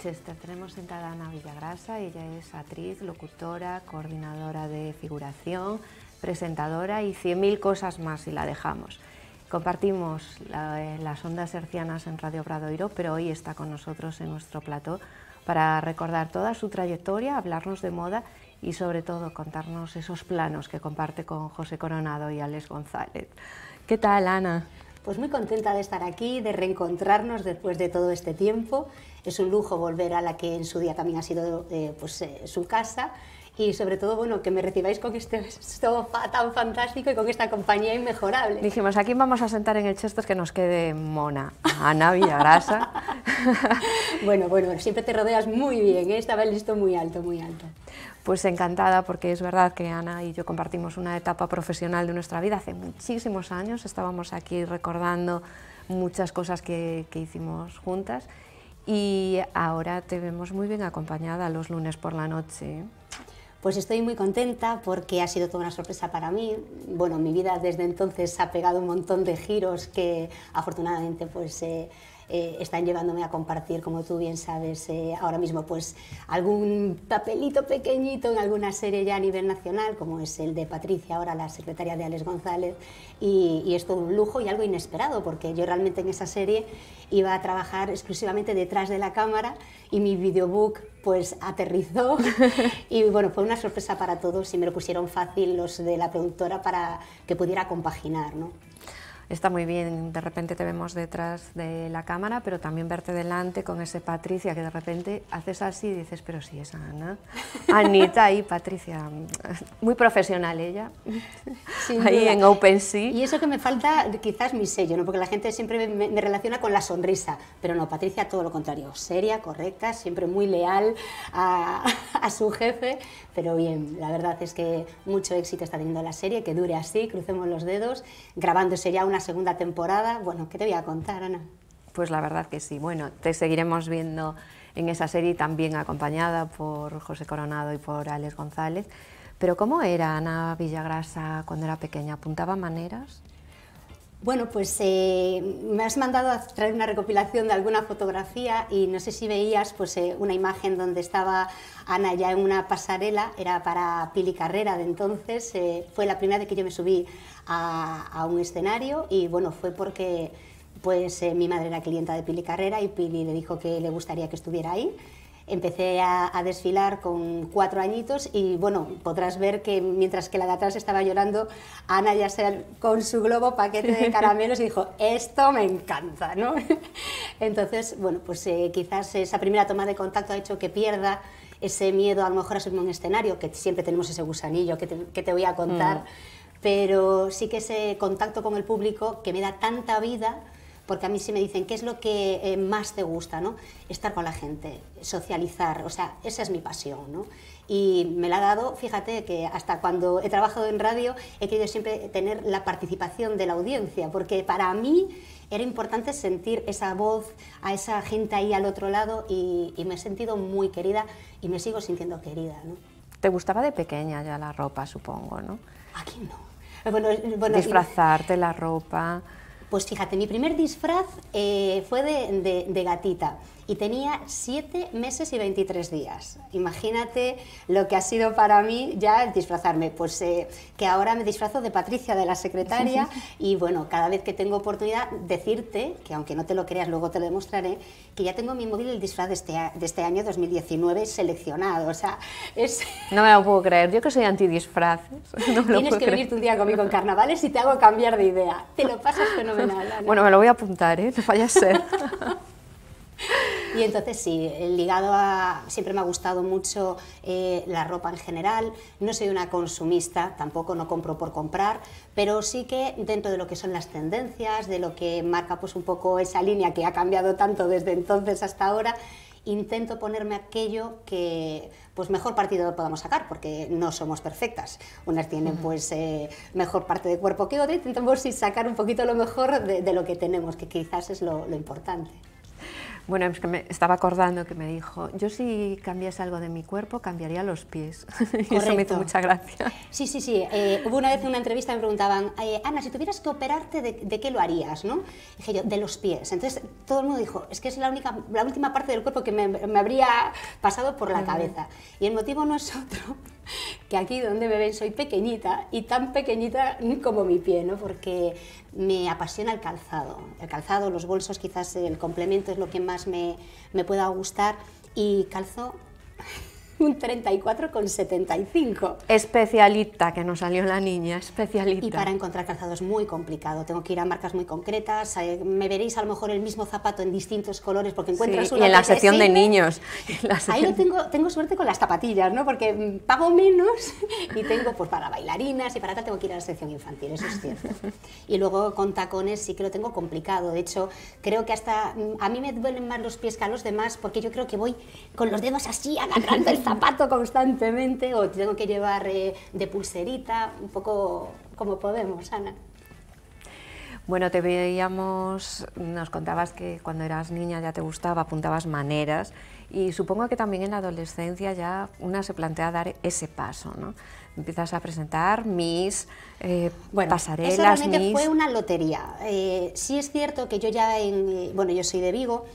Chester tenemos sentada a Ana Villagrasa, ella es actriz, locutora, coordinadora de figuración, presentadora y cien mil cosas más si la dejamos. Compartimos eh, las ondas hercianas en Radio Bradoiro, pero hoy está con nosotros en nuestro plató para recordar toda su trayectoria, hablarnos de moda y sobre todo contarnos esos planos que comparte con José Coronado y Alex González. ¿Qué tal, Ana? Pues muy contenta de estar aquí, de reencontrarnos después de todo este tiempo. Es un lujo volver a la que en su día también ha sido eh, pues, eh, su casa y sobre todo bueno que me recibáis con este sofá tan fantástico y con esta compañía inmejorable. Dijimos, aquí vamos a sentar en el Chester que nos quede mona. Ana Villagrasa. bueno, bueno, siempre te rodeas muy bien, ¿eh? estaba el listo muy alto, muy alto. Pues encantada porque es verdad que Ana y yo compartimos una etapa profesional de nuestra vida hace muchísimos años, estábamos aquí recordando muchas cosas que, que hicimos juntas y ahora te vemos muy bien acompañada los lunes por la noche. Pues estoy muy contenta porque ha sido toda una sorpresa para mí. Bueno, mi vida desde entonces ha pegado un montón de giros que afortunadamente pues eh, eh, están llevándome a compartir, como tú bien sabes, eh, ahora mismo pues algún papelito pequeñito en alguna serie ya a nivel nacional, como es el de Patricia, ahora la secretaria de Alex González, y, y es todo un lujo y algo inesperado, porque yo realmente en esa serie iba a trabajar exclusivamente detrás de la cámara y mi videobook pues aterrizó y bueno, fue una sorpresa para todos y me lo pusieron fácil los de la productora para que pudiera compaginar, ¿no? Está muy bien, de repente te vemos detrás de la cámara, pero también verte delante con ese Patricia que de repente haces así y dices, pero sí es Ana. Anita y Patricia, muy profesional ella, ahí en OpenSea. Y eso que me falta quizás mi sello, ¿no? porque la gente siempre me, me, relaciona con la sonrisa, pero no, Patricia todo lo contrario, seria, correcta, siempre muy leal a, a su jefe, pero bien, la verdad es que mucho éxito está teniendo la serie, que dure así, crucemos los dedos, grabándose ya una segunda temporada. Bueno, ¿qué te voy a contar, Ana? Pues la verdad que sí. Bueno, te seguiremos viendo en esa serie también acompañada por José Coronado y por Alex González. Pero ¿cómo era Ana Villagrasa cuando era pequeña? ¿Apuntaba maneras? Bueno, pues eh, me has mandado a traer una recopilación de alguna fotografía y no sé si veías pues, eh, una imagen donde estaba Ana ya en una pasarela, era para Pili Carrera de entonces, eh, fue la primera vez que yo me subí a, a un escenario y bueno, fue porque pues, mi madre era clienta de Pili Carrera y Pili le dijo que le gustaría que estuviera ahí empecé a, a, desfilar con cuatro añitos y bueno, podrás ver que mientras que la de atrás estaba llorando, Ana ya se, con su globo paquete de caramelos y dijo, esto me encanta, ¿no? Entonces, bueno, pues eh, quizás esa primera toma de contacto ha hecho que pierda ese miedo a lo mejor a subirme a un escenario, que siempre tenemos ese gusanillo que te, que te voy a contar, mm. Pero sí que ese contacto con el público que me da tanta vida, porque a mí sí me dicen qué es lo que eh, más te gusta, ¿no? Estar con la gente, socializar, o sea, esa es mi pasión, ¿no? Y me la ha dado, fíjate que hasta cuando he trabajado en radio he querido siempre tener la participación de la audiencia, porque para mí era importante sentir esa voz a esa gente ahí al otro lado y, y me he sentido muy querida y me sigo sintiendo querida, ¿no? ¿Te gustaba de pequeña ya la ropa, supongo, no? Aquí no. Bueno, bueno, Disfrazarte, la ropa... Pues fíjate, mi primer disfraz eh, fue de, de, de, gatita y tenía 7 meses y 23 días. Imagínate lo que ha sido para mí ya disfrazarme, pues eh, que ahora me disfrazo de Patricia, de la secretaria, y bueno, cada vez que tengo oportunidad decirte, que aunque no te lo creas, luego te lo demostraré, que ya tengo en mi móvil el disfraz de este, de este año 2019 seleccionado, o sea, es... No me lo puedo creer, yo que soy antidisfraces. No Tienes que venir un día conmigo en carnavales y te hago cambiar de idea, te lo pasas fenomenal. Ana. Bueno, me lo voy a apuntar, ¿eh? no vaya a ser. Y entonces sí, ligado a... Siempre me ha gustado mucho eh, la ropa en general, no soy una consumista, tampoco no compro por comprar, pero sí que dentro de lo que son las tendencias, de lo que marca pues un poco esa línea que ha cambiado tanto desde entonces hasta ahora, intento ponerme aquello que pues mejor partido podamos sacar, porque no somos perfectas. Unas tienen pues eh, mejor parte de cuerpo que otras, intentamos sacar un poquito lo mejor de, de, lo que tenemos, que quizás es lo, lo importante. Bueno, es que me estaba acordando que me dijo, yo si cambiase algo de mi cuerpo, cambiaría los pies. y eso me hizo mucha gracia. Sí, sí, sí. Eh, hubo una vez en una entrevista me preguntaban, eh, Ana, si tuvieras que operarte, ¿de, qué lo harías? ¿no? dije yo, de los pies. Entonces todo el mundo dijo, es que es la, única, la última parte del cuerpo que me, me habría pasado por la cabeza. Y el motivo no es otro que aquí donde me ven soy pequeñita y tan pequeñita como mi pie, ¿no? porque me apasiona el calzado. El calzado, los bolsos, quizás el complemento es lo que más me, me pueda gustar y calzo un 34,75. Especialista, que nos salió la niña, especialista. Y para encontrar calzado es muy complicado, tengo que ir a marcas muy concretas, eh, me veréis a lo mejor el mismo zapato en distintos colores porque encuentras sí, Y en la sección de niños. Ahí lo tengo, tengo suerte con las zapatillas, ¿no? Porque mm, pago menos y tengo pues para bailarinas y para tal tengo que ir a la sección infantil, eso es cierto. Y luego con tacones sí que lo tengo complicado, de hecho creo que hasta mm, a mí me duelen más los pies que a los demás porque yo creo que voy con los dedos así agarrando el zapato constantemente o tengo que llevar eh, de pulserita, un poco como podemos, Ana. Bueno, te veíamos, nos contabas que cuando eras niña ya te gustaba, apuntabas maneras y supongo que también en la adolescencia ya una se plantea dar ese paso, ¿no? Empiezas a presentar mis eh, bueno, pasarelas, eso realmente fue una lotería. Eh, sí es cierto que yo ya en, bueno, yo soy de Vigo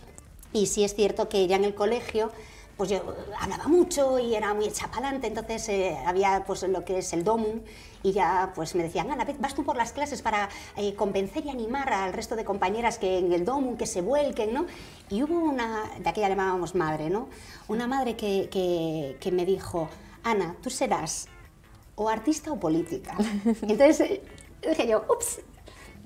y sí es cierto que ya en el colegio pues yo hablaba mucho y era muy chapalante, entonces eh, había pues lo que es el DOMUM y ya pues me decían, Ana, vas tú por las clases para eh, convencer y animar al resto de compañeras que en el DOMUM que se vuelquen, ¿no? Y hubo una, de aquella llamábamos madre, ¿no? Una madre que, que, que me dijo, Ana, tú serás o artista o política. Entonces eh, dije yo, ups,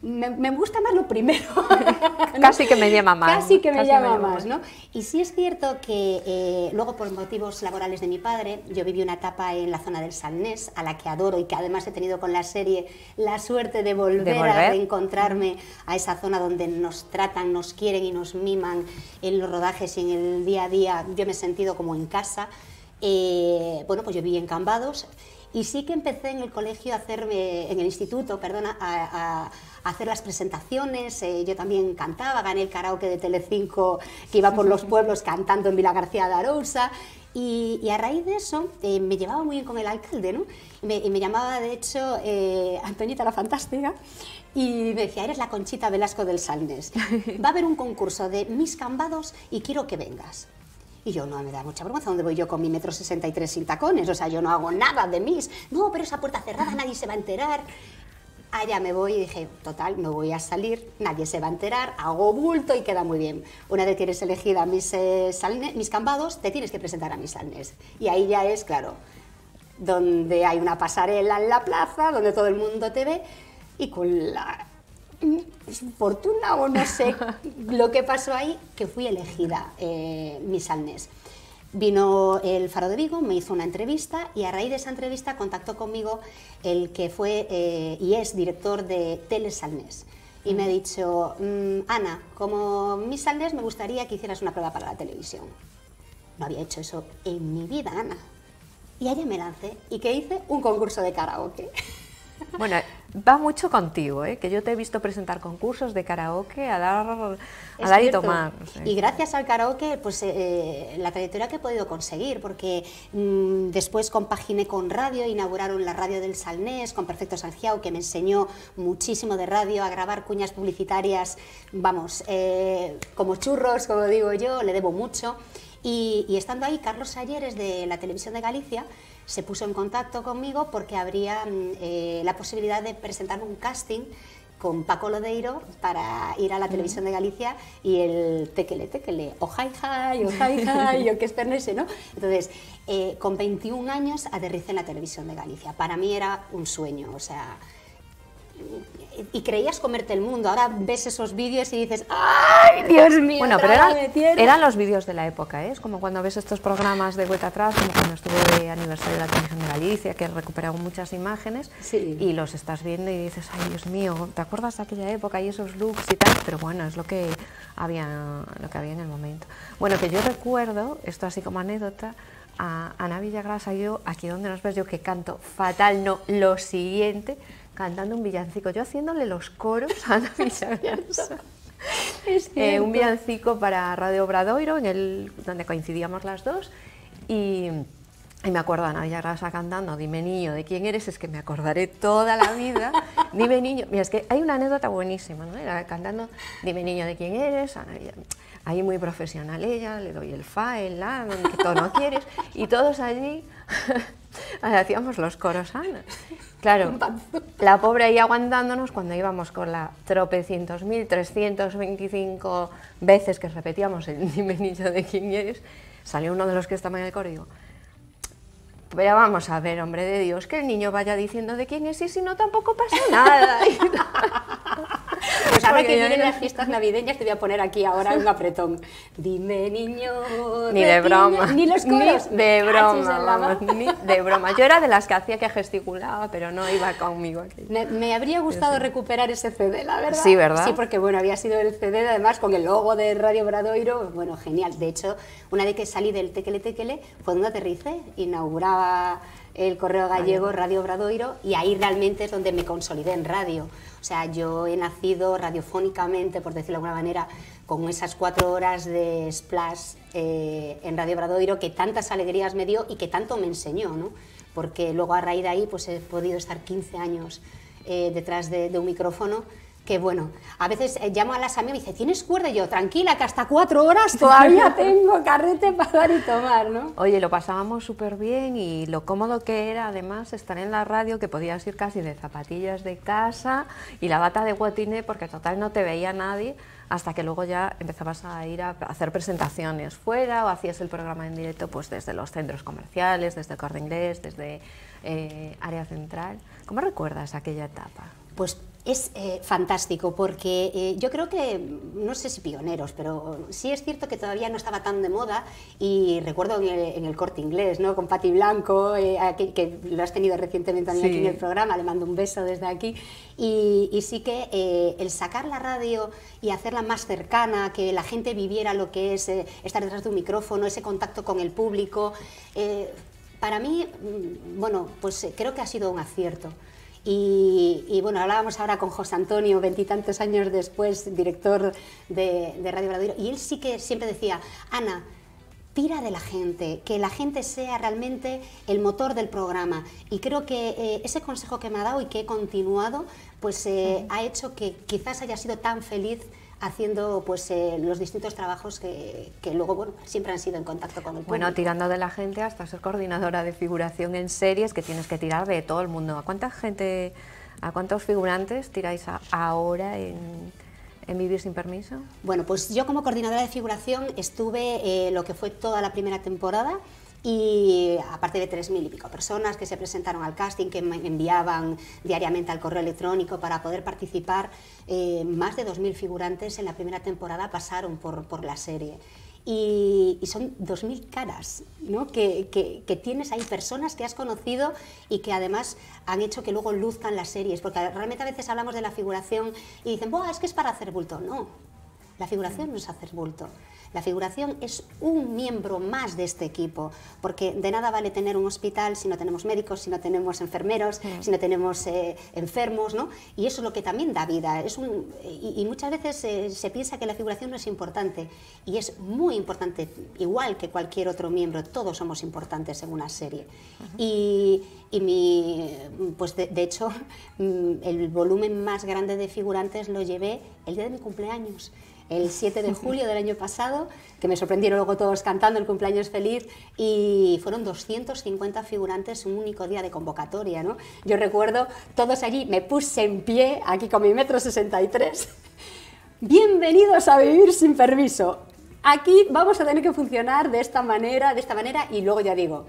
me, gusta más lo primero. Casi que me llama más. Casi que me, llama, más, ¿no? Y sí es cierto que eh, luego por motivos laborales de mi padre, yo viví una etapa en la zona del Salnés, a la que adoro y que además he tenido con la serie la suerte de volver, a reencontrarme a esa zona donde nos tratan, nos quieren y nos miman en los rodajes y en el día a día. Yo me he sentido como en casa. Eh, bueno, pues yo viví en Cambados y sí que empecé en el colegio a hacerme, en el instituto, perdona, a hacer las presentaciones, eh, yo también cantaba, gané el karaoke de Telecinco que iba por los pueblos cantando en Vila García de Arousa y, a raíz de eso eh, me llevaba muy bien con el alcalde, ¿no? Y me, llamaba, de hecho, eh, Antoñita la Fantástica, y me decía, eres la Conchita Velasco del Salnes. Va a haber un concurso de Mis Cambados y quiero que vengas. Y yo, no, me da mucha vergüenza, ¿dónde voy yo con mi metro 63 sin tacones? O sea, yo no hago nada de mis. No, pero esa puerta cerrada, nadie se va a enterar allá me voy y dije, total, no voy a salir, nadie se va a enterar, hago bulto y queda muy bien. Una vez que eres elegida mis, eh, mis cambados, te tienes que presentar a mis salnes. Y ahí ya es, claro, donde hay una pasarela en la plaza, donde todo el mundo te ve, y con la fortuna o no sé lo que pasó ahí, que fui elegida eh, mis salnes. Vino el Faro de Vigo, me hizo una entrevista y a raíz de esa entrevista contactó conmigo el que fue eh, y es director de Telesalnés. Y me ha dicho, mm, Ana, como Miss Salnés me gustaría que hicieras una prueba para la televisión. No había hecho eso en mi vida, Ana. Y allá me lancé. ¿Y qué hice? Un concurso de karaoke. Bueno, va mucho contigo, ¿eh? que yo te he visto presentar concursos de karaoke a dar, a dar y tomar. Y gracias al karaoke, pues eh, eh, la trayectoria que he podido conseguir, porque mm, después compaginé con radio, inauguraron la radio del Salnés con Perfecto Sanjiao, que me enseñó muchísimo de radio, a grabar cuñas publicitarias, vamos, eh, como churros, como digo yo, le debo mucho. Y, y estando ahí, Carlos Salleres de la Televisión de Galicia, se puso en contacto conmigo porque habría mm, eh, la posibilidad de presentar un casting con Paco Lodeiro para ir a la televisión de Galicia y el tequele, tequele, o jai jai, o jai jai, o que esternese, ¿no? Entonces, eh, con 21 años aterricé en la televisión de Galicia. Para mí era un sueño, o sea, y creías comerte el mundo. Ahora ves esos vídeos y dices, ¡ay, Dios mío! Bueno, pero eran, los vídeos de la época, ¿eh? Es como cuando ves estos programas de vuelta atrás, como cuando estuve de aniversario de la Televisión de Galicia, que recuperaban muchas imágenes y los estás viendo y dices, ¡ay, Dios mío! ¿Te acuerdas de aquella época y esos looks y tal? Pero bueno, es lo que había, lo que había en el momento. Bueno, que yo recuerdo, esto así como anécdota, a Ana Villagrasa, yo, aquí donde nos ves, yo que canto fatal, no, lo siguiente, cantando un villancico, yo haciéndole los coros a Ana eh, un villancico para Radio Obradoiro, en el, donde coincidíamos las dos, y, y me acuerdo a Ana Villarrasa cantando, dime niño, ¿de quién eres? Es que me acordaré toda la vida, dime niño, mira, es que hay una anécdota buenísima, ¿no? Era cantando, dime niño, ¿de quién eres? ahí muy profesional ella, le doy el fa, el la, que tono quieres, y todos allí hacíamos los coros Ana. Claro, la pobre ahí aguantándonos cuando íbamos con la tropecientos mil, 325 veces que repetíamos el dime niño de quién eres, salió uno de los que estaba en el coro y digo, pero vamos a ver, hombre de Dios, que el niño vaya diciendo de quién es y si no tampoco pasa nada. Pues ahora que vienen las fiestas navideñas te voy a poner aquí ahora un apretón. Dime niño. Ni de broma. Ni los coros. Ni de broma, vamos, ni de broma. Yo era de las que hacía que gesticulaba, pero no iba conmigo aquí. Me, habría gustado recuperar ese CD, la verdad. Sí, ¿verdad? Sí, porque bueno, había sido el CD además con el logo de Radio Bradoiro, bueno, genial. De hecho, una vez que salí del Tequele Tequele fue donde aterricé, inauguraba el Correo Gallego, Radio Bradoiro, y ahí realmente es donde me consolidé en radio. O sea, yo he nacido radiofónicamente, por decirlo de alguna manera, con esas cuatro horas de splash eh, en Radio Bradoiro que tantas alegrías me dio y que tanto me enseñó, ¿no? Porque luego a raíz de ahí pues he podido estar 15 años eh, detrás de, de un micrófono que bueno, a veces eh, llamo a las amigas y dice, ¿tienes cuerda? Y yo, tranquila, que hasta cuatro horas todavía tengo carrete para dar y tomar, ¿no? Oye, lo pasábamos súper bien y lo cómodo que era además estar en la radio, que podías ir casi de zapatillas de casa y la bata de guatiné, porque total no te veía nadie, hasta que luego ya empezabas a ir a hacer presentaciones fuera o hacías el programa en directo pues desde los centros comerciales, desde Corte Inglés, desde eh, Área Central. ¿Cómo recuerdas aquella etapa? Pues es eh, fantástico porque eh, yo creo que, no sé si pioneros, pero sí es cierto que todavía no estaba tan de moda y recuerdo en el, corte inglés, ¿no? con Pati Blanco, eh, que, lo has tenido recientemente también aquí en el programa, le mando un beso desde aquí, y, y sí que el sacar la radio y hacerla más cercana, que la gente viviera lo que es estar detrás de un micrófono, ese contacto con el público, para mí, mm, bueno, pues creo que ha sido un acierto. Y, bueno, hablábamos ahora con José Antonio, veintitantos años después, director de, Radio Bradoiro, y él sí que siempre decía, Ana, tira de la gente, que la gente sea realmente el motor del programa. Y creo que eh, ese consejo que me ha dado y que he continuado, pues eh, ha hecho que quizás haya sido tan feliz haciendo pues eh, los distintos trabajos que, que, luego bueno, siempre han sido en contacto con el público. Bueno, tirando de la gente hasta ser coordinadora de figuración en series, que tienes que tirar de todo el mundo. ¿A cuánta gente, a cuántos figurantes tiráis ahora en, en Vivir sin Permiso? Bueno, pues yo como coordinadora de figuración estuve eh, lo que fue toda la primera temporada y aparte de tres mil y pico personas que se presentaron al casting, que enviaban diariamente al correo electrónico para poder participar, eh, más de 2.000 figurantes en la primera temporada pasaron por, por la serie. Y, y son 2.000 caras ¿no? que, que, que, tienes ahí, personas que has conocido y que además han hecho que luego luzcan las series, porque realmente a veces hablamos de la figuración y dicen, es que es para hacer bulto. No, la figuración no es hacer bulto. La figuración es un miembro más de este equipo, porque de nada vale tener un hospital si no tenemos médicos, si no tenemos enfermeros, si no tenemos eh, enfermos, ¿no? Y eso es lo que también da vida. Es un, y, muchas veces eh, se piensa que la figuración no es importante, y es muy importante, igual que cualquier otro miembro, todos somos importantes en una serie. Y, y mi, pues de, de hecho, el volumen más grande de figurantes lo llevé el día de mi cumpleaños el 7 de julio del año pasado, que me sorprendieron luego todos cantando el cumpleaños feliz y fueron 250 figurantes un único día de convocatoria. ¿no? Yo recuerdo todos allí, me puse en pie, aquí con mi metro 63. Bienvenidos a Vivir sin Permiso. Aquí vamos a tener que funcionar de esta manera, de esta manera y luego ya digo,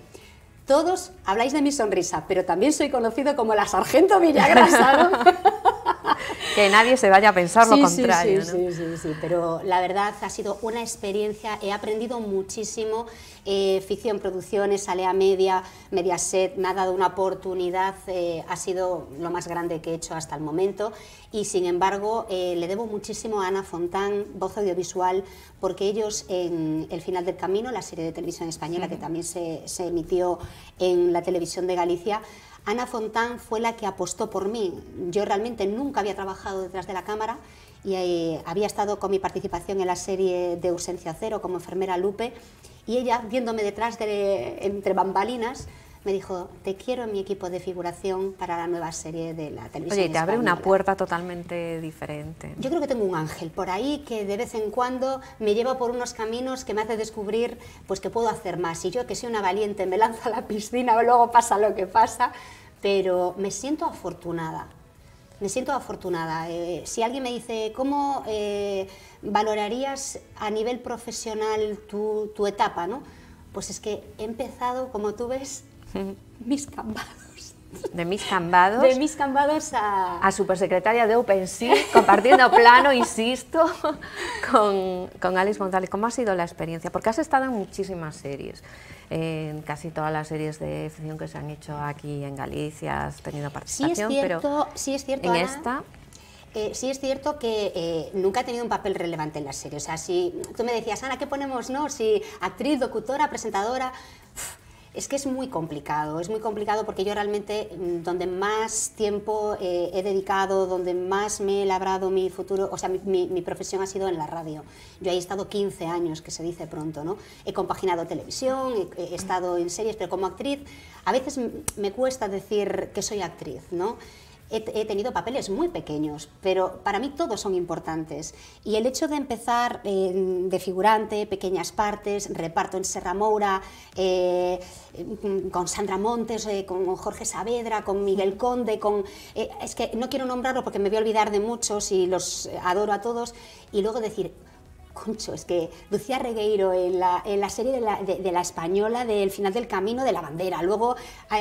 todos habláis de mi sonrisa, pero también soy conocido como la Sargento Villagrasa, ¿no? que nadie se vaya a pensar lo contrario. Sí, sí, sí, sí, pero la verdad ha sido una experiencia, he aprendido muchísimo. Eh, ficción Producciones, Alea Media, Mediaset, me ha dado una oportunidad, eh, ha sido lo más grande que he hecho hasta el momento y sin embargo eh, le debo muchísimo a Ana Fontán, voz audiovisual, porque ellos en El final del camino, la serie de televisión española que también se, se emitió en la televisión de Galicia, Ana Fontán fue la que apostó por mí. Yo realmente nunca había trabajado detrás de la cámara y eh, había estado con mi participación en la serie de Ausencia Cero como enfermera Lupe y ella, viéndome detrás de, entre bambalinas, me dijo, te quiero en mi equipo de figuración para la nueva serie de la televisión. Oye, te abre una puerta totalmente diferente. Yo creo que tengo un ángel por ahí que de vez en cuando me lleva por unos caminos que me hace descubrir pues que puedo hacer más. Y yo que soy una valiente me lanzo a la piscina, luego pasa lo que pasa, pero me siento afortunada. Me siento afortunada. Eh, si alguien me dice, ¿cómo eh, valorarías a nivel profesional tu, tu etapa? ¿no? Pues es que he empezado, como tú ves, mis cambados. De mis cambados. De mis cambados a... A supersecretaria de OpenSea, compartiendo plano, insisto, con, con Alice González. ¿Cómo ha sido la experiencia? Porque has estado en muchísimas series, en casi todas las series de ficción que se han hecho aquí en Galicia, has tenido participación, sí es cierto, pero sí es cierto, en Ana, esta... Eh, sí es cierto que eh, nunca he tenido un papel relevante en la serie. O sea, si tú me decías, Ana, ¿qué ponemos? No, si actriz, locutora, presentadora... Es que es muy complicado, es muy complicado porque yo realmente mm, donde más tiempo eh, he dedicado, donde más me he labrado mi futuro, o sea, mi, profesión ha sido en la radio. Yo he estado 15 años, que se dice pronto, ¿no? He compaginado televisión, he estado en series, pero como actriz a veces me cuesta decir que soy actriz, ¿no? He, tenido papeles muy pequeños, pero para mí todos son importantes. Y el hecho de empezar eh, de figurante, pequeñas partes, reparto en Serra Moura, eh, con Sandra Montes, eh, con Jorge Saavedra, con Miguel Conde, con... Es que no quiero nombrarlo porque me voy a olvidar de muchos y los adoro a todos, y luego decir, Concho, es que Lucía Regueiro en la, en la serie de la, de, de la, española del final del camino de la bandera, luego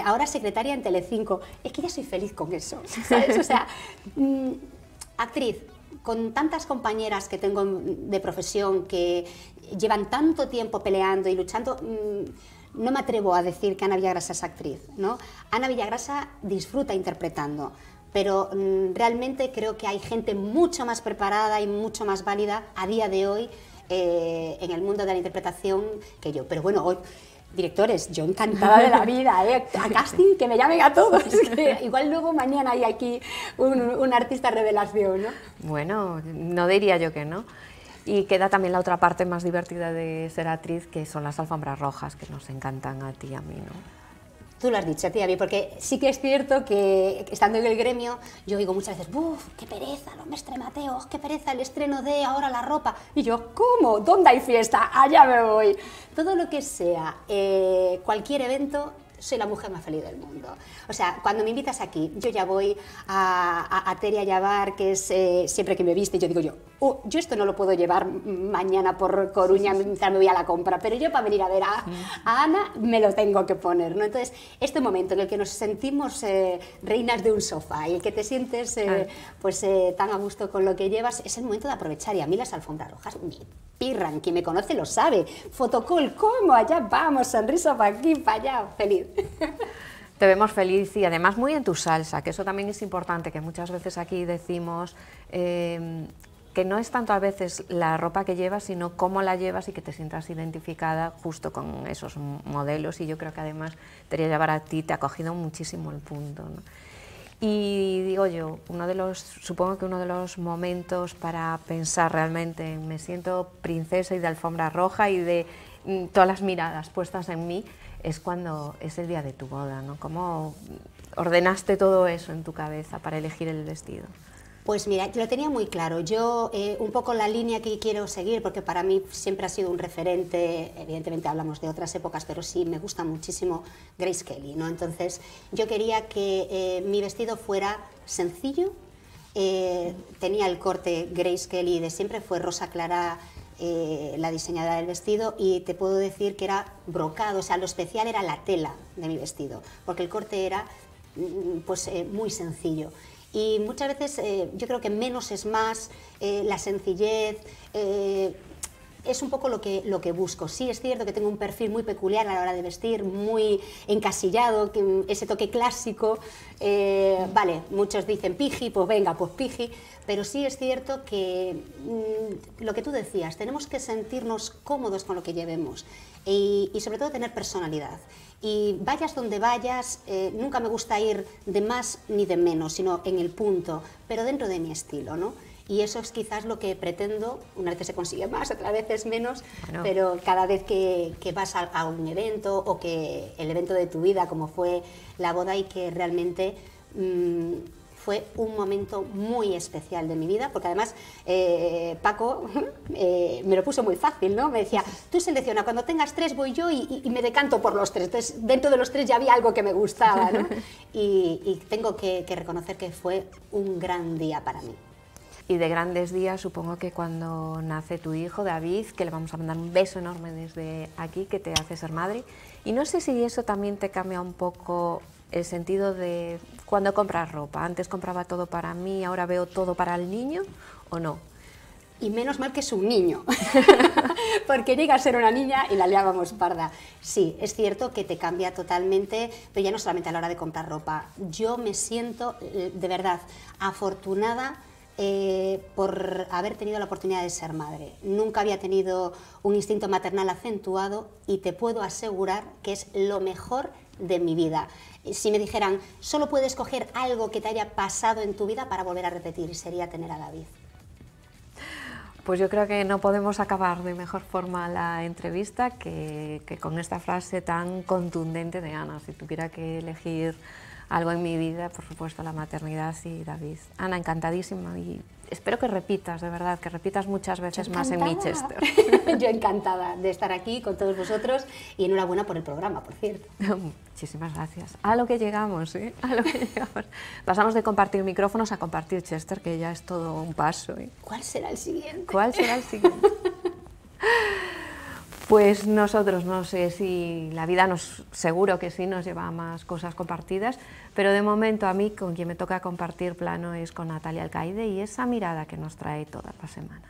ahora secretaria en Telecinco, es que ya soy feliz con eso, ¿sabes? O sea, mmm, actriz, con tantas compañeras que tengo de profesión que llevan tanto tiempo peleando y luchando, mmm, no me atrevo a decir que Ana Villagrasa es actriz, ¿no? Ana Villagrasa disfruta interpretando, pero mmm, realmente creo que hay gente mucho más preparada y mucho más válida a día de hoy eh, en el mundo de la interpretación que yo. Pero bueno, hoy, directores, yo encantada de la vida, ¿eh? a casting que me llamen a todos, que igual luego mañana hay aquí un, un artista revelación, ¿no? Bueno, no diría yo que no. Y queda también la otra parte más divertida de ser actriz, que son las alfombras rojas, que nos encantan a ti y a mí, ¿no? Tú lo has dicho, tía, porque sí que es cierto que estando en el gremio, yo digo muchas veces, ¡buf! ¡Qué pereza, los mestre Mateos! ¡Qué pereza el estreno de ahora la ropa! Y yo, ¿cómo? ¿Dónde hay fiesta? Allá me voy. Todo lo que sea, eh, cualquier evento, soy la mujer más feliz del mundo. O sea, cuando me invitas aquí, yo ya voy a, a, a Teria Yavar, que es eh, siempre que me viste, yo digo yo, oh, yo esto no lo puedo llevar mañana por Coruña mientras me voy a la compra, pero yo para venir a ver a, a Ana me lo tengo que poner, ¿no? Entonces, este momento en el que nos sentimos eh, reinas de un sofá y el que te sientes eh, pues eh, tan a gusto con lo que llevas, es el momento de aprovechar y a mí las alfombras rojas me pirran, quien me conoce lo sabe, fotocall, ¿cómo? Allá vamos, sonrisa para aquí, para allá, feliz. Te vemos feliz y además muy en tu salsa, que eso también es importante, que muchas veces aquí decimos eh, que no es tanto a veces la ropa que llevas, sino cómo la llevas y que te sientas identificada justo con esos modelos y yo creo que además te llevar a ti te ha cogido muchísimo el punto. ¿no? Y digo yo, uno de los, supongo que uno de los momentos para pensar realmente en me siento princesa y de alfombra roja y de mm, todas las miradas puestas en mí, es cuando es el día de tu boda, ¿no? ¿Cómo ordenaste todo eso en tu cabeza para elegir el vestido? Pues mira, lo tenía muy claro. Yo eh, un poco la línea que quiero seguir, porque para mí siempre ha sido un referente, evidentemente hablamos de otras épocas, pero sí me gusta muchísimo Grace Kelly, ¿no? Entonces yo quería que eh, mi vestido fuera sencillo, eh, tenía el corte Grace Kelly de siempre, fue Rosa Clara eh, la diseñadora del vestido y te puedo decir que era brocado, o sea, lo especial era la tela de mi vestido, porque el corte era mm, pues eh, muy sencillo. Y muchas veces eh, yo creo que menos es más, la sencillez, es un poco lo que, lo que busco. Sí, es cierto que tengo un perfil muy peculiar a la hora de vestir, muy encasillado, que, ese toque clásico. Vale, muchos dicen piji, pues venga, pues piji, pero sí es cierto que mmm, lo que tú decías, tenemos que sentirnos cómodos con lo que llevemos y, y sobre todo tener personalidad. Y vayas donde vayas, eh, nunca me gusta ir de más ni de menos, sino en el punto, pero dentro de mi estilo, ¿no? Y eso es quizás lo que pretendo, una vez se consigue más, otra vez es menos, pero cada vez que, vas a, un evento o que el evento de tu vida, como fue la boda, y que realmente mm, fue un momento muy especial de mi vida, porque además eh, Paco eh, me lo puso muy fácil, ¿no? Me decía, tú selecciona, cuando tengas tres voy yo y, me decanto por los tres. Entonces, dentro de los tres ya había algo que me gustaba, ¿no? Y, tengo que reconocer que fue un gran día para mí. Y de grandes días, supongo que cuando nace tu hijo, David, que le vamos a mandar un beso enorme desde aquí, que te hace ser madre. Y no sé si eso también te cambia un poco el sentido de cuando compras ropa. Antes compraba todo para mí, ahora veo todo para el niño, ¿o no? Y menos mal que es un niño, porque llega a ser una niña y la liábamos parda. Sí, es cierto que te cambia totalmente, pero ya no solamente a la hora de comprar ropa. Yo me siento, eh, de verdad, afortunada eh, por haber tenido la oportunidad de ser madre. Nunca había tenido un instinto maternal acentuado y te puedo asegurar que es lo mejor de mi vida. Si me dijeran, solo puedes coger algo que te haya pasado en tu vida para volver a repetir, sería tener a David. Pues yo creo que no podemos acabar de mejor forma la entrevista que, con esta frase tan contundente de Ana. Si tuviera que elegir algo en mi vida, por supuesto, la maternidad y David. Ana, encantadísima espero que repitas, de verdad, que repitas muchas veces más en Manchester. Yo encantada de estar aquí con todos vosotros y enhorabuena por el programa, por cierto. Muchísimas gracias. A lo que llegamos, ¿eh? A lo que llegamos. Pasamos de compartir micrófonos a compartir Chester, que ya es todo un paso. ¿eh? ¿Cuál será el siguiente? ¿Cuál será el siguiente? Pues nosotros no sé si la vida nos, seguro que sí nos lleva a más cosas compartidas, pero de momento a mí con quien me toca compartir plano es con Natalia Alcaide y esa mirada que nos trae todas las semanas.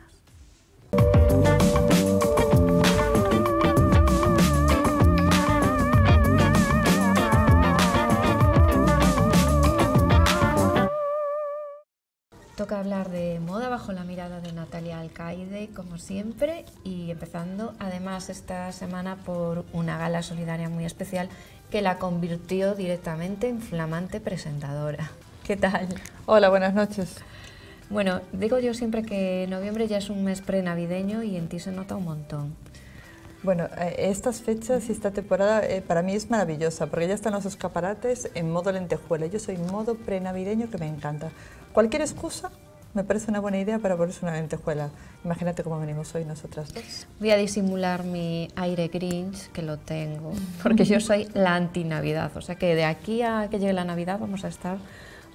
Toca hablar de moda bajo la mirada de Natalia Alcaide, como siempre, y empezando además esta semana por una gala solidaria muy especial que la convirtió directamente en flamante presentadora. ¿Qué tal? Hola, buenas noches. Bueno, digo yo siempre que noviembre ya es un mes prenavideño y en ti se nota un montón. Bueno, eh, estas fechas y esta temporada eh, para mí es maravillosa porque ya están los escaparates en modo lentejuela. Yo soy modo prenavideño que me encanta. Cualquier excusa me parece una buena idea para ponerse una lentejuela. Imagínate cómo venimos hoy nosotras dos. Voy a disimular mi aire Grinch, que lo tengo, porque yo soy la anti-Navidad. O sea que de aquí a que llegue la Navidad vamos a estar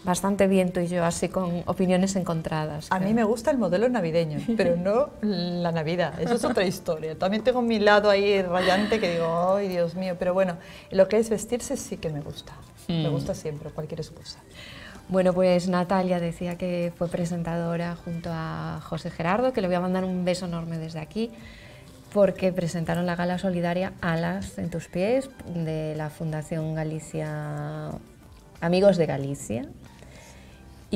bastante bien tú y yo, así con opiniones encontradas. A mí me gusta el modelo navideño, pero no la Navidad. Eso es otra historia. También tengo mi lado ahí rayante que digo, ay Dios mío, pero bueno, lo que es vestirse sí que me gusta. Me mm. gusta siempre, cualquier excusa. Bueno, pues Natalia decía que fue presentadora junto a José Gerardo, que le voy a mandar un beso enorme desde aquí, porque presentaron la gala solidaria Alas en tus pies de la Fundación Galicia, Amigos de Galicia,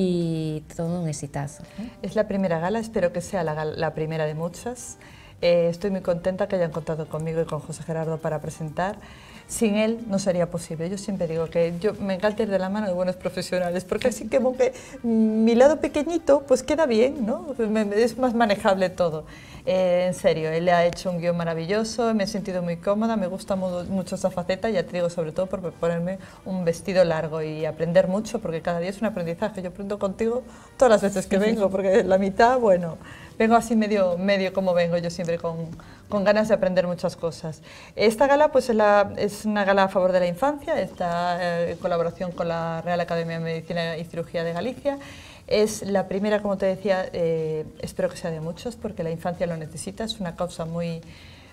y todo un exitazo. Es la primera gala, espero que sea la, primera de muchas. Eh, estoy muy contenta que hayan contado conmigo y con José Gerardo para presentar sin él no sería posible. Yo siempre digo que yo me encanta ir de la mano de buenos profesionales, porque así que mi lado pequeñito pues queda bien, ¿no? Es más manejable todo. Eh, en serio, él ha hecho un guion maravilloso, me he sentido muy cómoda, me gusta mucho esa faceta, ya te digo, sobre todo por ponerme un vestido largo y aprender mucho, porque cada día es un aprendizaje. Yo aprendo contigo todas las veces que vengo, porque la mitad, bueno, vengo así medio, medio como vengo yo siempre, con, con ganas de aprender muchas cosas. Esta gala pues es, la, una gala a favor de la infancia, está eh, en colaboración con la Real Academia de Medicina y Cirugía de Galicia. Es la primera, como te decía, eh, espero que sea de muchos, porque la infancia lo necesita, es una causa muy,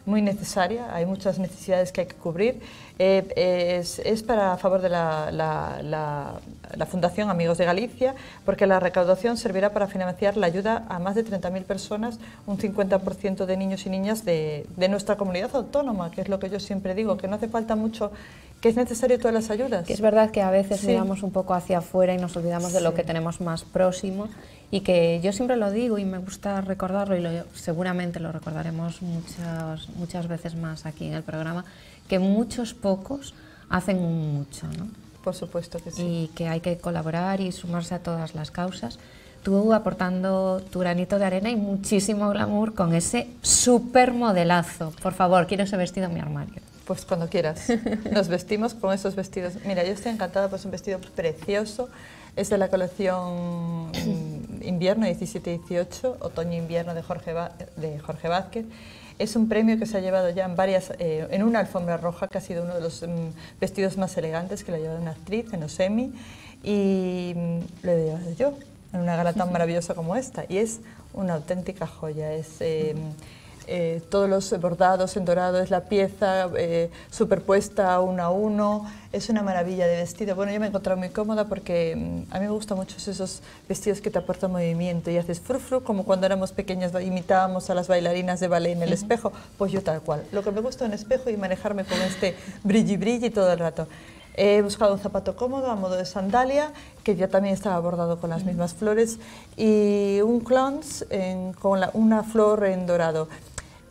muy necesaria, hay muchas necesidades que hay que cubrir. Eh, es, es, para a favor de la, la, la, Fundación Amigos de Galicia, porque la recaudación servirá para financiar la ayuda a más de 30.000 personas, un 50% de niños y niñas de, de, nuestra comunidad autónoma, que es lo que yo siempre digo, que no hace falta mucho, que es necesario todas las ayudas. Que es verdad que a veces miramos un poco hacia afuera y nos olvidamos de lo que tenemos más próximo y que yo siempre lo digo y me gusta recordarlo y lo, seguramente lo recordaremos muchas, muchas veces más aquí en el programa, que muchos pocos hacen mucho, ¿no? Por supuesto que sí. Y que hay que colaborar y sumarse a todas las causas. Tú aportando tu granito de arena y muchísimo glamour con ese super modelazo. Por favor, quiero ese vestido en mi armario. Pues cuando quieras. Nos vestimos con esos vestidos. Mira, yo estoy encantada, pues un vestido precioso. Es de la colección invierno 17-18, otoño-invierno de Jorge, de Jorge Vázquez. Es un premio que se ha llevado ya en varias, eh, en una alfombra roja, que ha sido uno de los mm, vestidos más elegantes que lo ha llevado una actriz en Osemi, y mm, lo he llevado yo en una gala tan maravillosa como esta, y es una auténtica joya. Es, eh, eh, todos los bordados en dorado, es la pieza eh, superpuesta uno a uno, es una maravilla de vestido. Bueno, yo me he encontrado muy cómoda porque mm, a mí me gustan mucho esos vestidos que te aportan movimiento y haces frufru, como cuando éramos pequeñas imitábamos a las bailarinas de ballet en el espejo, pues yo tal cual. Lo que me gusta en espejo y manejarme con este brilli brilli todo el rato. He buscado un zapato cómodo a modo de sandalia, que ya también estaba bordado con las mismas flores, y un clons con una flor en dorado.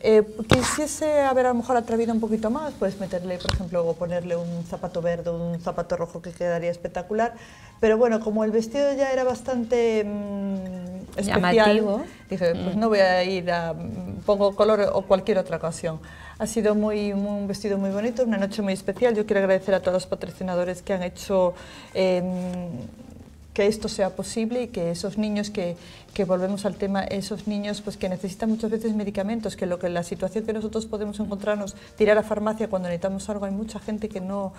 Eh, quisiese haber a lo mejor atrevido un poquito más, puedes meterle, por ejemplo, o ponerle un zapato verde o un zapato rojo que quedaría espectacular. Pero bueno, como el vestido ya era bastante mm, especial, dije, pues mm. no voy a ir a, pongo color o cualquier otra ocasión. Ha sido muy, un vestido muy bonito, una noche muy especial. Yo quiero agradecer a todos los patrocinadores que han hecho... Eh, que esto sea posible y que esos niños que, que, volvemos al tema, esos niños pues que necesitan muchas veces medicamentos, que lo que la situación que nosotros podemos encontrarnos, tirar a farmacia cuando necesitamos algo, hay mucha gente que no,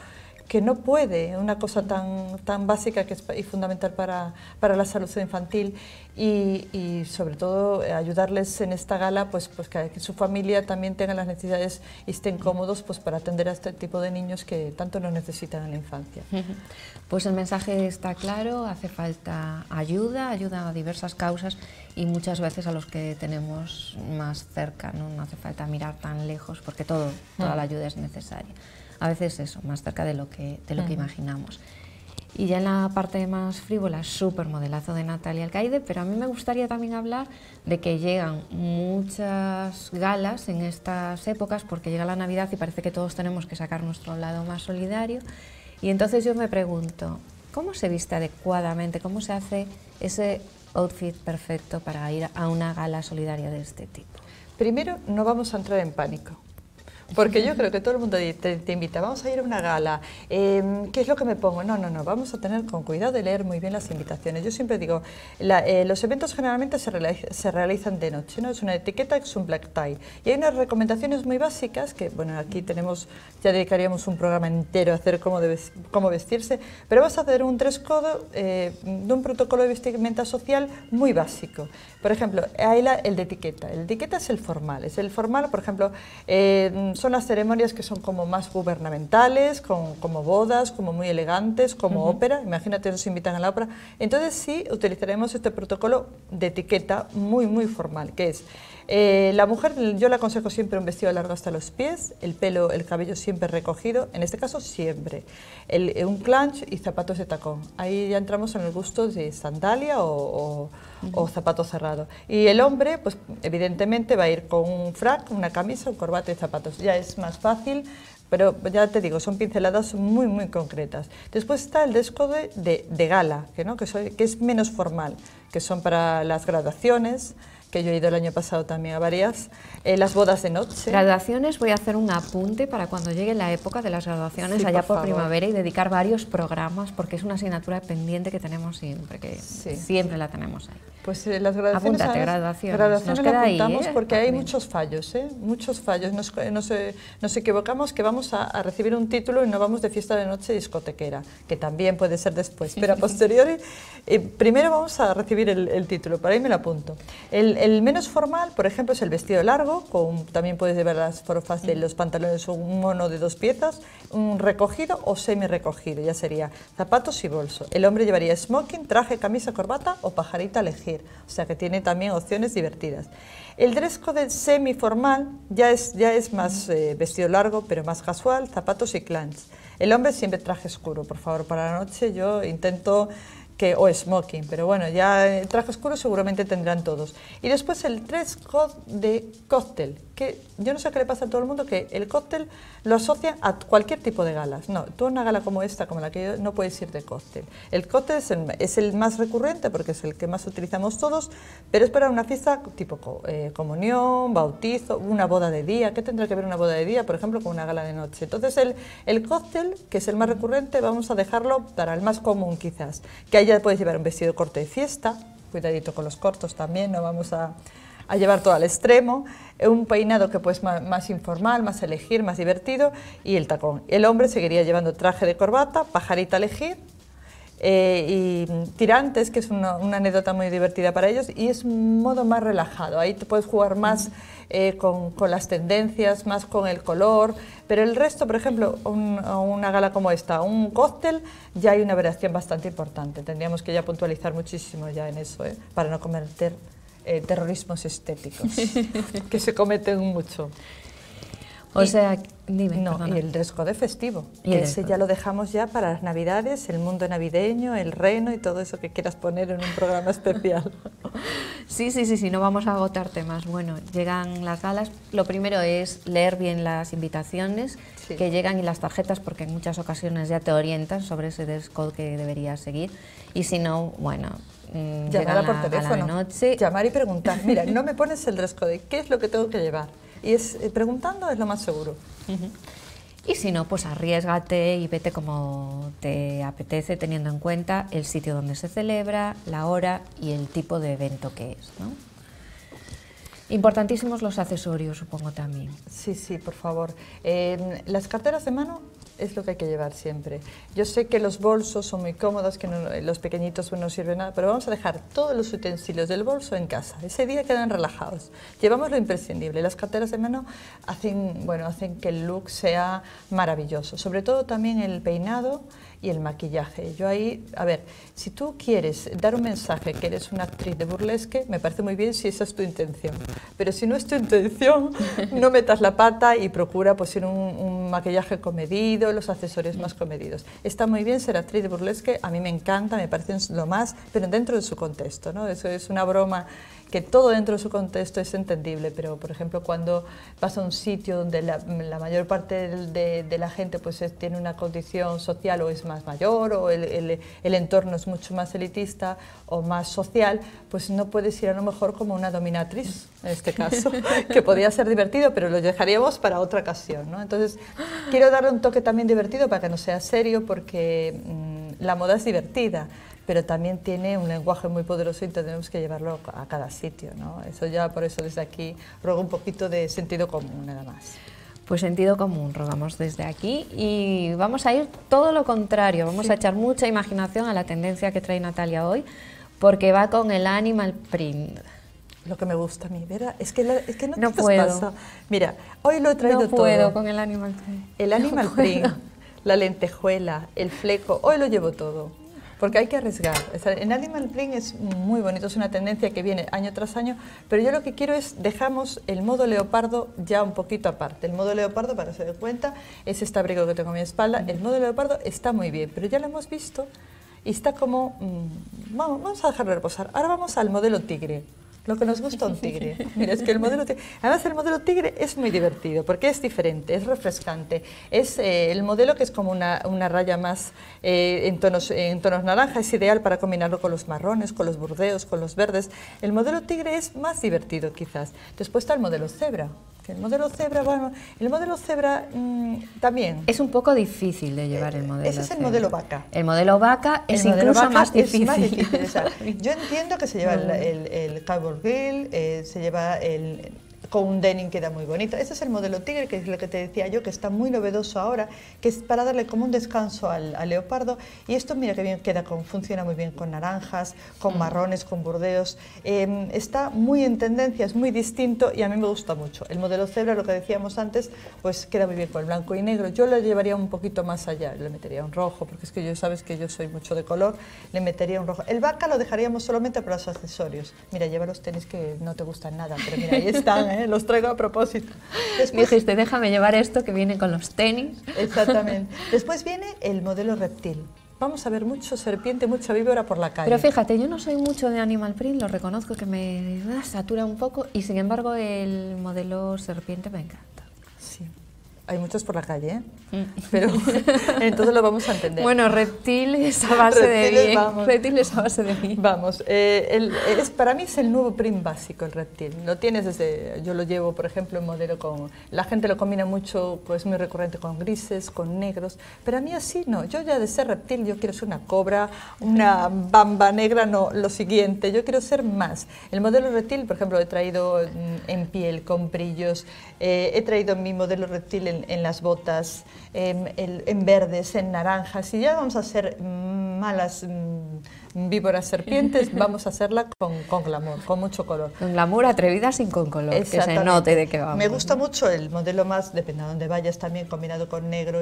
que no puede, una cosa tan, tan básica que es y fundamental para, para la salud infantil y, y, sobre todo ayudarles en esta gala pues, pues que, su familia también tenga las necesidades y estén cómodos pues para atender a este tipo de niños que tanto nos necesitan en la infancia. Pues el mensaje está claro, hace falta ayuda, ayuda a diversas causas y muchas veces a los que tenemos más cerca, no, no hace falta mirar tan lejos porque todo, toda la ayuda es necesaria a veces eso, más cerca de lo que, de lo que imaginamos. Y ya en la parte más frívola, súper modelazo de Natalia Alcaide, pero a mí me gustaría también hablar de que llegan muchas galas en estas épocas, porque llega la Navidad y parece que todos tenemos que sacar nuestro lado más solidario. Y entonces yo me pregunto, ¿cómo se viste adecuadamente? ¿Cómo se hace ese outfit perfecto para ir a una gala solidaria de este tipo? Primero, no vamos a entrar en pánico. Porque yo creo que todo el mundo te, invita, vamos a ir a una gala, em, ¿qué es lo que me pongo? No, no, no, vamos a tener con cuidado de leer muy bien las invitaciones. Yo siempre digo, eh, los eventos generalmente se, se, realizan de noche, ¿no? Es una etiqueta, es un black tie. Y hay unas recomendaciones muy básicas que, bueno, aquí tenemos, ya dedicaríamos un programa entero a hacer cómo, cómo vestirse, pero vas a hacer un dress code eh, de un protocolo de vestimenta social muy básico. Por ejemplo, hay el de etiqueta. El de etiqueta es el formal. Es el formal, por ejemplo, eh, son las ceremonias que son como más gubernamentales, como bodas, como muy elegantes, como ópera. Imagínate, nos invitan a la ópera. Entonces sí utilizaremos este protocolo de etiqueta muy, muy formal, que es eh, la mujer, yo le aconsejo siempre un vestido largo hasta los pies, el pelo, el cabello siempre recogido, en este caso siempre, el, un clutch y zapatos de tacón. Ahí ya entramos en el gusto de sandalia o, o, zapato cerrado. Y el hombre, pues evidentemente va a ir con un frac, una camisa, un corbata y zapatos. Ya es más fácil, pero ya te digo, son pinceladas muy, muy concretas. Después está el descode de, de gala, que, ¿no? que, soy, que es menos formal, que son para las graduaciones, que yo he ido el año pasado también a varias, eh, las bodas de noche. Graduaciones, voy a hacer un apunte para cuando llegue la época de las graduaciones allá por, primavera y dedicar varios programas porque es una asignatura pendiente que tenemos siempre, que siempre la tenemos ahí. Pues eh, las graduaciones, Apúntate, graduaciones. graduaciones nos apuntamos ahí, ¿eh? porque hay muchos fallos, ¿eh? muchos fallos. Nos, nos, nos, equivocamos que vamos a, a, recibir un título y no vamos de fiesta de noche discotequera, que también puede ser después, pero a posteriori, primero vamos a recibir el, el, título, por ahí me lo apunto. El, el, menos formal, por ejemplo, es el vestido largo, con, también puedes llevar las forfas de los pantalones, un mono de dos piezas, un recogido o semi recogido, ya sería zapatos y bolso. El hombre llevaría smoking, traje, camisa, corbata o pajarita a elegir o sea que tiene también opciones divertidas. El dress code semi-formal ya es, ya es más eh, vestido largo, pero más casual, zapatos y clans. El hombre siempre traje oscuro, por favor, para la noche yo intento que, o smoking, pero bueno, ya traje oscuro seguramente tendrán todos. Y después el dress code de cóctel, que yo no sé qué le pasa a todo el mundo, que el cóctel lo asocia a cualquier tipo de galas. No, tú una gala como esta, como la que yo, no puedes ir de cóctel. El cóctel es el, más recurrente porque es el que más utilizamos todos, pero es para una fiesta tipo eh, comunión, bautizo, una boda de día. ¿Qué tendrá que ver una boda de día, por ejemplo, con una gala de noche? Entonces el, el cóctel, que es el más recurrente, vamos a dejarlo para el más común quizás. Que ahí puedes llevar un vestido corto de fiesta, cuidadito con los cortos también, no vamos a a llevar todo al extremo, un peinado que pues más, informal, más elegir, más divertido y el tacón. El hombre seguiría llevando traje de corbata, pajarita elegir eh, y tirantes, que es una, anécdota muy divertida para ellos y es un modo más relajado. Ahí te puedes jugar más eh, con, con, las tendencias, más con el color, pero el resto, por ejemplo, una gala como esta, un cóctel, ya hay una variación bastante importante. Tendríamos que ya puntualizar muchísimo ya en eso, ¿eh? para no cometer eh, terrorismos estéticos que se cometen mucho. O sea, dime, no, y el dress code festivo, ¿Y ese ya lo dejamos ya para las navidades, el mundo navideño, el reno y todo eso que quieras poner en un programa especial. Sí, sí, sí, sí, no vamos a agotar temas. Bueno, llegan las galas, lo primero es leer bien las invitaciones que llegan y las tarjetas, porque en muchas ocasiones ya te orientan sobre ese dress code que deberías seguir. Y si no, bueno, Mm, llamar por teléfono, llamar y preguntar, mira, no me pones el dress code, ¿qué es lo que tengo que llevar? Y es, eh, preguntando es lo más seguro. Y si no, pues arriesgate y vete como te apetece, teniendo en cuenta el sitio donde se celebra, la hora y el tipo de evento que es. ¿no? Importantísimos los accesorios, supongo también. Sí, sí, por favor. Eh, las carteras de mano es lo que hay que llevar siempre. Yo sé que los bolsos son muy cómodos, que los pequeñitos no sirven nada, pero vamos a dejar todos los utensilios del bolso en casa. Ese día quedan relajados. Llevamos lo imprescindible. Las carteras de mano hacen, bueno, hacen que el look sea maravilloso. Sobre todo también el peinado y el maquillaje. Yo ahí, a ver, si tú quieres dar un mensaje que eres una actriz de burlesque, me parece muy bien si esa es tu intención. Pero si no es tu intención, no metas la pata y procura pues ir un, un maquillaje comedido, los accesorios más comedidos. Está muy bien ser actriz de burlesque, a mí me encanta, me parece lo más, pero dentro de su contexto, ¿no? Eso es una broma que todo dentro de su contexto es entendible, pero por ejemplo cuando vas a un sitio donde la, mayor parte de, la gente pues tiene una condición social o es más mayor o el, el, entorno es mucho más elitista o más social, pues no puedes ir a lo mejor como una dominatriz, en este caso, que podría ser divertido, pero lo dejaríamos para otra ocasión. ¿no? Entonces, quiero darle un toque también divertido para que no sea serio, porque mm, la moda es divertida pero también tiene un lenguaje muy poderoso y tenemos que llevarlo a cada sitio. ¿no? Eso ya por eso desde aquí ruego un poquito de sentido común nada más. Pues sentido común, rogamos desde aquí y vamos a ir todo lo contrario, vamos a echar mucha imaginación a la tendencia que trae Natalia hoy, porque va con el animal print. Lo que me gusta a mí, ¿verdad? Es que, es que no, no puedo. Pasa. Mira, hoy lo he traído todo. No puedo con el animal print. El animal print, la lentejuela, el fleco, hoy lo llevo todo porque hay que arriesgar. En Animal Print es muy bonito, es una tendencia que viene año tras año, pero yo lo que quiero es dejamos el modo leopardo ya un poquito aparte. El modo leopardo, para se dé cuenta, es este abrigo que tengo a mi espalda. El modo leopardo está muy bien, pero ya lo hemos visto y está como... Mm, vamos, vamos a dejarlo reposar. Ahora vamos al modelo tigre lo que nos gusta un tigre. Mira, es que el modelo tigre, además el modelo tigre es muy divertido porque es diferente, es refrescante. Es eh, el modelo que es como una, una raya más eh, en, tonos, en tonos naranja, es ideal para combinarlo con los marrones, con los burdeos, con los verdes. El modelo tigre es más divertido quizás. Después está el modelo cebra, el modelo cebra, bueno, el modelo cebra mm, también. Es un poco difícil de llevar el modelo. Ese es el modelo vaca. El modelo vaca es incluso más difícil. yo entiendo que se lleva el, el, el grill, eh, se lleva el con un denim queda muy bonito. Ese es el modelo tigre, que es lo que te decía yo, que está muy novedoso ahora, que es para darle como un descanso al, leopardo. Y esto, mira que bien queda, con, funciona muy bien con naranjas, con mm. marrones, con burdeos. Em, está muy en tendencia, es muy distinto y a mí me gusta mucho. El modelo cebra, lo que decíamos antes, pues queda muy bien con el blanco y negro. Yo lo llevaría un poquito más allá, le metería un rojo, porque es que yo sabes que yo soy mucho de color, le metería un rojo. El vaca lo dejaríamos solamente para los accesorios. Mira, lleva los tenis que no te gustan nada, pero mira, ahí están, ¿eh? ¿Eh? los traigo a propósito. Después, dijiste, déjame llevar esto que viene con los tenis. Exactamente. Después viene el modelo reptil. vamos a ver mucho serpiente, mucha víbora por la calle. Pero fíjate, yo no soy mucho de animal print, lo reconozco que me ah, satura un poco y sin embargo el modelo serpiente me encanta. Hay muchos por la calle, ¿eh? Mm. pero entonces lo vamos a entender. Bueno, reptiles a base de bien. Reptiles a base de bien. Vamos, eh, es, para mí es el nuevo print básico el reptil. Lo tienes desde, yo lo llevo, por ejemplo, en modelo con, la gente lo combina mucho, pues muy recurrente con grises, con negros, pero a mí así no. Yo ya de ser reptil, yo quiero ser una cobra, una bamba negra, no, lo siguiente, yo quiero ser más. El modelo reptil, por ejemplo, he traído en piel, con brillos, eh, he traído mi modelo reptil en, en las botas, en, verdes, en naranjas, y ya vamos a hacer malas mm, víboras serpientes, vamos a hacerla con, con, glamour, con mucho color. Con glamour atrevida sin con color, que se note de qué vamos. Me gusta mucho el modelo más, depende de dónde vayas, también combinado con negro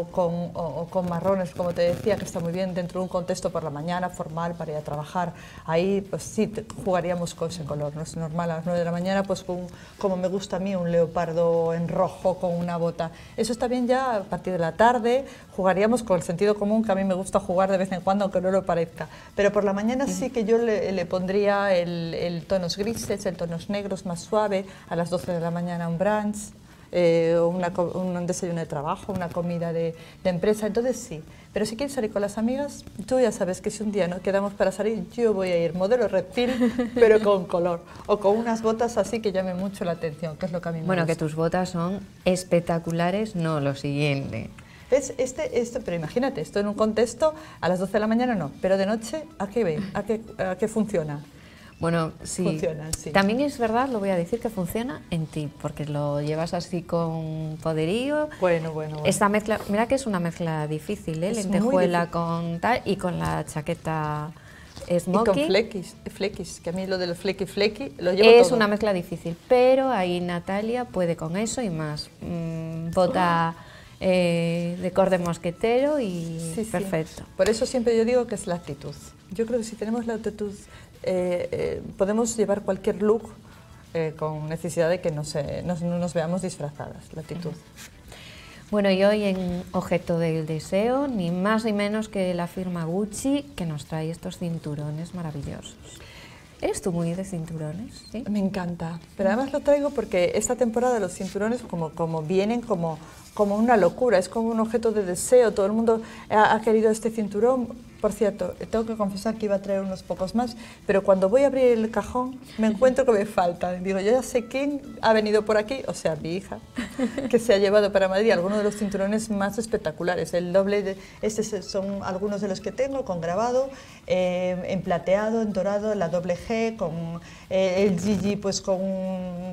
o con, o, con marrones, como te decía, que está muy bien dentro de un contexto por la mañana, formal, para ir a trabajar. Ahí, pues sí, jugaríamos con ese color, no es normal a las 9 de la mañana, pues con, como me gusta a mí, un leopardo en rojo con una bota. Eso está bien ya a partir de la tarde, jugaríamos con el sentido común, que a mí me gusta jugar de vez en cuando, aunque no lo parezca. Pero por la mañana sí que yo le, pondría el, tonos grises, el tonos negros más suave, a las 12 de la mañana un brunch, eh, un desayuno de trabajo, una comida de, empresa, entonces sí. Pero si quieres salir con las amigas, tú ya sabes que si un día no quedamos para salir, yo voy a ir modelo reptil, pero con color, o con unas botas así que llamen mucho la atención, que es lo que a mí me Bueno, que tus botas son espectaculares, no lo siguiente. ¿Ves? Este, esto, pero imagínate, esto en un contexto, a las 12 de la mañana no, pero de noche, ¿a qué ve? ¿A qué, a qué funciona? Bueno, sí. Funciona, sí. También es verdad, lo voy a decir, que funciona en ti, porque lo llevas así con poderío. Bueno, bueno, bueno. Esta mezcla, mira que es una mezcla difícil, ¿eh? Lentejuela con tal y con la chaqueta smoky. Y con flequis, flequis, que a mí lo de los flequi flequi lo llevo Es una mezcla difícil, pero ahí Natalia puede con eso y más. Mm, bota... Eh, de corde mosquetero y perfecto. Por eso siempre yo digo que es la actitud. Yo creo que si tenemos la actitud, eh, eh, podemos llevar cualquier look con necesidad de que no, no, nos veamos disfrazadas, la actitud. Bueno, y hoy en Objeto del Deseo, ni más ni menos que la firma Gucci, que nos trae estos cinturones maravillosos. ¿Eres tú muy de cinturones? ¿Sí? Me encanta, pero además lo traigo porque esta temporada los cinturones como, como vienen como como una locura, es como un objeto de deseo, todo el mundo ha, querido este cinturón. Por cierto, tengo que confesar que iba a traer unos pocos más, pero cuando voy a abrir el cajón me encuentro que me faltan. Digo, yo ya sé quién ha venido por aquí, o sea, mi hija, que se ha llevado para Madrid algunos de los cinturones más espectaculares. El doble, de, estos son algunos de los que tengo, con grabado, eh, en plateado, en dorado, la doble G, con eh, el Gigi pues con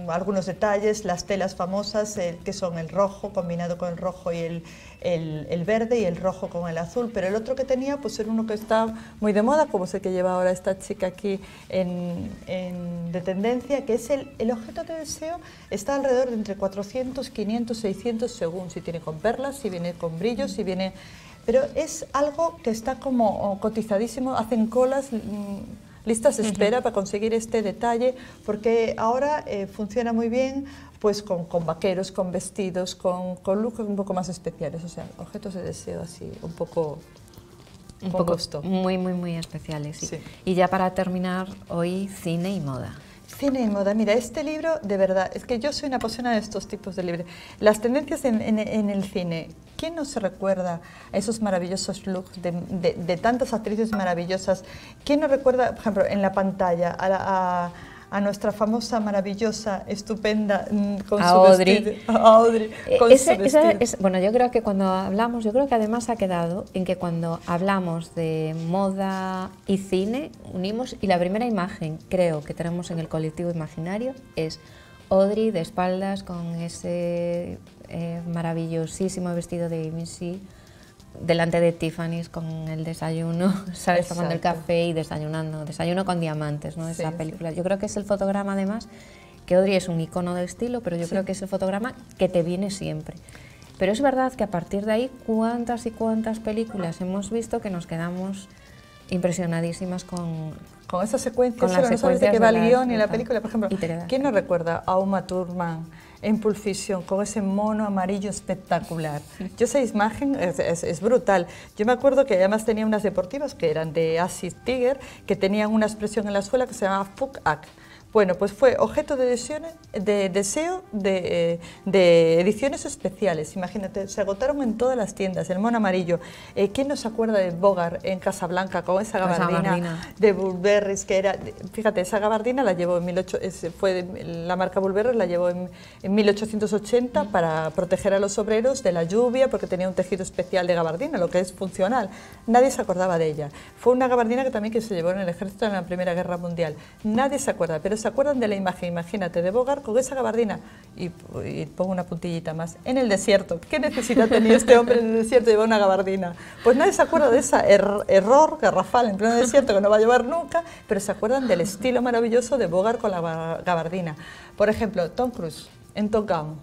algunos detalles, las telas famosas, que son el rojo combinado con el rojo y el, el, verde y el rojo con el azul, pero el otro que tenía pues era uno que está muy de moda, como sé que lleva ahora esta chica aquí en, de tendencia, que es el, el, objeto de deseo, está alrededor de entre 400, 500, 600 según si tiene con perlas, si viene con brillos, si viene... Pero es algo que está como cotizadísimo, hacen colas mm, listas de espera para conseguir este detalle, porque ahora eh, funciona muy bien pues con, con, vaqueros, con vestidos, con, con looks un poco más especiales, o sea, objetos de deseo así, un poco... Un poco muy, muy, muy especiales. Sí. Y ya para terminar, hoy cine y moda. Cine y moda. Mira, este libro, de verdad, es que yo soy una apasionada de estos tipos de libros. Las tendencias en, en, el cine. ¿Quién no se recuerda a esos maravillosos looks de, de, tantas actrices maravillosas? ¿Quién no recuerda, por ejemplo, en la pantalla a, a nuestra famosa, maravillosa, estupenda mm, con a su Audrey. vestido. A Audrey con su vestido. bueno, yo creo que cuando hablamos, yo creo que además ha quedado en que cuando hablamos de moda y cine, unimos, y la primera imagen, creo, que tenemos en el colectivo imaginario es Audrey de espaldas con ese eh, maravillosísimo vestido de Missy delante de Tiffany's con el desayuno, ¿sabes? Tomando el café y desayunando. Desayuno con diamantes, ¿no? Esa película. Yo creo que es el fotograma, además, que Audrey es un icono del estilo, pero yo creo que es el fotograma que te viene siempre. Pero es verdad que a partir de ahí, cuántas y cuántas películas hemos visto que nos quedamos impresionadísimas con, con esa secuencia, con no sabes de qué va el guion y la película. Por ejemplo, ¿quién no recuerda a Uma Thurman en Pulp con ese mono amarillo espectacular. Yo esa imagen es, brutal. Yo me acuerdo que además tenía unas deportivas que eran de Acid Tiger, que tenían una expresión en la suela que se llamaba Fuck Ack bueno, pues fue objeto de, de deseo eh, de, ediciones especiales. Imagínate, se agotaron en todas las tiendas, el mono amarillo. Eh, ¿Quién no se acuerda de Bogart en Casablanca con esa gabardina, de Burberry? Que era, fíjate, esa gabardina la llevó en 18, fue la marca Burberry la llevó en, 1880 para proteger a los obreros de la lluvia porque tenía un tejido especial de gabardina, lo que es funcional. Nadie se acordaba de ella. Fue una gabardina que también que se llevó en el ejército en la Primera Guerra Mundial. Nadie se acuerda, pero se acuerdan de la imagen, imagínate, de Bogart con esa gabardina, y, pongo una puntillita más, en el desierto. ¿Qué necesidad tenía este hombre en el desierto de llevar una gabardina? Pues nadie se acuerda de ese error garrafal en pleno desierto que no va a llevar nunca, pero se acuerdan del estilo maravilloso de Bogart con la gabardina. Por ejemplo, Tom Cruise en Top Gun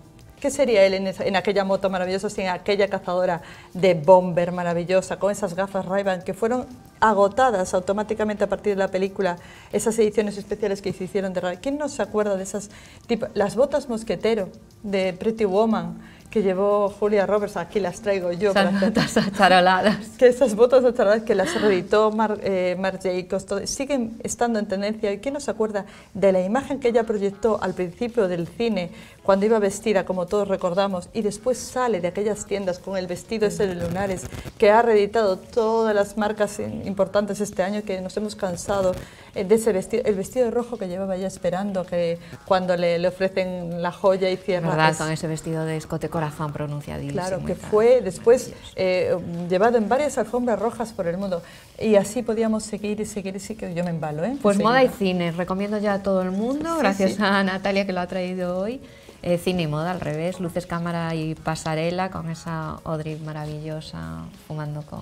¿Qué sería él en, aquella moto maravillosa, sin aquella cazadora de bomber maravillosa, con esas gafas ray que fueron agotadas automáticamente a partir de la película, esas ediciones especiales que se hicieron de Ray? ¿Quién no se acuerda de esas, tipo, las botas mosquetero de Pretty Woman? que llevó Julia Roberts, aquí las traigo yo. Esas botas acharoladas. Que esas botas acharoladas que las reeditó Mar, eh, Jacobs, siguen estando en tendencia. ¿Y quién nos acuerda de la imagen que ella proyectó al principio del cine, cuando iba vestida, como todos recordamos, y después sale de aquellas tiendas con el vestido ese de lunares, que ha reeditado todas las marcas importantes este año, que nos hemos cansado eh, de ese vestido, el vestido rojo que llevaba ya esperando, que cuando le, le ofrecen la joya y cierra. ¿Verdad? Con ese vestido de escote corazón pronunciadísimo. Claro, que fue después eh, llevado en varias alfombras rojas por el mundo. Y así podíamos seguir y seguir y sí que yo me embalo. ¿eh? Pues moda y cine, recomiendo ya a todo el mundo, gracias a Natalia que lo ha traído hoy. Eh, cine y moda al revés, luces, cámara y pasarela con esa Audrey maravillosa fumando con,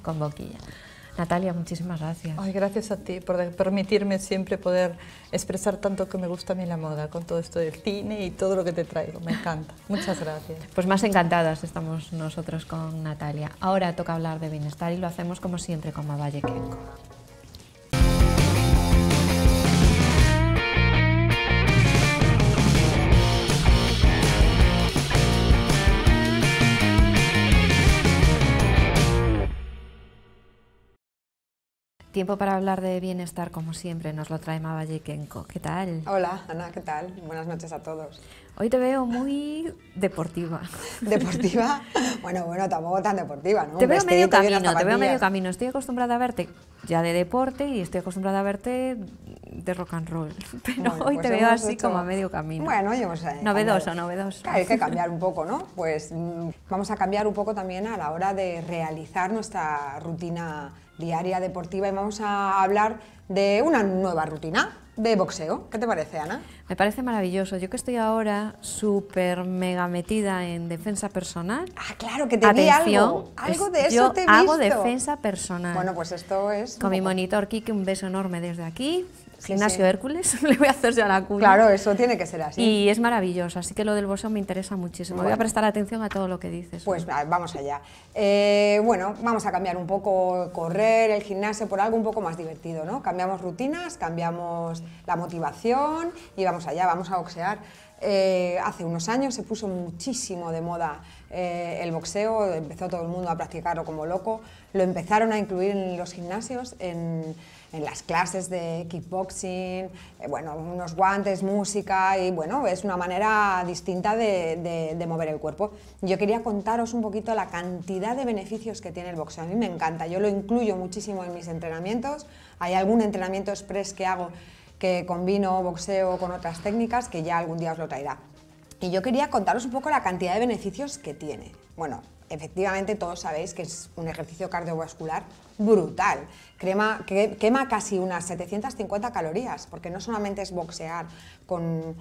con boquilla. Natalia, muchísimas gracias. Ay, gracias a ti por permitirme siempre poder expresar tanto que me gusta a mí la moda, con todo esto del cine y todo lo que te traigo. Me encanta. Muchas gracias. Pues más encantadas estamos nosotros con Natalia. Ahora toca hablar de bienestar y lo hacemos como siempre con Mavalle Kenko. Tiempo para hablar de bienestar, como siempre, nos lo trae Mavalle Kenko. ¿Qué tal? Hola, Ana, ¿qué tal? Buenas noches a todos. Hoy te veo muy deportiva. ¿Deportiva? bueno, bueno, tampoco tan deportiva, ¿no? Te veo medio camino, te veo medio camino. Estoy acostumbrada a verte ya de deporte y estoy acostumbrada a verte de rock and roll. Pero hoy pues te veo así como a medio camino. Bueno, hemos... Eh, novedoso, novedoso. hay que cambiar un poco, ¿no? Pues mm, vamos a cambiar un poco también a la hora de realizar nuestra rutina diaria deportiva y vamos a hablar de una nueva rutina de boxeo. ¿Qué te parece, Ana? Me parece maravilloso. Yo que estoy ahora súper mega metida en defensa personal. Ah, claro, que te vi algo. Algo de eso te he visto. hago defensa personal. Bueno, pues esto es... Con mi monitor Kike, un beso enorme desde aquí. Gimnasio Hércules, le voy a hacer ya la cuña. Claro, eso tiene que ser así. Y es maravilloso, así que lo del boxeo me interesa muchísimo. Voy a prestar atención a todo lo que dices. Pues vamos allá. Eh, bueno, vamos a cambiar un poco, correr, el gimnasio, por algo un poco más divertido, ¿no? Cambiamos rutinas, cambiamos la motivación y vamos allá, vamos a boxear. Eh, hace unos años se puso muchísimo de moda eh, el boxeo, empezó todo el mundo a practicarlo como loco, lo empezaron a incluir en los gimnasios, en en las clases de kickboxing, eh, bueno, unos guantes, música y bueno, es una manera distinta de, mover el cuerpo. Yo quería contaros un poquito la cantidad de beneficios que tiene el boxeo. A mí me encanta, yo lo incluyo muchísimo en mis entrenamientos. Hay algún entrenamiento express que hago que combino boxeo con otras técnicas que ya algún día os lo traerá. Y yo quería contaros un poco la cantidad de beneficios que tiene. Bueno, efectivamente todos sabéis que es un ejercicio cardiovascular brutal. Quema casi unas 750 calorías, porque no solamente es boxear con,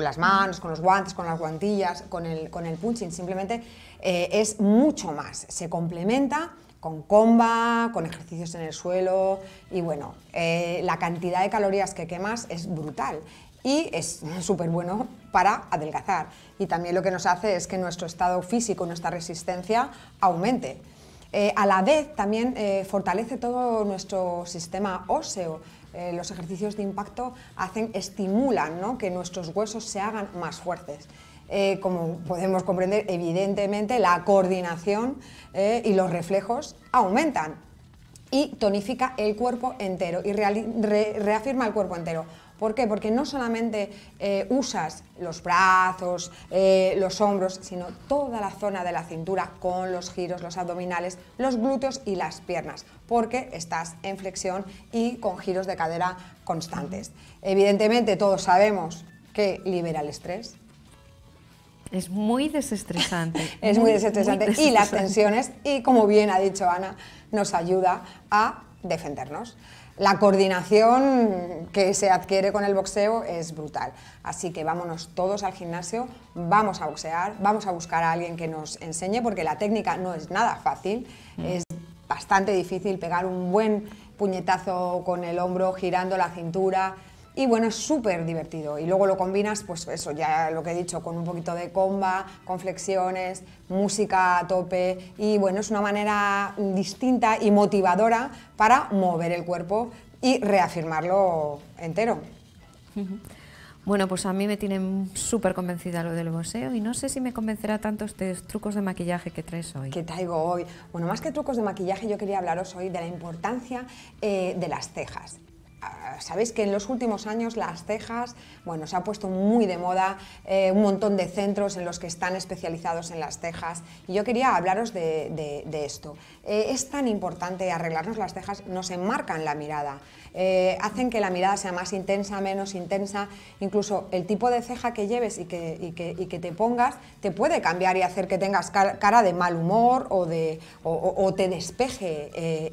las manos, con los guantes, con las guantillas, con el, con el punching, simplemente eh, es mucho más. Se complementa con comba, con ejercicios en el suelo y bueno, eh, la cantidad de calorías que quemas es brutal y es súper bueno para adelgazar. Y también lo que nos hace es que nuestro estado físico, nuestra resistencia aumente. Eh, a la vez también eh, fortalece todo nuestro sistema óseo. eh, los ejercicios de impacto hacen, estimulan que nuestros huesos se hagan más fuertes. Como podemos comprender, evidentemente la coordinación y los reflejos aumentan y tonifica el cuerpo entero y reafirma el cuerpo entero. ¿Por qué? Porque no solamente eh, usas los brazos, los hombros, sino toda la zona de la cintura con los giros, los abdominales, los glúteos y las piernas, porque estás en flexión y con giros de cadera constantes. Evidentemente todos sabemos que libera el estrés, es muy desestresante. es muy, desestresante. Y las tensiones, y como bien ha dicho Ana, nos ayuda a defendernos. La coordinación que se adquiere con el boxeo es brutal. Así que vámonos todos al gimnasio, vamos a boxear, vamos a buscar a alguien que nos enseñe, porque la técnica no es nada fácil, mm. es bastante difícil pegar un buen puñetazo con el hombro, girando la cintura, y bueno, es súper divertido. Y luego lo combinas, pues eso, ya lo que he dicho, con un poquito de comba, con flexiones, música a tope. Y bueno, es una manera distinta y motivadora para mover el cuerpo y reafirmarlo entero. Bueno, pues a mí me tienen súper convencida lo del boxeo y no sé si me convencerá tanto estos trucos de maquillaje que traes hoy. Que traigo hoy. Bueno, más que trucos de maquillaje, yo quería hablaros hoy de la importancia eh, de las cejas. Ah, sabéis que en los últimos años las cejas, bueno, se ha puesto muy de moda, eh, un montón de centros en los que están especializados en las cejas y yo quería hablaros de, esto. Eh, es tan importante arreglarnos las cejas, nos enmarcan la mirada, eh, hacen que la mirada sea más intensa, menos intensa, incluso el tipo de ceja que lleves y que, te pongas te puede cambiar y hacer que tengas cara de mal humor o, de, o te despeje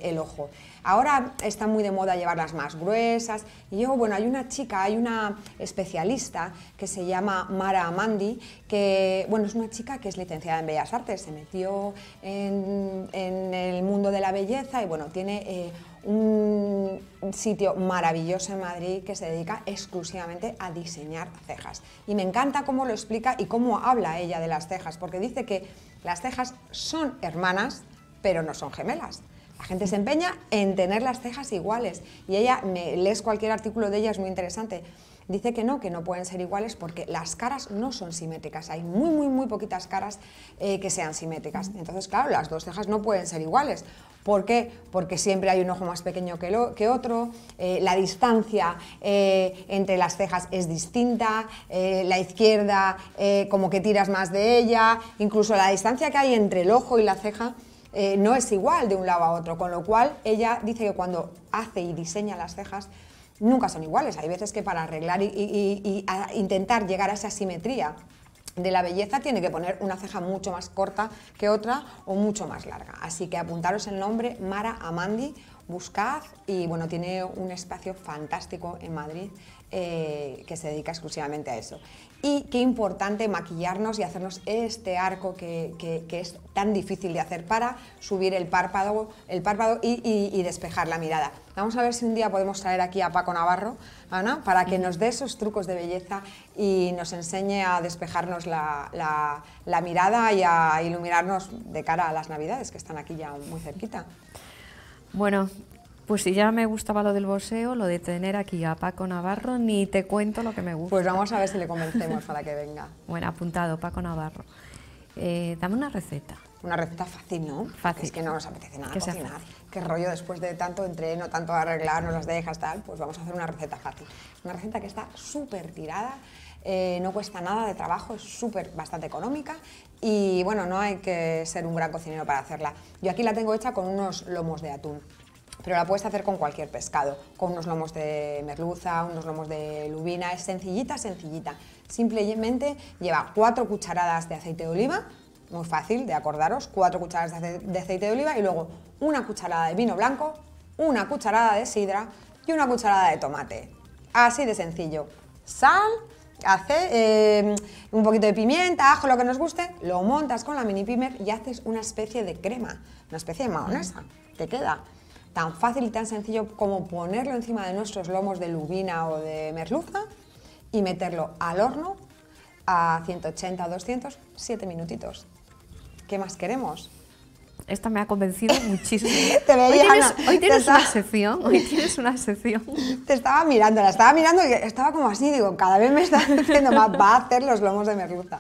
el ojo. Ahora está muy de moda llevarlas más gruesas. Y yo, bueno, hay una chica, hay una especialista que se llama Mara Amandi, que, bueno, es una chica que es licenciada en Bellas Artes, se metió en, el mundo de la belleza y, bueno, tiene... Eh, un sitio maravilloso en Madrid que se dedica exclusivamente a diseñar cejas. Y me encanta cómo lo explica y cómo habla ella de las cejas, porque dice que las cejas son hermanas, pero no son gemelas. La gente se empeña en tener las cejas iguales y ella, me lees cualquier artículo de ella, es muy interesante. Dice que no, que no pueden ser iguales porque las caras no son simétricas. Hay muy, muy, muy poquitas caras eh, que sean simétricas. Entonces, claro, las dos cejas no pueden ser iguales. ¿Por qué? Porque siempre hay un ojo más pequeño que, que otro, eh, la distancia eh, entre las cejas es distinta, la izquierda como que tiras más de ella, incluso la distancia que hay entre el ojo y la ceja eh, no es igual de un lado a otro, con lo cual ella dice que cuando hace y diseña las cejas nunca son iguales. Hay veces que para arreglar y, intentar llegar a esa simetría de la belleza tiene que poner una ceja mucho más corta que otra o mucho más larga. Así que apuntaros el nombre Mara Amandi, buscad y bueno, tiene un espacio fantástico en Madrid eh, que se dedica exclusivamente a eso. Y qué importante maquillarnos y hacernos este arco que, es tan difícil de hacer para subir el párpado, el párpado y, despejar la mirada. Vamos a ver si un día podemos traer aquí a Paco Navarro, Ana, para que nos dé esos trucos de belleza y nos enseñe a despejarnos la, la mirada y a iluminarnos de cara a las navidades, que están aquí ya muy cerquita. Bueno, pues si ya me gustaba lo del boxeo, lo de tener aquí a Paco Navarro, ni te cuento lo que me gusta. Pues vamos a ver si le convencemos para que venga. Bueno, apuntado, Paco Navarro. Eh, dame una receta. Una receta fácil, ¿no? Fácil. Es que no nos apetece nada cocinar. Qué rollo después de tanto entreno, tanto arreglarnos las dejas, tal, pues vamos a hacer una receta fácil. Una receta que está súper tirada, eh, no cuesta nada de trabajo, es súper, bastante económica y bueno, no hay que ser un gran cocinero para hacerla. Yo aquí la tengo hecha con unos lomos de atún pero la puedes hacer con cualquier pescado, con unos lomos de merluza, unos lomos de lubina, es sencillita, sencillita. Simplemente lleva cuatro cucharadas de aceite de oliva, muy fácil de acordaros, cuatro cucharadas de aceite de oliva y luego una cucharada de vino blanco, una cucharada de sidra y una cucharada de tomate. Así de sencillo. Sal, hace eh, un poquito de pimienta, ajo, lo que nos guste, lo montas con la mini pimer y haces una especie de crema, una especie de mayonesa. Te queda tan fácil y tan sencillo como ponerlo encima de nuestros lomos de lubina o de merluza y meterlo al horno a 180 o 200, 7 minutitos. ¿Qué más queremos? esta me ha convencido muchísimo. Te veía, hoy tienes, Ana, hoy tienes una estaba- sección, hoy tienes una sección. Te estaba mirando, la estaba mirando y estaba como así, digo, cada vez me está haciendo más, va a hacer los lomos de merluza.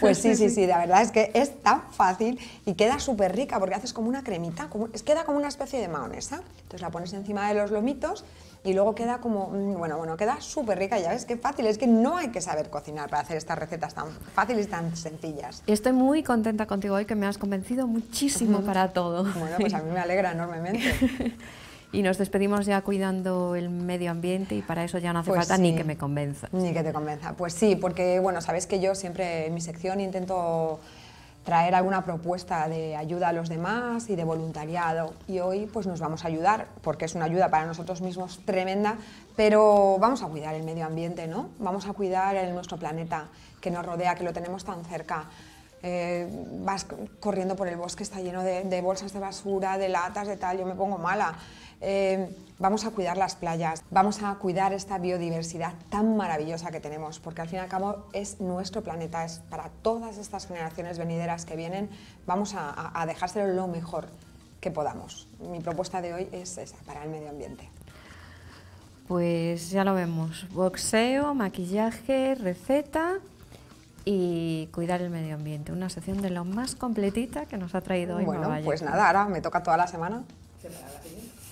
Pues sí, sí, sí, la verdad es que es tan fácil y queda súper rica porque haces como una cremita, como, es, queda como una especie de mahonesa. Entonces la pones encima de los lomitos y luego queda como, mm, bueno, bueno, queda súper rica, ya ves qué fácil, es que no hay que saber cocinar para hacer estas recetas tan fáciles y tan sencillas. Estoy muy contenta contigo hoy, que me has convencido muchísimo para todo. Bueno, pues a mí me alegra enormemente. Y nos despedimos ya cuidando el medio ambiente y para eso ya no hace Pues falta ni sí. que me convenza. Ni que te convenza. Pues sí, porque bueno, sabes que yo siempre en mi sección intento traer alguna propuesta de ayuda a los demás y de voluntariado. Y hoy pues nos vamos a ayudar, porque es una ayuda para nosotros mismos tremenda, pero vamos a cuidar el medio ambiente, ¿no? Vamos a cuidar el, nuestro planeta que nos rodea, que lo tenemos tan cerca. Eh, vas corriendo por el bosque, está lleno de, de bolsas de basura, de latas, de tal, yo me pongo mala. Eh, vamos a cuidar las playas, vamos a cuidar esta biodiversidad tan maravillosa que tenemos, porque al fin y al cabo es nuestro planeta, es para todas estas generaciones venideras que vienen, vamos a, dejárselo lo mejor que podamos. Mi propuesta de hoy es esa, para el medio ambiente. Pues ya lo vemos. Boxeo, maquillaje, receta y cuidar el medio ambiente. Una sección de lo más completita que nos ha traído hoy bueno, Nueva pues nada, ahora me toca toda la semana.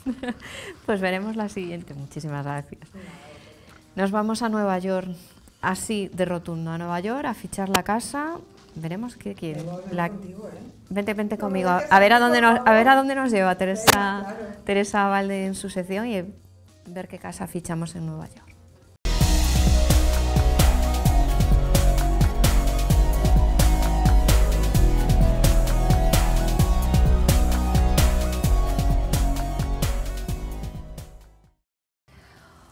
Pues veremos la siguiente. Muchísimas gracias. Nos vamos a Nueva York, así de rotundo, a Nueva York, a fichar la casa. Veremos qué quiere. La- Vente, vente conmigo. A, a ver a dónde nos, a ver a dónde nos lleva Teresa, Teresa Valde en su sección y ver qué casa fichamos en Nueva York.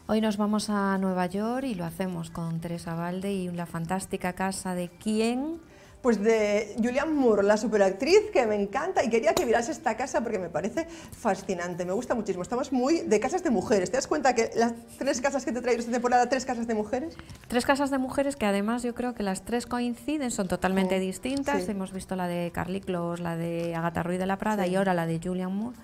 Hoy nos vamos a Nueva York y lo hacemos con Teresa Valde y la fantástica casa de quién. Pues de Julianne Moore, la superactriz que me encanta y quería que vieras esta casa porque me parece fascinante, me gusta muchísimo. Estamos muy de casas de mujeres. ¿Te das cuenta que las tres casas que te he traído esta temporada, tres casas de mujeres? Tres casas de mujeres que además yo creo que las tres coinciden, son totalmente distintas. sí. Hemos visto la de Carly Close, la de Agatha Ruiz de la Prada y ahora la de Julianne Moore.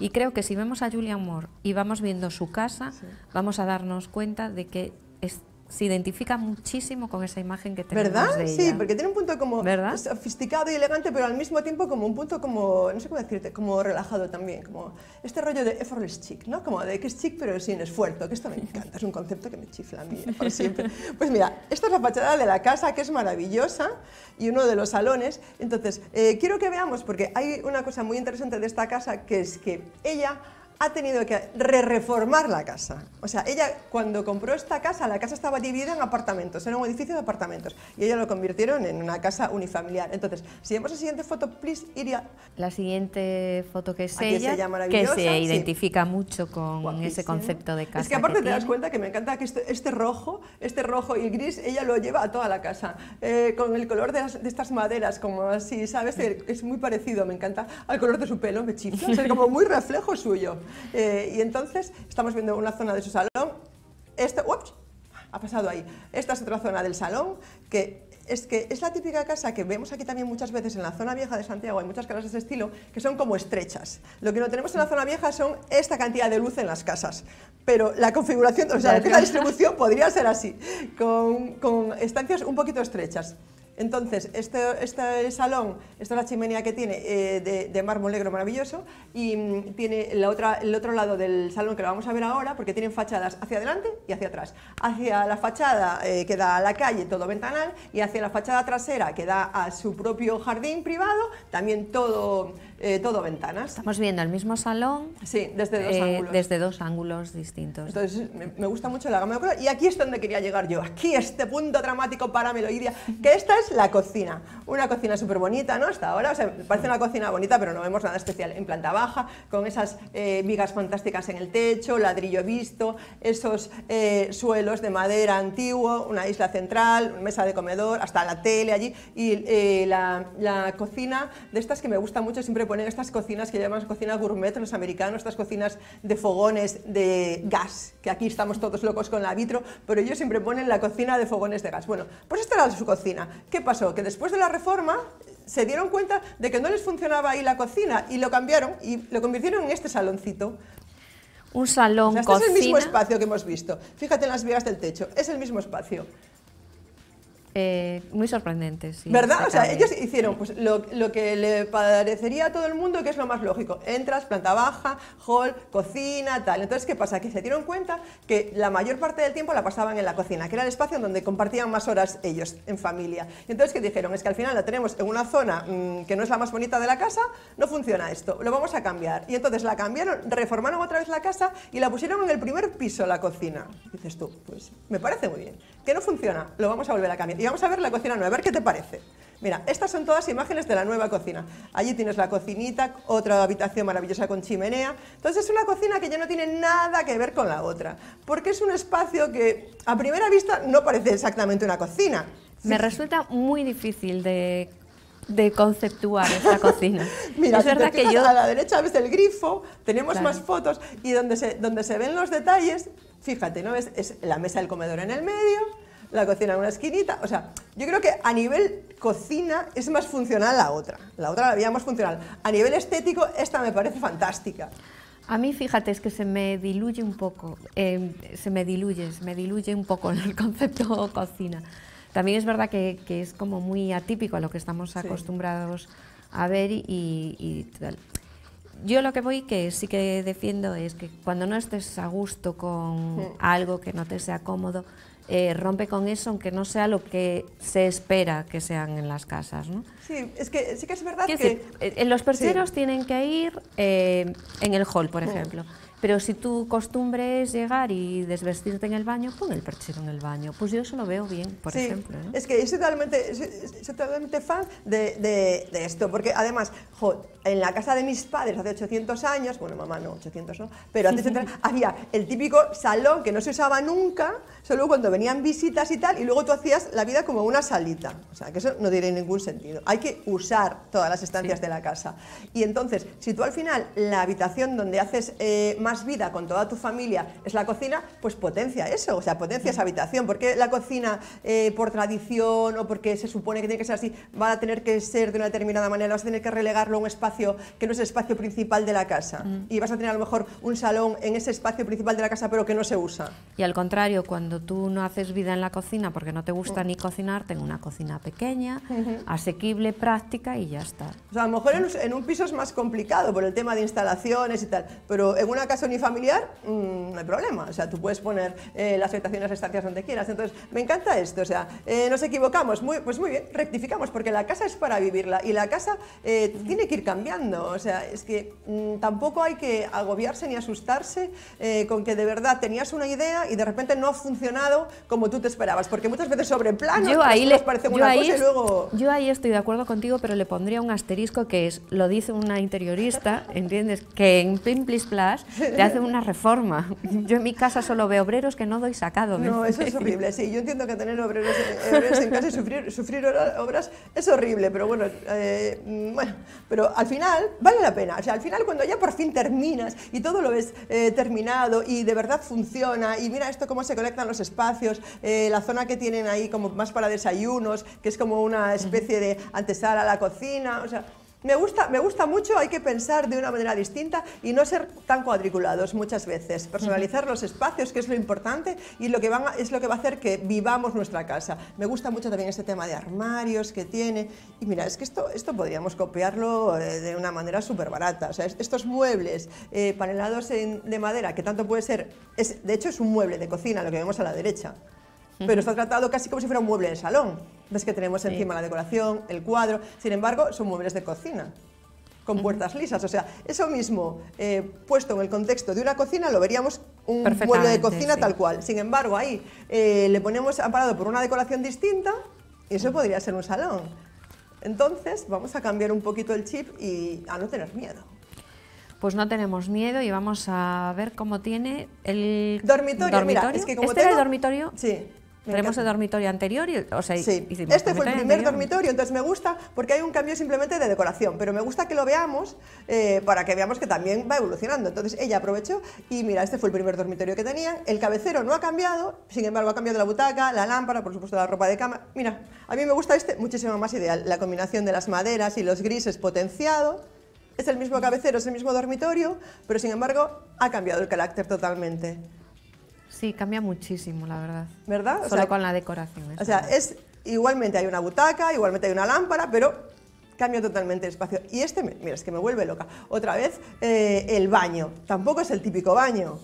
Y creo que si vemos a Julianne Moore y vamos viendo su casa, vamos a darnos cuenta de que es- se identifica muchísimo con esa imagen que tenemos ¿Verdad? de ella. Sí, porque tiene un punto como ¿Verdad? sofisticado y elegante, pero al mismo tiempo como un punto como, no sé cómo decirte, como relajado también, como este rollo de effortless chic, ¿no? Como de que es chic pero sin esfuerzo, que esto me encanta, es un concepto que me chifla a mí ¿eh? por siempre. Pues mira, esta es la fachada de la casa, que es maravillosa, y uno de los salones. Entonces, eh, quiero que veamos, porque hay una cosa muy interesante de esta casa, que es que ella ha tenido que re-reformar la casa. O sea, ella cuando compró esta casa, la casa estaba dividida en apartamentos, era un edificio de apartamentos, y ella lo convirtieron en una casa unifamiliar. Entonces, si vemos la siguiente foto, please, Iria. La siguiente foto que es Aquí ella, ella que se sí. identifica mucho con ese concepto de casa. Es que aparte te das tiene. cuenta que me encanta que este, este rojo, este rojo y gris, ella lo lleva a toda la casa. Eh, con el color de, las- de estas maderas, como así, ¿sabes? Es muy parecido, me encanta al color de su pelo, me chifla. Es como muy reflejo suyo. Eh, y entonces estamos viendo una zona de su salón. Ups, ha pasado ahí. Esta es otra zona del salón que es que es la típica casa que vemos aquí también muchas veces en la zona vieja de Santiago, hay muchas casas de ese estilo, que son como estrechas. Lo que no tenemos en la zona vieja son esta cantidad de luz en las casas, pero la configuración, o sea, la distribución podría ser así, con, con estancias un poquito estrechas. Entonces, este, este salón, esta es la chimenea que tiene eh, de, mármol negro maravilloso y mm, tiene la otra, el otro lado del salón que lo vamos a ver ahora porque tienen fachadas hacia adelante y hacia atrás. Hacia la fachada eh, que da a la calle, todo ventanal, y hacia la fachada trasera que da a su propio jardín privado, también todo, eh, todo ventanas. Estamos viendo el mismo salón Sí, desde dos eh, ángulos. desde dos ángulos distintos. Entonces me, me gusta mucho la gama de color y aquí es donde quería llegar yo, aquí este punto dramático para Meloidia, que esta es la cocina, una cocina súper bonita, ¿no? Hasta ahora, o sea, parece una cocina bonita, pero no vemos nada especial, en planta baja, con esas eh, vigas fantásticas en el techo, ladrillo visto, esos eh, suelos de madera antiguo, una isla central, mesa de comedor, hasta la tele allí, y eh, la, la cocina de estas que me gusta mucho, siempre ponen estas cocinas que llaman cocina gourmet los americanos, estas cocinas de fogones de gas, que aquí estamos todos locos con la vitro, pero ellos siempre ponen la cocina de fogones de gas. Bueno, pues esta era su cocina. ¿Qué ¿qué pasó? Que después de la reforma se dieron cuenta de que no les funcionaba ahí la cocina y lo cambiaron y lo convirtieron en este saloncito. Un salón, O sea, este cocina. es el mismo espacio que hemos visto. Fíjate en las vigas del techo, es el mismo espacio. Eh, muy sorprendente, sí. ¿Verdad? O sea, ellos hicieron pues, lo, lo que le parecería a todo el mundo que es lo más lógico. Entras, planta baja, hall, cocina, tal. Entonces, ¿qué pasa? Que se dieron cuenta que la mayor parte del tiempo la pasaban en la cocina, que era el espacio en donde compartían más horas ellos en familia. Y entonces, ¿qué dijeron? Es que al final la tenemos en una zona mm, que no es la más bonita de la casa, no funciona esto, lo vamos a cambiar. Y entonces la cambiaron, reformaron otra vez la casa y la pusieron en el primer piso, la cocina. Dices tú, pues me parece muy bien. Que no funciona, lo vamos a volver a cambiar. Y vamos a ver la cocina nueva, a ver qué te parece. Mira, estas son todas imágenes de la nueva cocina. Allí tienes la cocinita, otra habitación maravillosa con chimenea. Entonces es una cocina que ya no tiene nada que ver con la otra, porque es un espacio que a primera vista no parece exactamente una cocina. Me resulta muy difícil de, de conceptuar esta cocina. Mira, es si te verdad que fijas, yo... a la derecha ves el grifo, tenemos Claro. más fotos y donde se, donde se ven los detalles, fíjate, ¿no? Es, es la mesa del comedor en el medio, la cocina en una esquinita. O sea, yo creo que a nivel cocina es más funcional la otra. La otra la veíamos funcional. A nivel estético, esta me parece fantástica. A mí, fíjate, es que se me diluye un poco, eh, se me diluye, se me diluye un poco el concepto cocina. También es verdad que, que es como muy atípico a lo que estamos acostumbrados a ver y, y tal. Yo lo que voy, que sí que defiendo, es que cuando no estés a gusto con algo que no te sea cómodo, eh, rompe con eso, aunque no sea lo que se espera que sean en las casas. ¿no? Sí, es que sí que es verdad Quiero que... decir, eh, los percheros Sí. tienen que ir eh, en el hall, por ejemplo. Pero si tu costumbre es llegar y desvestirte en el baño, pon el perchero en el baño. Pues yo eso lo veo bien, por Sí, ejemplo. ¿no? Es que yo soy totalmente, soy- soy totalmente fan de, de- de esto, porque además, jo, en la casa de mis padres hace 800 años, bueno, mamá no, 800 no, pero hace 800 años, había el típico salón que no se usaba nunca, solo cuando venían visitas y tal, y luego tú hacías la vida como una salita. O sea, que eso no tiene ningún sentido. Hay que usar todas las estancias de la casa. Y entonces, si tú al final la habitación donde haces eh, más vida con toda tu familia es la cocina, pues potencia eso, o sea, potencia esa habitación. Porque la cocina, eh, por tradición o porque se supone que tiene que ser así, va a tener que ser de una determinada manera, vas a tener que relegarlo a un espacio que no es el espacio principal de la casa. Y vas a tener a lo mejor un salón en ese espacio principal de la casa, pero que no se usa. Y al contrario, cuando tú no haces vida en la cocina porque no te gusta Mm. ni cocinar, ten una cocina pequeña, asequible, práctica y ya está. O sea, a lo mejor en, en un piso es más complicado por el tema de instalaciones y tal, pero en una casa unifamiliar mm, no hay problema. O sea, tú puedes poner eh, las habitaciones, estancias donde quieras. Entonces, me encanta esto. O sea, eh, nos equivocamos. Muy, pues muy bien, rectificamos, porque la casa es para vivirla y la casa eh, tiene que ir cambiando. O sea, es que mm, tampoco hay que agobiarse ni asustarse eh, con que de verdad tenías una idea y de repente no ha funcionado como tú te esperabas, porque muchas veces sobre Yo las ahí, cosas le- parecen yo una ahí cosa y luego... yo ahí estoy de acuerdo contigo, pero le pondría un asterisco que es, lo dice una interiorista, ¿entiendes? Que en Pimplis Plus te hacen una reforma. Yo en mi casa solo veo obreros que no doy sacado. ¿me No, eso es horrible. Sí, yo entiendo que tener obreros, eh, obreros en casa y sufrir, sufrir obras es horrible, pero bueno, eh, mm, bueno, pero al final vale la pena. O sea, al final cuando ya por fin terminas y todo lo ves eh, terminado y de verdad funciona y mira esto cómo se conectan los espacios, eh, la zona que tienen ahí como más para desayunos, que es como una especie de antesala a la cocina, o sea... Me gusta, me gusta mucho, hay que pensar de una manera distinta y no ser tan cuadriculados muchas veces. Personalizar los espacios, que es lo importante y lo que van a- es lo que va a hacer que vivamos nuestra casa. Me gusta mucho también este tema de armarios que tiene. Y mira, es que esto, esto podríamos copiarlo eh, de una manera súper barata. O sea, es- estos muebles eh, panelados en- de madera, que tanto puede ser, es, de hecho es un mueble de cocina, lo que vemos a la derecha pero está tratado casi como si fuera un mueble de salón. Ves que tenemos encima la decoración, el cuadro, sin embargo, son muebles de cocina con puertas lisas, o sea, eso mismo eh, puesto en el contexto de una cocina lo veríamos un mueble de cocina sí. tal cual. Sin embargo, ahí eh, le ponemos amparado por una decoración distinta y eso podría ser un salón. Entonces, vamos a cambiar un poquito el chip y a no tener miedo. Pues no tenemos miedo y vamos a ver cómo tiene el Dormitorio, mira, es que como ¿Este era el tengo- dormitorio? Sí. Tenemos el dormitorio anterior y, o sea, Sí, hicimos este fue el primer anterior. dormitorio, entonces me gusta porque hay un cambio simplemente de decoración, pero me gusta que lo veamos eh, para que veamos que también va evolucionando. Entonces ella aprovechó y mira, este fue el primer dormitorio que tenían, el cabecero no ha cambiado, sin embargo ha cambiado la butaca, la lámpara, por supuesto la ropa de cama. Mira, a mí me gusta este muchísimo más ideal, la combinación de las maderas y los grises potenciado. Es el mismo cabecero, es el mismo dormitorio, pero sin embargo ha cambiado el carácter totalmente. Sí, cambia muchísimo, la verdad. ¿Verdad? O Solo sea, con la decoración. O sea, es igualmente hay una butaca, igualmente hay una lámpara, pero cambia totalmente el espacio. Y este, mira, es que me vuelve loca. Otra vez, eh, el baño. Tampoco es el típico baño.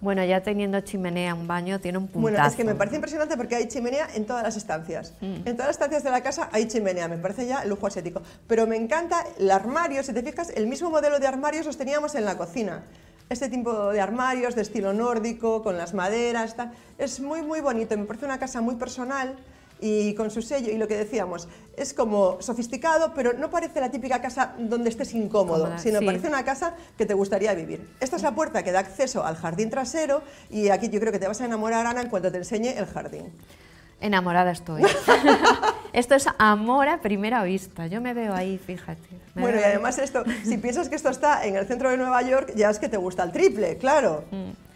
Bueno, ya teniendo chimenea, un baño, tiene un puntazo. Bueno, es que me parece impresionante porque hay chimenea en todas las estancias. En todas las estancias de la casa hay chimenea, me parece ya lujo asiático. Pero me encanta el armario, si te fijas, el mismo modelo de armarios los teníamos en la cocina. Este tipo de armarios de estilo nórdico, con las maderas, tal. es muy, muy bonito. Me parece una casa muy personal y con su sello. Y lo que decíamos, es como sofisticado, pero no parece la típica casa donde estés incómodo, Cómoda, sino sí. parece una casa que te gustaría vivir. Esta es la puerta que da acceso al jardín trasero y aquí yo creo que te vas a enamorar, Ana, en cuanto te enseñe el jardín. Enamorada estoy. esto es amor a primera vista. Yo me veo ahí, fíjate. Bueno, y además esto, si piensas que esto está en el centro de Nueva York, ya es que te gusta el triple, claro.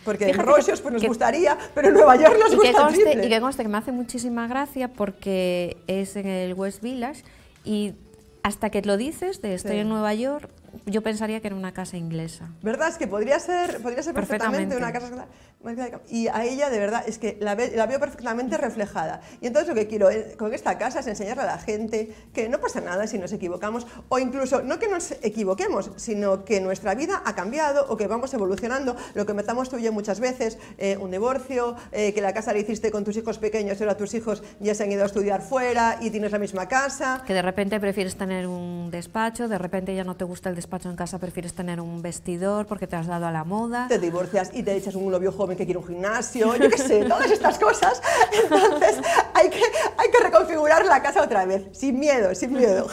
Porque en Mm. Fíjate que- Rochos pues nos que- gustaría, pero en Nueva York nos y gusta que, el triple. y que conste que me hace muchísima gracia porque es en el West Village y hasta que lo dices de estoy Sí. en Nueva York, yo pensaría que era una casa inglesa. ¿Verdad? Es que podría ser, podría ser perfectamente, Perfectamente. una casa... Y a ella, de verdad, es que la, ve- la veo perfectamente reflejada. Y entonces lo que quiero con esta casa es enseñarle a la gente que no pasa nada si nos equivocamos, o incluso no que nos equivoquemos, sino que nuestra vida ha cambiado o que vamos evolucionando. Lo que empezamos tú y yo muchas veces, eh, un divorcio, eh, que la casa la hiciste con tus hijos pequeños y ahora tus hijos ya se han ido a estudiar fuera y tienes la misma casa. Que de repente prefieres tener un despacho, de repente ya no te gusta el despacho en casa, prefieres tener un vestidor porque te has dado a la moda. te divorcias y te echas un novio joven que quiere un gimnasio, yo qué sé, todas estas cosas. Entonces hay que, hay que reconfigurar la casa otra vez, sin miedo, sin miedo.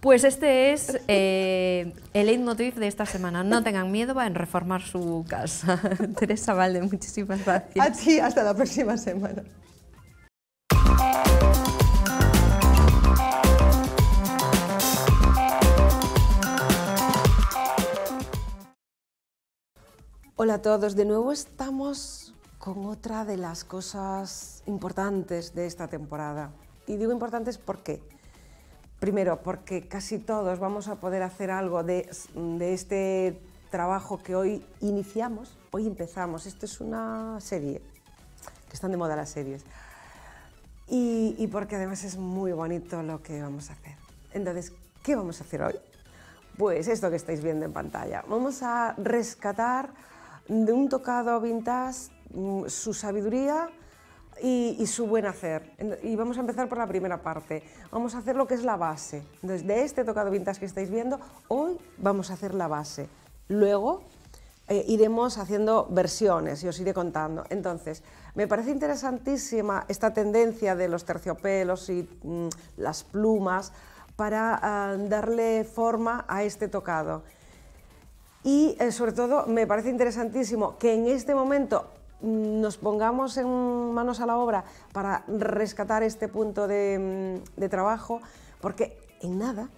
Pues este es eh, el leitmotiv de esta semana. No tengan miedo en reformar su casa. Teresa Valde, muchísimas gracias. A ti, hasta la próxima semana. Hola a todos, de nuevo estamos con otra de las cosas importantes de esta temporada. Y digo importantes porque, primero, porque casi todos vamos a poder hacer algo de, este trabajo que hoy iniciamos, hoy empezamos. Esto es una serie, que están de moda las series. Y, y porque además es muy bonito lo que vamos a hacer. Entonces, ¿qué vamos a hacer hoy? Pues esto que estáis viendo en pantalla. Vamos a rescatar de un tocado vintage mm, su sabiduría y, su buen hacer. Y vamos a empezar por la primera parte. Vamos a hacer lo que es la base. Entonces, de este tocado vintage que estáis viendo, hoy vamos a hacer la base. Luego eh, iremos haciendo versiones y os iré contando. Entonces, me parece interesantísima esta tendencia de los terciopelos y mm, las plumas para ah, darle forma a este tocado. Y eh, sobre todo me parece interesantísimo que en este momento mm, nos pongamos en manos a la obra para rescatar este punto de, mm, de trabajo, porque en nada,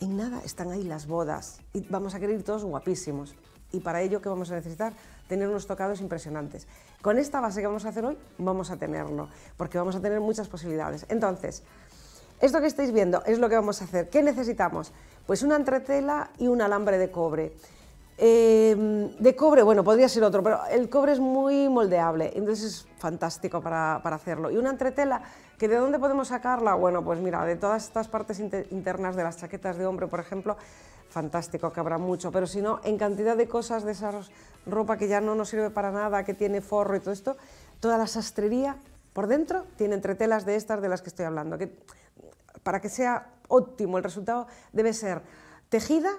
en nada están ahí las bodas y vamos a querer ir todos guapísimos. Y para ello, ¿qué vamos a necesitar? Tener unos tocados impresionantes. Con esta base que vamos a hacer hoy, vamos a tenerlo, porque vamos a tener muchas posibilidades. Entonces, esto que estáis viendo es lo que vamos a hacer. ¿Qué necesitamos? Pues una entretela y un alambre de cobre. Eh, de cobre, bueno, podría ser otro, pero el cobre es muy moldeable, entonces es fantástico para, para hacerlo. Y una entretela, que ¿de dónde podemos sacarla? Bueno, pues mira, de todas estas partes inte- internas de las chaquetas de hombre, por ejemplo, fantástico, que habrá mucho, pero si no, en cantidad de cosas de esa ropa que ya no nos sirve para nada, que tiene forro y todo esto, toda la sastrería por dentro tiene entretelas de estas de las que estoy hablando, que para que sea óptimo el resultado debe ser tejida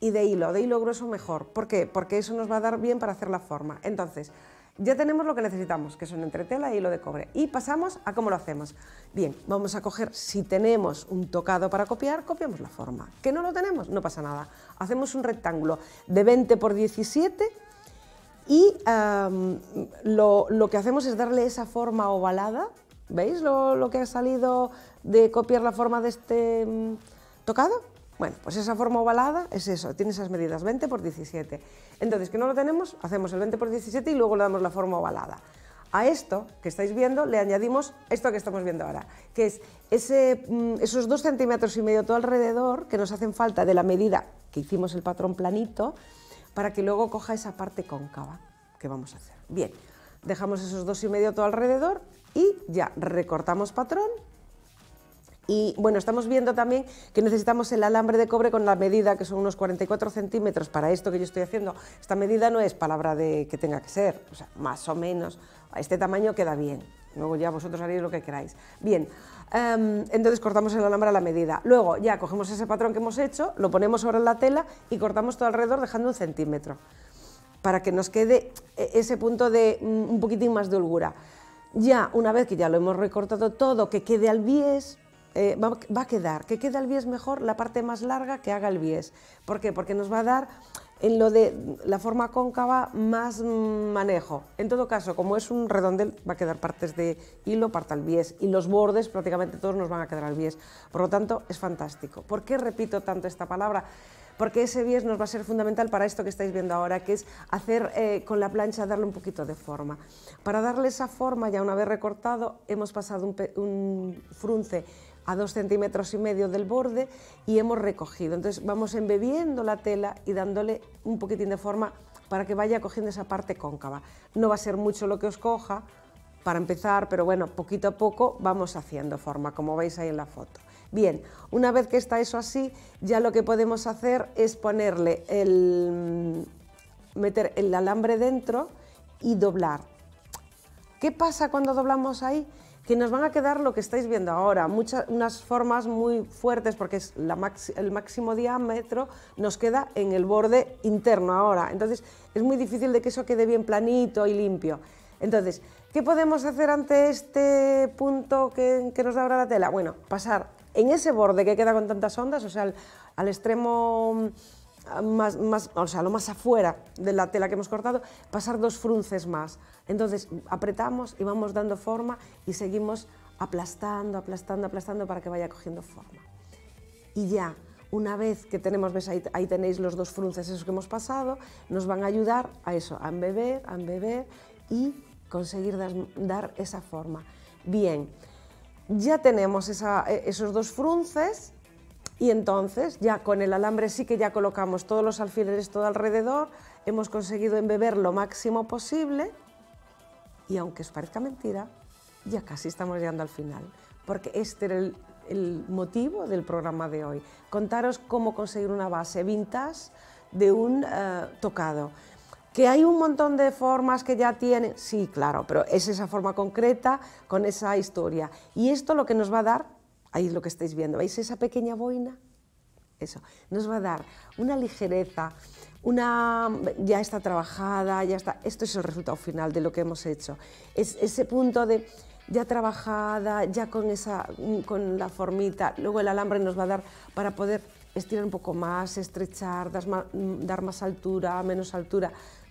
y de hilo, de hilo grueso mejor. ¿Por qué? Porque eso nos va a dar bien para hacer la forma. Entonces, ya tenemos lo que necesitamos, que son entretela y hilo de cobre. Y pasamos a cómo lo hacemos. Bien, vamos a coger, si tenemos un tocado para copiar, copiamos la forma. ¿Que no lo tenemos? No pasa nada. Hacemos un rectángulo de 20 por 17 Y lo, lo que hacemos es darle esa forma ovalada. ¿Veis lo, lo que ha salido de copiar la forma de este mm, tocado? Bueno, pues esa forma ovalada es eso, tiene esas medidas, 20 por 17. Entonces, que no lo tenemos, hacemos el 20 por 17 y luego le damos la forma ovalada. A esto que estáis viendo le añadimos esto que estamos viendo ahora, que es mm, esos dos centímetros y medio todo alrededor que nos hacen falta de la medida que hicimos el patrón planito para que luego coja esa parte cóncava que vamos a hacer. Bien, dejamos esos dos y medio todo alrededor y ya recortamos patrón y bueno, estamos viendo también que necesitamos el alambre de cobre con la medida que son unos 44 centímetros para esto que yo estoy haciendo. Esta medida no es palabra de que tenga que ser, o sea, más o menos, a este tamaño queda bien. Luego ya vosotros haréis lo que queráis. Bien, em, entonces cortamos el alambre a la medida. Luego ya cogemos ese patrón que hemos hecho, lo ponemos sobre la tela y cortamos todo alrededor dejando un centímetro para que nos quede e- ese punto de mm, un poquitín más de holgura. Ya, una vez que ya lo hemos recortado todo, que quede al bies, eh, va, a quedar, que quede al bies mejor la parte más larga que haga el bies. ¿Por qué? Porque nos va a dar en lo de la forma cóncava más manejo. En todo caso, como es un redondel, va a quedar partes de hilo, parte al bies, y los bordes prácticamente todos nos van a quedar al bies. Por lo tanto, es fantástico. ¿Por qué repito tanto esta palabra? Porque ese bies nos va a ser fundamental para esto que estáis viendo ahora, que es hacer eh, con la plancha, darle un poquito de forma. Para darle esa forma, ya una vez recortado, hemos pasado un frunce a dos centímetros y medio del borde y hemos recogido. Entonces vamos embebiendo la tela y dándole un poquitín de forma para que vaya cogiendo esa parte cóncava. No va a ser mucho lo que os coja para empezar, pero bueno, poquito a poco vamos haciendo forma, como veis ahí en la foto. Bien, una vez que está eso así, ya lo que podemos hacer es ponerle el, meter el alambre dentro y doblar. ¿Qué pasa cuando doblamos ahí? Que nos van a quedar lo que estáis viendo ahora, muchas, unas formas muy fuertes porque es la maxi- el máximo diámetro nos queda en el borde interno ahora. Entonces es muy difícil de que eso quede bien planito y limpio. Entonces, ¿qué podemos hacer ante este punto que, que nos da ahora la tela? Bueno, pasar en ese borde que queda con tantas ondas, o sea, al, al extremo más, más, o sea, lo más afuera de la tela que hemos cortado, pasar dos frunces más. Entonces apretamos y vamos dando forma y seguimos aplastando, aplastando, aplastando para que vaya cogiendo forma. Y ya, una vez que tenemos, ves, ahí, tenéis los dos frunces esos que hemos pasado, nos van a ayudar a eso, a embeber, a embeber y conseguir dar, esa forma. Bien, ya tenemos eh, esos dos frunces y entonces ya con el alambre sí que ya colocamos todos los alfileres todo alrededor, hemos conseguido embeber lo máximo posible y aunque os parezca mentira, ya casi estamos llegando al final, porque este era el, motivo del programa de hoy, contaros cómo conseguir una base vintage de un eh, tocado. Que hay un montón de formas que ya tienen, sí, claro, pero es esa forma concreta con esa historia. Y esto lo que nos va a dar, ahí lo que estáis viendo, ¿veis esa pequeña boina? Eso, nos va a dar una ligereza, una ya está trabajada, ya está. Esto es el resultado final de lo que hemos hecho. Es ese punto de ya trabajada, ya con esa con la formita, luego el alambre nos va a dar para poder estirar un poco más, estrechar, dar más altura, menos altura.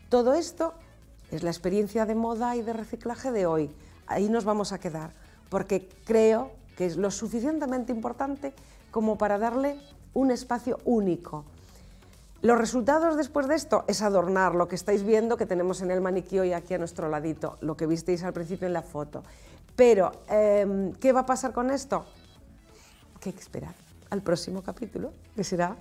Todo esto es la experiencia de moda y de reciclaje de hoy. Ahí nos vamos a quedar, porque creo que es lo suficientemente importante como para darle un espacio único. Los resultados después de esto es adornar lo que estáis viendo que tenemos en el maniquí hoy aquí a nuestro ladito, lo que visteis al principio en la foto. Pero, eh, ¿qué va a pasar con esto? Que hay que esperar al próximo capítulo, que será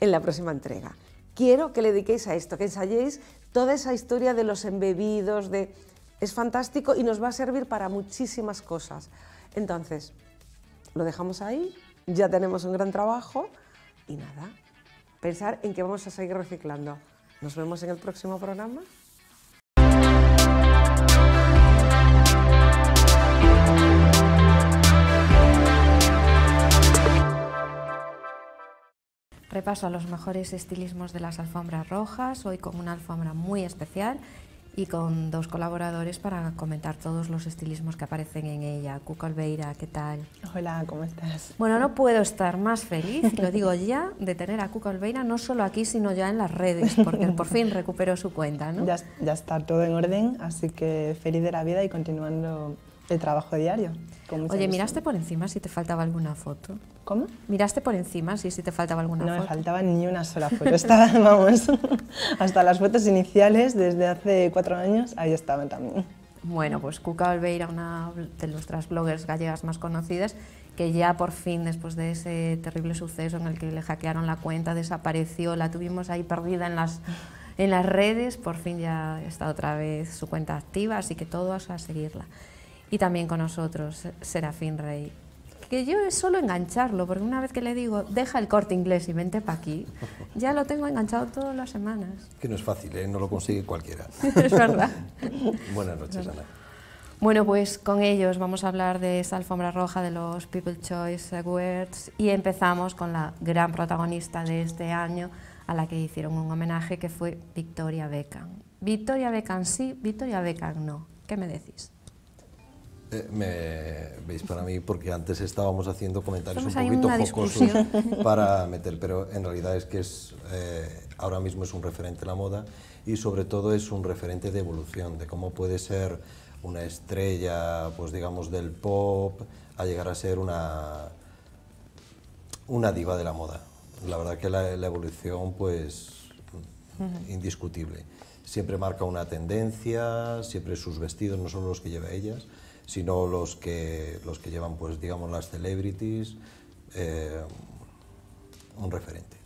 en la próxima entrega. Quiero que le dediquéis a esto, que ensayéis toda esa historia de los embebidos, de... es fantástico y nos va a servir para muchísimas cosas. Entonces, lo dejamos ahí, ya tenemos un gran trabajo y nada, pensar en que vamos a seguir reciclando. Nos vemos en el próximo programa. Repaso a los mejores estilismos de las alfombras rojas, hoy con una alfombra muy especial y con dos colaboradores para comentar todos los estilismos que aparecen en ella. Cuca Albeira, ¿qué tal? Hola, ¿cómo estás? Bueno, no puedo estar más feliz, lo digo ya, de tener a Cuca Albeira no solo aquí, sino ya en las redes, porque por fin recuperó su cuenta, ¿no? Ya, ya está todo en orden, así que feliz de la vida y continuando el trabajo diario. Oye. ¿miraste por encima si te faltaba alguna foto? ¿Cómo? ¿Miraste por encima si, si te faltaba alguna No me foto? faltaba ni una sola foto. Estaba, vamos, hasta las fotos iniciales desde hace cuatro años, ahí estaban también. Bueno, pues Cuca Albeira, una de nuestras bloggers gallegas más conocidas, que ya por fin, después de ese terrible suceso en el que le hackearon la cuenta, desapareció, la tuvimos ahí perdida en las, en las redes, por fin ya está otra vez su cuenta activa, así que todos a seguirla. Y también con nosotros, Serafín Rey. Que yo es solo engancharlo, porque una vez que le digo, deja el corte inglés y vente para aquí, ya lo tengo enganchado todas las semanas. Que no es fácil, ¿eh? no lo consigue cualquiera. es verdad. Buenas noches, Ana. Bueno, pues con ellos vamos a hablar de esta alfombra roja de los People Choice Awards y empezamos con la gran protagonista de este año a la que hicieron un homenaje que fue Victoria Beckham. Victoria Beckham sí, Victoria Beckham no. ¿Qué me decís? Eh, me veis para mí porque antes estábamos haciendo comentarios Estamos un poquito jocosos para meter, pero en realidad es que es eh, ahora mismo es un referente en la moda y sobre todo es un referente de evolución, de cómo puede ser una estrella, pues digamos del pop, a llegar a ser una una diva de la moda. La verdad que la, la evolución, pues, indiscutible. Siempre marca una tendencia, siempre sus vestidos, no solo los que lleva ellas, sino los que, los que llevan, pues, digamos, las celebrities, eh, un referente.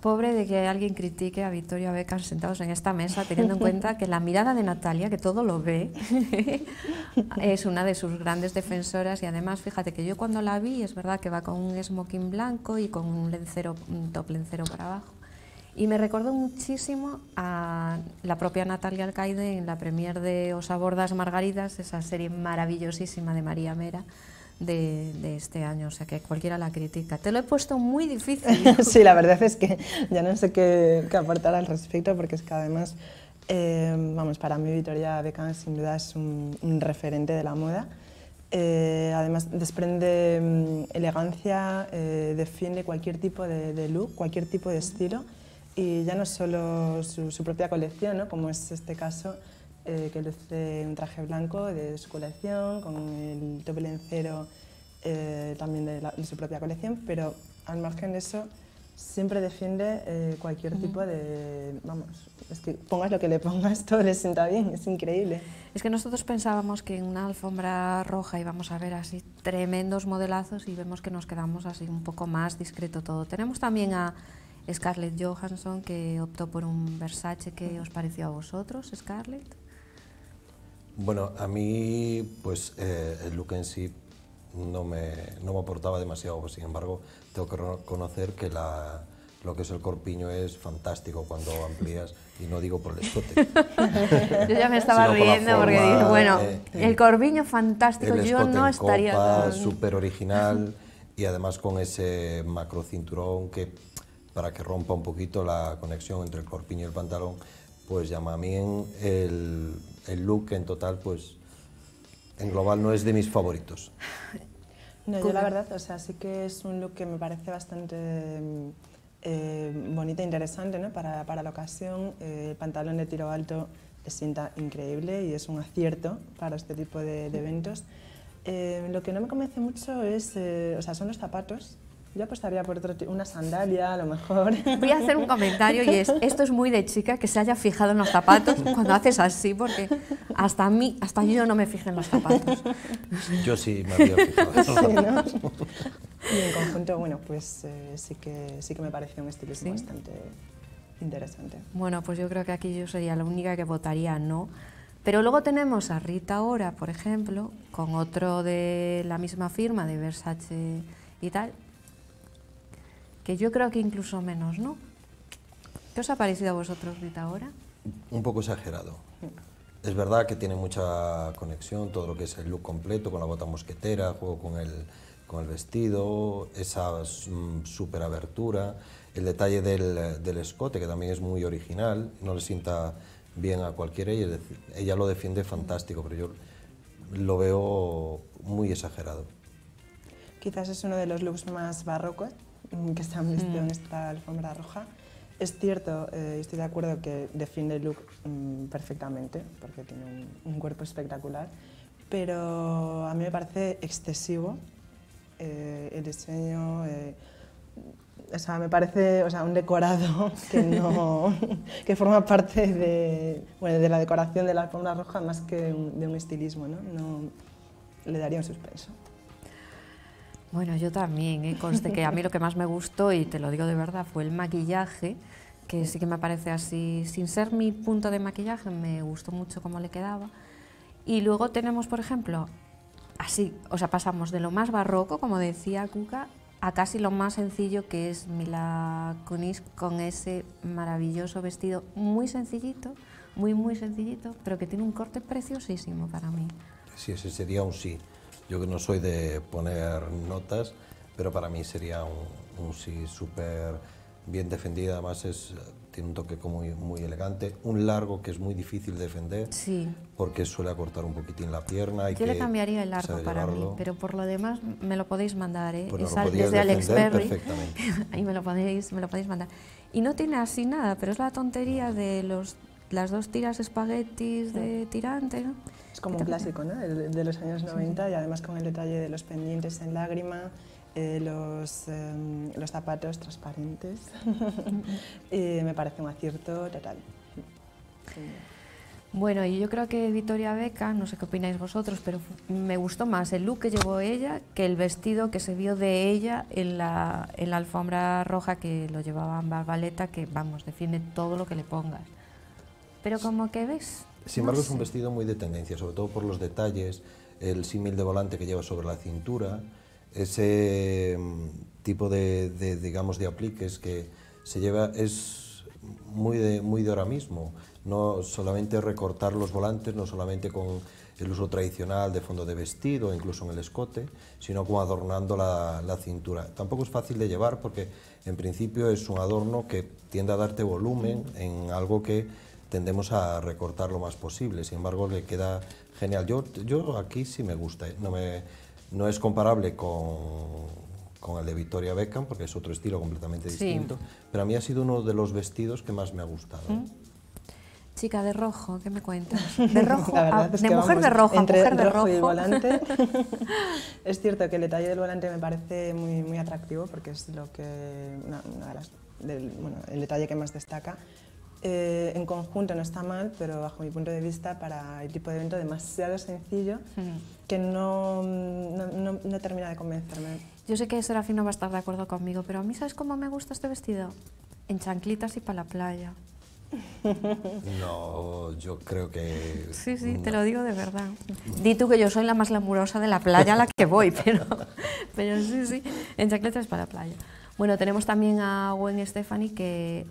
Pobre de que alguien critique a Victoria Beckham sentados en esta mesa, teniendo en cuenta que la mirada de Natalia, que todo lo ve, es una de sus grandes defensoras y además, fíjate que yo cuando la vi, es verdad que va con un smoking blanco y con un, lencero, un top lencero para abajo. Y me recordó muchísimo a la propia Natalia Alcaide en la premier de Os abordas Margaridas, esa serie maravillosísima de María Mera de, de este año, o sea que cualquiera la critica. Te lo he puesto muy difícil. Sí, la verdad es que ya no sé qué, qué aportar al respecto porque es que además, eh, vamos, para mí Victoria Beckham sin duda es un, referente de la moda. Eh, además desprende mm, elegancia, eh, defiende cualquier tipo de look, cualquier tipo de estilo y ya no solo su, su propia colección, ¿no? como es este caso, eh, que luce un traje blanco de su colección, con el top lencero eh, también de, la- de su propia colección, pero al margen de eso siempre defiende eh, cualquier tipo de... Vamos, es que pongas lo que le pongas, todo le sienta bien, es increíble. Es que nosotros pensábamos que en una alfombra roja íbamos a ver así tremendos modelazos y vemos que nos quedamos así un poco más discreto todo. Tenemos también a Scarlett Johansson que optó por un Versace. ¿Qué os pareció a vosotros, Scarlett? Bueno, a mí, pues eh, el look en sí no me, no me aportaba demasiado, sin embargo, tengo que reconocer que la, lo que es el corpiño es fantástico cuando amplías, y no digo por el escote. Yo ya me estaba por riendo porque dije, bueno, eh, el corviño fantástico, el yo no estaría... copa, súper original y además con ese macro cinturón que para que rompa un poquito la conexión entre el corpiño y el pantalón, pues llama a mí en el, el look en total, pues en global no es de mis favoritos. No, yo la verdad, o sea, sí que es un look que me parece bastante eh, bonito e interesante ¿no? para, para la ocasión. Eh, el pantalón de tiro alto le sienta increíble y es un acierto para este tipo de, de eventos. Eh, lo que no me convence mucho es, eh, o sea, son los zapatos. Yo apostaría por otro ti- una sandalia, a lo mejor. Voy a hacer un comentario y es, esto es muy de chica que se haya fijado en los zapatos cuando haces así, porque hasta a mí, hasta yo no me fijo en los zapatos. Yo sí me había fijado. Sí, ¿no? Y en conjunto, bueno, pues eh, sí, que, sí que me pareció un estilismo ¿Sí? bastante interesante. Bueno, pues yo creo que aquí yo sería la única que votaría no. Pero luego tenemos a Rita Ora, por ejemplo, con otro de la misma firma, de Versace y tal, que yo creo que incluso menos, ¿no? ¿Qué os ha parecido a vosotros, Rita Ora? un poco exagerado. Es verdad que tiene mucha conexión, todo lo que es el look completo, con la bota mosquetera, juego con el, con el vestido, esa mm, super abertura, el detalle del, del escote, que también es muy original, no le sienta bien a cualquiera y decir, ella lo defiende fantástico, pero yo lo veo muy exagerado. Quizás es uno de los looks más barrocos que se han visto en esta alfombra roja. Es cierto, eh, estoy de acuerdo que defiende el look mm, perfectamente, porque tiene un, un cuerpo espectacular, pero a mí me parece excesivo eh, el diseño. eh, o sea, me parece o sea, un decorado que, no, que forma parte de, bueno, de la decoración de la alfombra roja más que un- de un estilismo, ¿no? no le daría un suspenso. Bueno, yo también, ¿eh? conste que a mí lo que más me gustó, y te lo digo de verdad, fue el maquillaje, que sí que me parece así, sin ser mi punto de maquillaje, me gustó mucho cómo le quedaba. Y luego tenemos, por ejemplo, así, o sea, pasamos de lo más barroco, como decía Cuca, a casi lo más sencillo que es Mila Kunis con ese maravilloso vestido muy sencillito, muy, muy sencillito, pero que tiene un corte preciosísimo para mí. Sí, ese sería un sí. Yo que no soy de poner notas, pero para mí sería un, un sí súper bien defendido. Además es, tiene un toque muy, muy elegante. Un largo que es muy difícil de defender Sí. porque suele acortar un poquitín la pierna. hay Yo le que cambiaría el largo para mí, llevarlo. pero por lo demás me lo podéis mandar, ¿eh? Pues Es al- desde Alex Berry. Ahí me lo, podéis, me lo podéis mandar. Y no tiene así nada, pero es la tontería de los, las dos tiras espaguetis de tirante, ¿no? Es como un clásico ¿no? de, de los años 90 y además con el detalle de los pendientes en lágrima, eh, los, em, los zapatos transparentes. y me parece un acierto total. Bueno, y yo creo que Victoria Beca, no sé qué opináis vosotros, pero me gustó más el look que llevó ella que el vestido que se vio de ella en la, en la alfombra roja que lo llevaba en Barbaleta, que vamos, defiende todo lo que le pongas. Pero como que ves... Sin no embargo, es un sé. vestido muy de tendencia, sobre todo por los detalles, el símil de volante que lleva sobre la cintura, ese mm, tipo de, de, digamos, de apliques que se lleva, es muy de, muy de ahora mismo. No solamente recortar los volantes, no solamente con el uso tradicional de fondo de vestido, incluso en el escote, sino como adornando la, la cintura. Tampoco es fácil de llevar porque en principio es un adorno que tiende a darte volumen en algo que tendemos a recortar lo más posible. Sin embargo, le queda genial. Yo, yo aquí sí me gusta. ¿eh? No, me, no es comparable con, con el de Victoria Beckham, porque es otro estilo completamente Sí. distinto. Pero a mí ha sido uno de los vestidos que más me ha gustado. ¿eh? Chica de rojo, ¿qué me cuentas? De rojo, La verdad a- es de que mujer de rojo, entre mujer de rojo rojo. y el volante. es cierto que el detalle del volante me parece muy, muy atractivo porque es lo que una, una de las, del- bueno, el detalle que más destaca. Eh, en conjunto no está mal, pero bajo mi punto de vista para el tipo de evento demasiado sencillo Mm. que no, no, no- no termina de convencerme. Yo sé que Serafino va a estar de acuerdo conmigo, pero a mí, ¿sabes cómo me gusta este vestido? En chanclitas y para la playa. No, yo creo que... Sí, sí, te no. lo digo de verdad. Di tú que yo soy la más lamurosa de la playa a la que voy, pero, pero sí, sí, en chancletas para la playa. Bueno, tenemos también a Gwen Stefani, que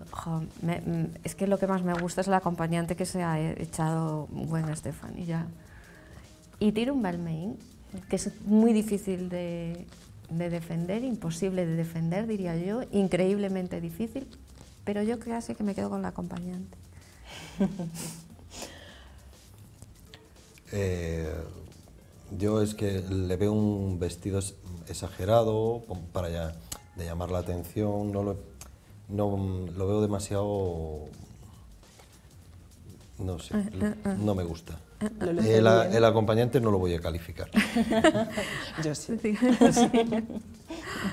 es que lo que más me gusta es el acompañante que se ha echado Gwen Stefani ya. Y un Balmain, que es muy difícil de, de defender, imposible de defender, diría yo, increíblemente difícil, pero yo casi que me quedo con la acompañante. Eh, yo es que le veo un vestido es- exagerado para ya, de llamar la atención, no lo, no, lo veo demasiado... No sé, no me gusta. Lo luce El, a- bien. el acompañante no lo voy a calificar. Yo sí.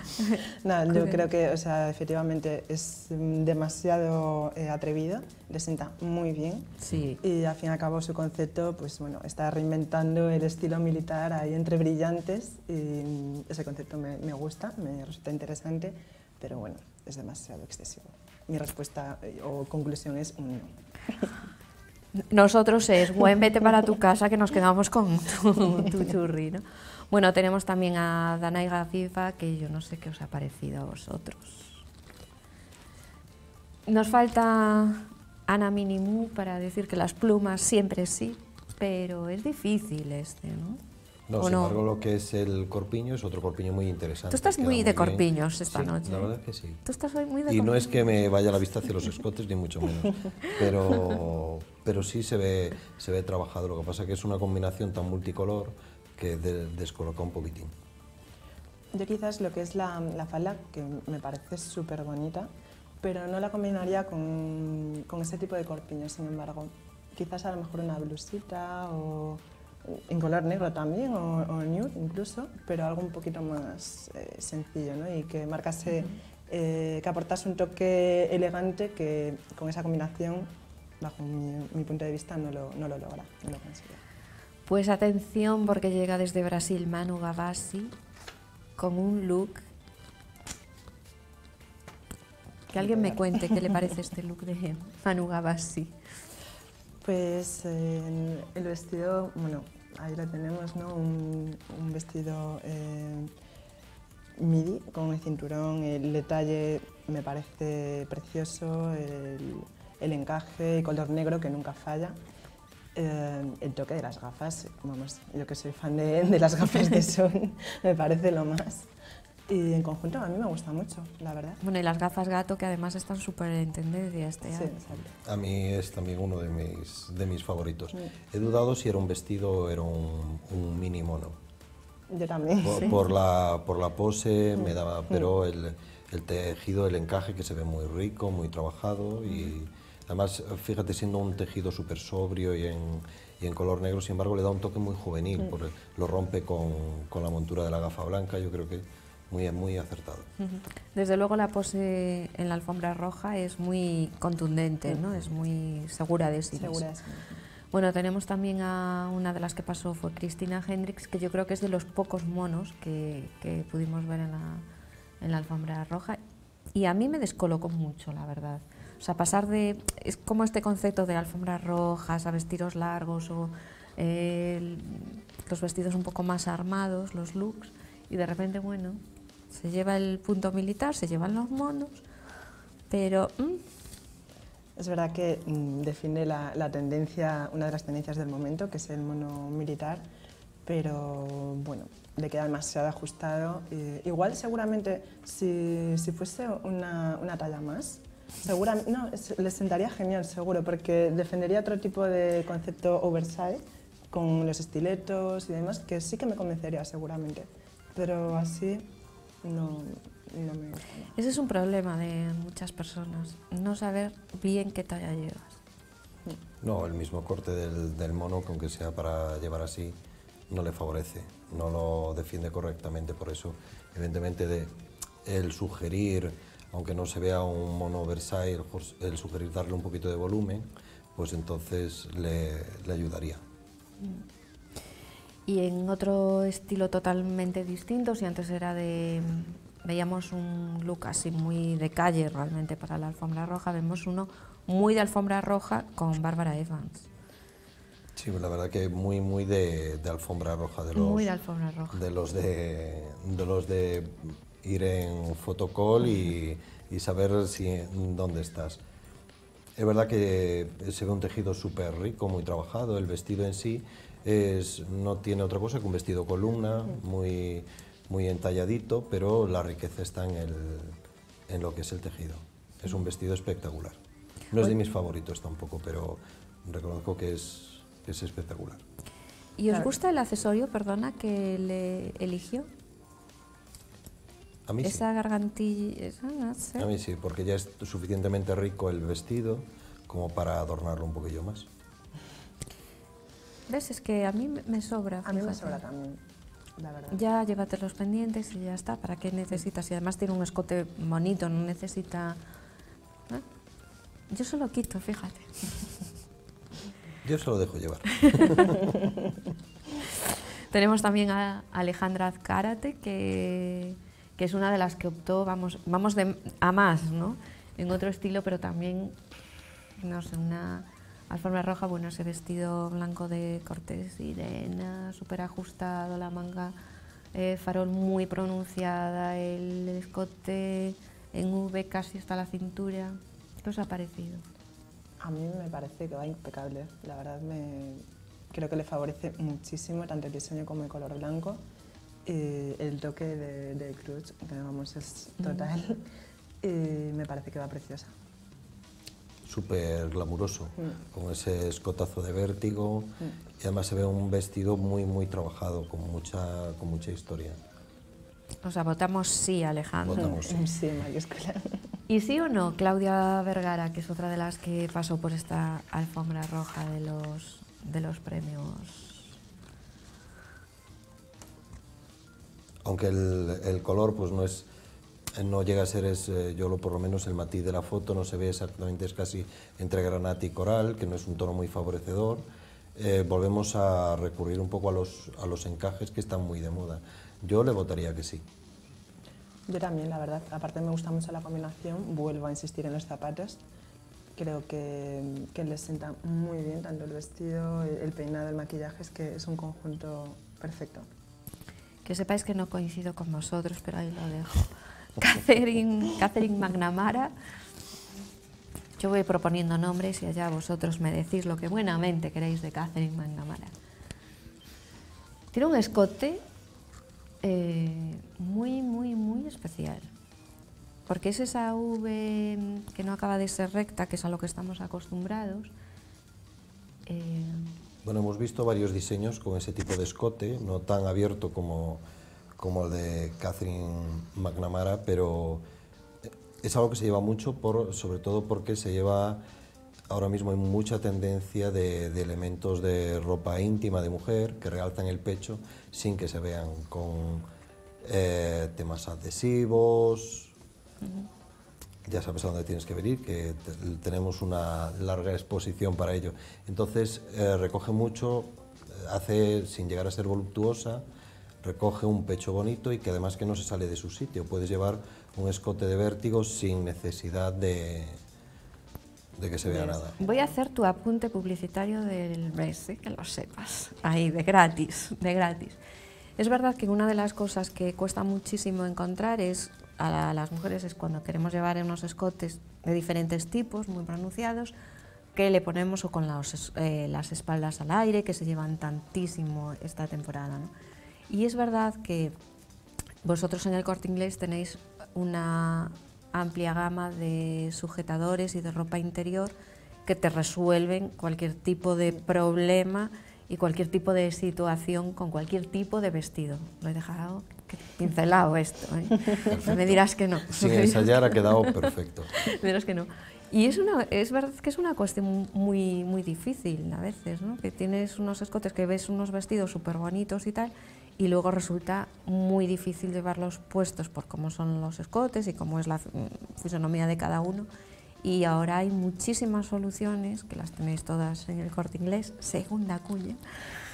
No, yo creo que, o sea, efectivamente es demasiado eh, atrevido, le sienta muy bien. Sí. Y al fin y al cabo su concepto, pues bueno, está reinventando el estilo militar ahí entre brillantes y ese concepto me, me gusta, me resulta interesante, pero bueno, es demasiado excesivo. Mi respuesta eh, o conclusión es un no. Nosotros es, buen vete para tu casa que nos quedamos con tu, tu churri, ¿no? Bueno, tenemos también a Danai Gafifa, que yo no sé qué os ha parecido a vosotros. Nos falta Ana Minimu para decir que las plumas siempre sí, pero es difícil este, ¿no? No, ¿O sin no? embargo, lo que es el corpiño es otro corpiño muy interesante. Tú estás queda muy de bien. corpiños esta Sí, noche, La verdad es que sí. Tú estás hoy muy de Y no corpiños. es que me vaya la vista hacia los escotes, ni mucho menos. Pero, pero sí se ve, se ve trabajado. Lo que pasa es que es una combinación tan multicolor que de- descoloca un poquitín. Yo quizás lo que es la, la falda, que me parece súper bonita, pero no la combinaría con, con ese tipo de corpiños, sin embargo. Quizás a lo mejor una blusita o en color negro también, o, o nude incluso, pero algo un poquito más eh, sencillo, ¿no? Y que marcase, eh, que aportase un toque elegante que con esa combinación, bajo mi, mi punto de vista, no lo, no lo logra, no lo consigue. Pues atención porque llega desde Brasil Manu Gavassi con un look. Que alguien me cuente qué le parece este look de Manu Gavassi. Pues el vestido, bueno, ahí lo tenemos, ¿no? Un, un vestido eh, midi con el cinturón, el detalle me parece precioso, el, el encaje, el color negro que nunca falla. Eh, el toque de las gafas, vamos, yo que soy fan de, de las gafas de sol, me parece lo más. Y en conjunto a mí me gusta mucho, la verdad. Bueno, y las gafas gato que además están súper en tendencia este Sí, año. exacto. A mí es también uno de mis, de mis favoritos. Mm. He dudado si era un vestido o era un, un mini mono. Yo también. Por, por la, por la pose me daba, pero el, el tejido, el encaje que se ve muy rico, muy trabajado y además, fíjate, siendo un tejido súper sobrio y en, y en color negro, sin embargo, le da un toque muy juvenil, porque lo rompe con, con la montura de la gafa blanca, yo creo que muy, muy acertado. Desde luego la pose en la alfombra roja es muy contundente, ¿no? Es muy segura de sí misma. Segura de sí misma. Bueno, tenemos también a una de las que pasó fue Cristina Hendricks, que yo creo que es de los pocos monos que, que pudimos ver en la, en la alfombra roja. Y a mí me descolocó mucho, la verdad. O sea, pasar de... Es como este concepto de alfombras rojas a vestidos largos o los vestidos un poco más armados, los looks, y de repente, bueno, se lleva el punto militar, se llevan los monos, pero... mm, Es verdad que mm, define la, la tendencia, una de las tendencias del momento, que es el mono militar, pero bueno, le queda demasiado ajustado. Eh, igual seguramente si, si fuese una, una talla más, seguramente, no, es- le sentaría genial seguro, porque defendería otro tipo de concepto oversize con los estiletos y demás, que sí que me convencería seguramente, pero así no, no me gusta. Ese es un problema de muchas personas, no saber bien qué talla llevas. No, el mismo corte del, del mono, que aunque sea para llevar así, no le favorece, no lo defiende correctamente. Por eso, evidentemente, de, el sugerir, aunque no se vea un mono oversize, el, sugerir darle un poquito de volumen, pues entonces le, le ayudaría. Y en otro estilo totalmente distinto, si antes era de... Veíamos un look así muy de calle realmente para la alfombra roja, vemos uno muy de alfombra roja con Bárbara Evans. Sí, la verdad que muy, muy de, de alfombra roja, de los, Muy de alfombra roja. de los de, de los de ir en fotocall y, y saber si, dónde estás. Es verdad que se ve un tejido súper rico, muy trabajado, el vestido en sí es, no tiene otra cosa que un vestido columna, muy, muy entalladito, pero la riqueza está en, el, en lo que es el tejido. Es un vestido espectacular. No es de mis favoritos tampoco, pero reconozco que es, que es espectacular. ¿Y os gusta el accesorio, perdona, que le eligió? A mí sí. Esa gargantilla, esa, no sé. A mí sí, porque ya es suficientemente rico el vestido como para adornarlo un poquillo más. ¿Ves? Es que a mí me- sobra. A mí me sobra también, la verdad. Ya llévate los pendientes y ya está. ¿Para qué necesitas? Y además tiene un escote bonito, no necesita... ¿eh? Yo se lo quito, fíjate. Yo se lo dejo llevar. Tenemos también a Alejandra Azcárate, que, que es una de las que optó, vamos, vamos de, a más, ¿no? En otro estilo, pero también, no sé, una alfombra roja, bueno, ese vestido blanco de corte sirena, súper ajustado, la manga eh, farol muy pronunciada, el escote en V casi hasta la cintura. ¿Qué os ha parecido? A mí me parece que va impecable, la verdad me, creo que le favorece muchísimo tanto el diseño como el color blanco. Y el toque de, de Cruz, que vamos, es total. Y me parece que va preciosa. Súper glamuroso, Mm. con ese escotazo de vértigo y además se ve un vestido muy, muy trabajado, con mucha, con mucha historia. O sea, votamos sí, Alejandro. Votamos sí. Sí, mayúscula. ¿Y sí o no, Claudia Vergara, que es otra de las que pasó por esta alfombra roja de los, de los premios? Aunque el, color pues no es no llega a ser, es, eh, yo lo, por lo menos el matiz de la foto no se ve exactamente, es casi entre granate y coral, que no es un tono muy favorecedor. Eh, volvemos a recurrir un poco a los, a los encajes que están muy de moda. Yo le votaría que sí. Yo también, la verdad. Aparte me gusta mucho la combinación. Vuelvo a insistir en los zapatos. Creo que, que les sienta muy bien tanto el vestido, el peinado, el maquillaje. Es que es un conjunto perfecto. Que sepáis que no coincido con vosotros, pero ahí lo dejo. Catherine, Catherine McNamara. Yo voy proponiendo nombres y allá vosotros me decís lo que buenamente queréis de Catherine McNamara. Tiene un escote eh, muy, muy, muy especial. Porque es esa V que no acaba de ser recta, que es a lo que estamos acostumbrados. Eh, Bueno, hemos visto varios diseños con ese tipo de escote, no tan abierto como, como el de Catherine McNamara, pero es algo que se lleva mucho, por, sobre todo porque se lleva, ahora mismo hay mucha tendencia de, de elementos de ropa íntima de mujer que realzan el pecho sin que se vean, con eh, temas adhesivos, ya sabes a dónde tienes que venir, que te- tenemos una larga exposición para ello. Entonces, eh, recoge mucho, eh, hace, sin llegar a ser voluptuosa, recoge un pecho bonito y que además que no se sale de su sitio. Puedes llevar un escote de vértigo sin necesidad de, de que se vea nada. Voy a hacer tu apunte publicitario del mes, ¿eh? que lo sepas. Ahí, de gratis, de gratis. Es verdad que una de las cosas que cuesta muchísimo encontrar es a la- las mujeres es cuando queremos llevar unos escotes de diferentes tipos, muy pronunciados, que le ponemos o con es- eh, las espaldas al aire, que se llevan tantísimo esta temporada. ¿no? Y es verdad que vosotros en el corte inglés tenéis una amplia gama de sujetadores y de ropa interior que te resuelven cualquier tipo de problema y cualquier tipo de situación con cualquier tipo de vestido. Lo he dejado pincelado esto. ¿eh? No me dirás que no. Sin dirás ensayar ha quedado perfecto. me dirás que no. Y es, una, es verdad que es una cuestión muy, muy difícil a veces, ¿no? que tienes unos escotes que ves unos vestidos súper bonitos y tal, y luego resulta muy difícil llevarlos puestos por cómo son los escotes y cómo es la fisonomía de cada uno. Y ahora hay muchísimas soluciones, que las tenéis todas en el corte inglés, segunda cuña,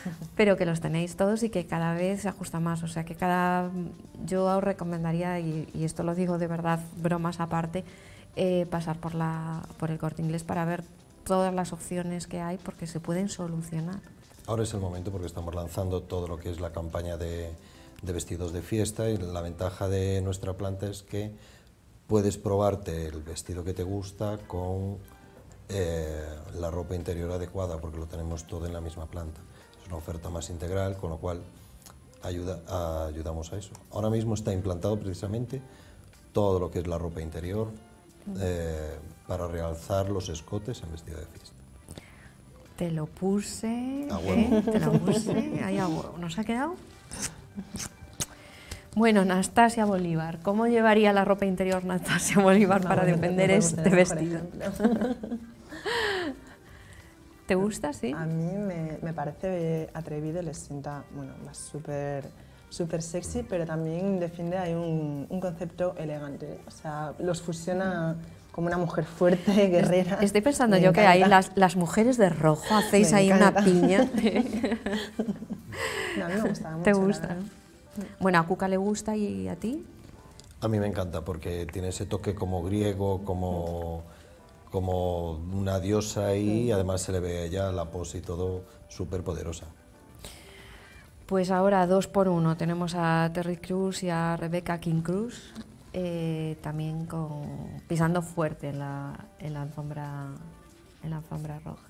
pero que los tenéis todos y que cada vez se ajusta más. O sea que cada. Yo os recomendaría, y, esto lo digo de verdad, bromas aparte, eh, pasar por, la, por el corte inglés para ver todas las opciones que hay porque se pueden solucionar. Ahora es el momento porque estamos lanzando todo lo que es la campaña de, de vestidos de fiesta y la ventaja de nuestra planta es que puedes probarte el vestido que te gusta con eh, la ropa interior adecuada porque lo tenemos todo en la misma planta. Una oferta más integral, con lo cual ayuda, a- ayudamos a eso. Ahora mismo está implantado precisamente todo lo que es la ropa interior eh, para realzar los escotes en vestido de fiesta. Te lo puse, A ¿eh? huevo. te lo puse, ahí. ¿Nos ha quedado? Bueno, Nastasia Bolívar, ¿cómo llevaría la ropa interior Nastasia Bolívar para defender este vestido? ¿Te gusta, sí? A mí me, me parece atrevido, les sienta, bueno, va súper súper sexy, pero también defiende ahí un, un concepto elegante. O sea, los fusiona como una mujer fuerte, guerrera. Estoy pensando Me yo que ahí las, las mujeres de rojo hacéis Me ahí una piña. No, a mí me gusta mucho. ¿Te gusta? Bueno, a Cuca le gusta y a ti. A mí me encanta porque tiene ese toque como griego, como, como una diosa y además se le ve a ella la pose y todo súper poderosa. Pues ahora dos por uno. Tenemos a Terry Cruz y a Rebecca King Cruz, eh, también con, pisando fuerte en la, en la alfombra en la alfombra roja.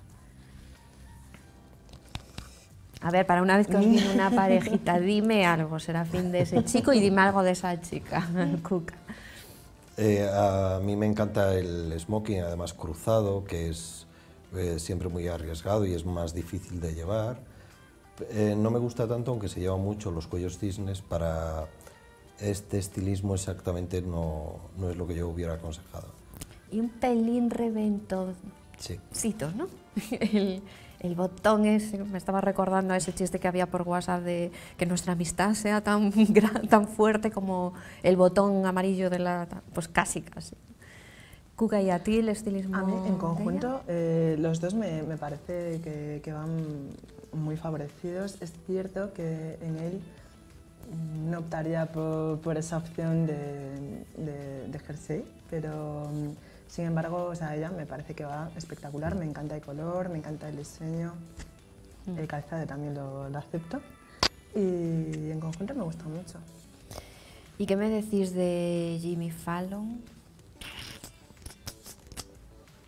A ver, para una vez que os viene una parejita, dime algo, será fin de ese chico y dime algo de esa chica, Cuca. Eh, a mí me encanta el smoking, además cruzado, que es eh, siempre muy arriesgado y es más difícil de llevar. Eh, no me gusta tanto, aunque se llevan mucho los cuellos cisnes, para este estilismo exactamente no, no es lo que yo hubiera aconsejado. Y un pelín reventositos, Sí. ¿no? el botón ese, me estaba recordando a ese chiste que había por WhatsApp de que nuestra amistad sea tan, gran, tan fuerte como el botón amarillo de la... pues casi, casi. Cuca, ¿y a ti el estilismo? A mí, en conjunto, eh, los dos me, me parece que, que van muy favorecidos. Es cierto que en él no optaría por, por esa opción de, de, de jersey, pero mm, sin embargo, o sea, ella me parece que va espectacular. Me encanta el color, me encanta el diseño, el calzado también lo, lo acepto. Y en conjunto me gusta mucho. ¿Y qué me decís de Jimmy Fallon?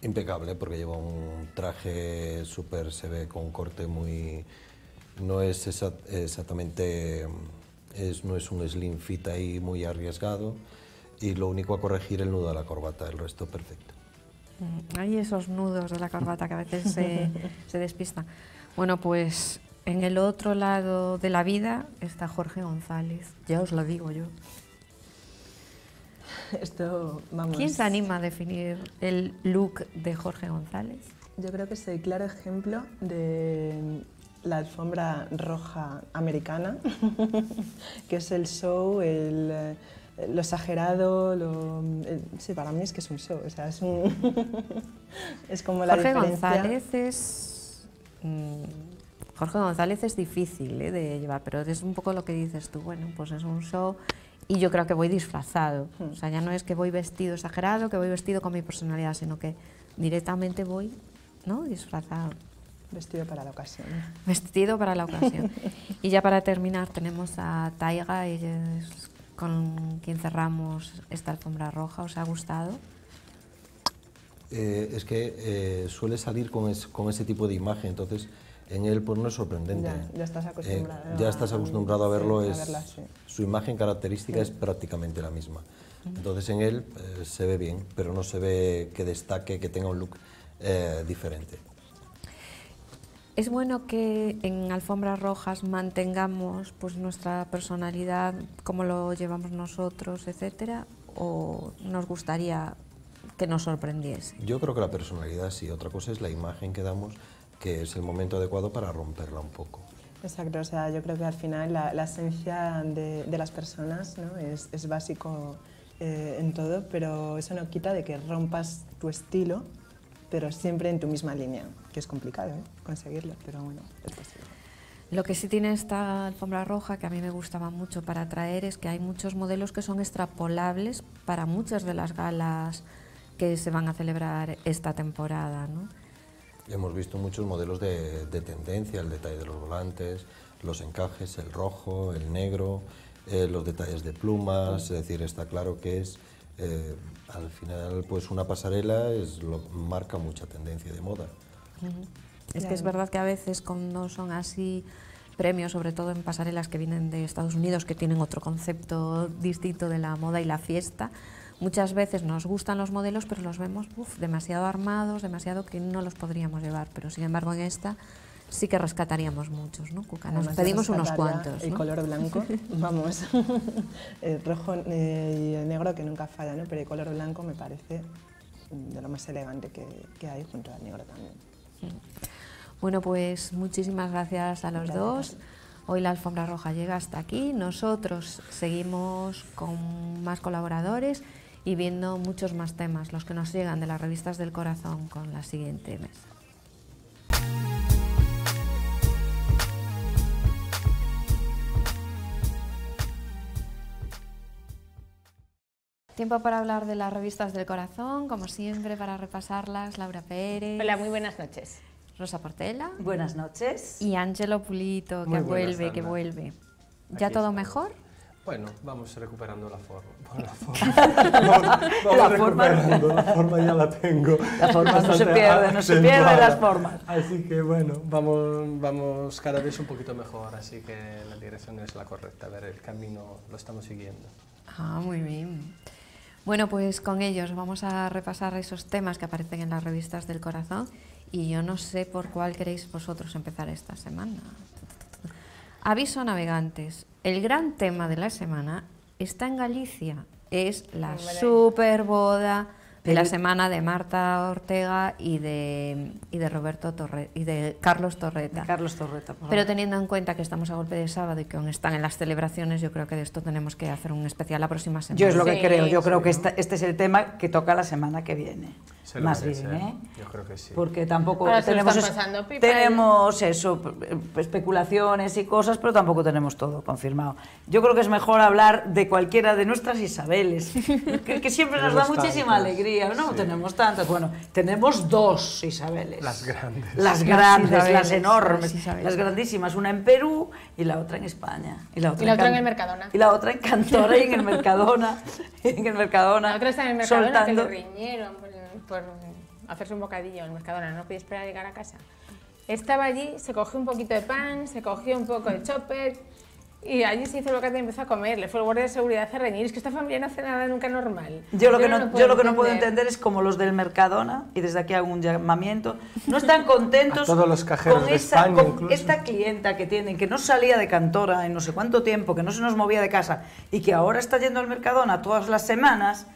Impecable, porque lleva un traje súper, se ve con un corte muy... No es esa- exactamente... Es, no es un slim fit ahí muy arriesgado y lo único a corregir el nudo de la corbata, el resto perfecto. Mm, Hay esos nudos de la corbata que a veces se, se despistan. Bueno, pues en el otro lado de la vida está Jorge González, ya os lo digo yo. Esto, vamos... ¿Quién se anima a definir el look de Jorge González? Yo creo que es el claro ejemplo de la alfombra roja americana, que es el show, el, eh, lo exagerado, lo, el- sí, para mí es que es un show, o sea, es, un es como la Jorge diferencia. González es... mm, Jorge González es difícil ¿eh? de llevar, pero es un poco lo que dices tú, bueno, pues es un show y yo creo que voy disfrazado. O sea, ya no es que voy vestido exagerado, que voy vestido con mi personalidad, sino que directamente voy ¿no? disfrazado. Vestido para la ocasión. Vestido para la ocasión. y ya para terminar tenemos a Taiga, ella es con quien cerramos esta alfombra roja. ¿Os ha gustado? Eh, es que eh, suele salir con, es- con ese tipo de imagen, entonces en él pues no es sorprendente. Ya, ya estás Eh, acostumbrado ya a- estás acostumbrado a sí, verlo, a verla, sí. su imagen característica es prácticamente la misma. Entonces en él eh, se ve bien, pero no se ve que destaque, que tenga un look eh, diferente. Es bueno que en alfombras rojas mantengamos pues nuestra personalidad, cómo lo llevamos nosotros, etcétera, o nos gustaría que nos sorprendiese. Yo creo que la personalidad sí, otra cosa es la imagen que damos, que es el momento adecuado para romperla un poco. Exacto, o sea, yo creo que al final la, la esencia de, de las personas ¿no? es, es básico eh, en todo, pero eso no quita de que rompas tu estilo, pero siempre en tu misma línea, que es complicado ¿eh? conseguirlo, pero bueno, es posible. Lo que sí tiene esta alfombra roja, que a mí me gustaba mucho para traer, es que hay muchos modelos que son extrapolables para muchas de las galas que se van a celebrar esta temporada. ¿no? Hemos visto muchos modelos de, de tendencia, el detalle de los volantes, los encajes, el rojo, el negro, eh, los detalles de plumas, es decir, está claro que es, eh, al final, pues una pasarela es lo, marca mucha tendencia de moda. Es que es verdad que a veces cuando son así premios, sobre todo en pasarelas que vienen de Estados Unidos, que tienen otro concepto distinto de la moda y la fiesta, muchas veces nos gustan los modelos, pero los vemos uf, demasiado armados, demasiado que no los podríamos llevar. Pero sin embargo en esta sí que rescataríamos muchos, ¿no, Cuca? Nos Además, pedimos unos cuantos. El ¿no? color blanco, vamos, el rojo eh, y el negro que nunca falla, ¿no? pero el color blanco me parece de lo más elegante que, que hay junto al negro también. Bueno, pues muchísimas gracias a los Gracias. dos. Hoy la alfombra roja llega hasta aquí. Nosotros seguimos con más colaboradores y viendo muchos más temas, los que nos llegan de las revistas del corazón con la siguiente mesa. Tiempo para hablar de las revistas del corazón, como siempre, para repasarlas, Laura Pérez, Hola, muy buenas noches. Rosa Portela Buenas noches. y Ángelo Pulito, que vuelve, que vuelve. ¿Ya Aquí todo estamos. mejor? Bueno, vamos recuperando la forma. Bueno, la forma. Vamos, vamos La forma. recuperando, la forma ya la tengo. La forma no se pierde, no se pierden las formas. Así que bueno, vamos, vamos cada vez un poquito mejor, así que la dirección es la correcta, a ver, el camino lo estamos siguiendo. Ah, muy bien. Bueno, pues con ellos vamos a repasar esos temas que aparecen en las revistas del corazón y yo no sé por cuál queréis vosotros empezar esta semana. Aviso navegantes. El gran tema de la semana está en Galicia. Es la super boda de la semana de Marta Ortega y de, y de Roberto Torre, y de Carlos Torreta. Carlos Torreta. por Pero teniendo en cuenta que estamos a golpe de sábado y que aún están en las celebraciones, yo creo que de esto tenemos que hacer un especial la próxima semana. Yo es lo que Sí, creo, yo creo que esta- este es el tema que toca la semana que viene. Se Más merece, bien, ¿eh? Yo creo que sí. Porque tampoco Ahora se lo tenemos, pasando pipa, tenemos eso, eh, especulaciones y cosas, pero tampoco tenemos todo confirmado. Yo creo que es mejor hablar de cualquiera de nuestras Isabeles, que, que siempre nos da muchísima tantas, No sí. tenemos tantas. Bueno, tenemos dos Isabeles. Las grandes. Las grandes, las, Isabeles, enormes, las las, grandísimas. Una en Perú y la otra en España. Y la otra, Y la otra en el Mercadona. Y la otra en Cantora y en el Mercadona. en el Mercadona. La otra está en el Mercadona que soltando- le riñeron por, por hacerse un bocadillo en el Mercadona, no podía esperar a llegar a casa. Estaba allí, se cogió un poquito de pan, se cogió un poco de chopper y allí se hizo el bocadillo y empezó a comer. Le fue el guardia de seguridad a reñir. Es que esta familia no hace nada nunca normal. Yo lo, que no, lo yo lo que no puedo entender es como los del Mercadona, y desde aquí hago un llamamiento, no están contentos A todos los cajeros con, de esa- España, con esta clienta que tienen, que no salía de Cantora en no sé cuánto tiempo, que no se nos movía de casa, y que ahora está yendo al Mercadona todas las semanas,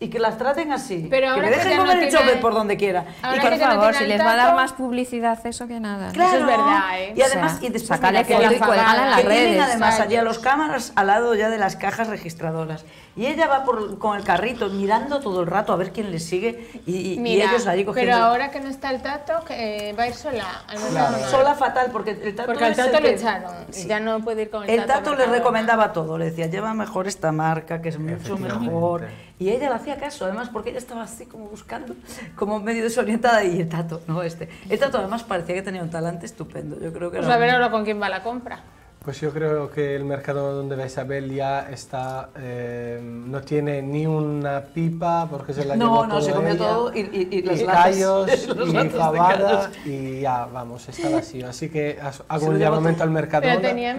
y que las traten así. Pero que ahora que dejen ya no comer el tiene- por donde quiera. Ahora y que que, Por no favor, tiene si les va a dar más publicidad eso que nada. Claro, Eso es verdad, ¿eh? Y además, O sea, y después que tienen- cuélgala en las que tienen además allí a los cámaras al lado ya de las cajas registradoras. Y ella va por, con el carrito mirando todo el rato a ver quién le sigue y, y- y Mira, ellos allí cogiendo. pero ahora que no está el tato, que, eh, va a ir sola al Mercadona. Sola fatal, porque el tato Porque el tato le que- echaron. y Ya no puede ir con el, El tato. al tato le recomendaba todo, le decía, lleva mejor esta marca, que es mucho mejor. Y ella le hacía caso, además, porque ella estaba así como buscando, como medio desorientada, y el tato, no este. El tato además parecía que tenía un talante estupendo, yo creo que Pues era a ver ahora con quién va la compra. Pues yo creo que el mercado donde va Isabel ya está, eh, no tiene ni una pipa porque se la No, llevó no, todo se comió ella, todo y- y- y y latas. callos Los y fabada y ya, vamos, está vacío. Así que hago un llamamiento todo. al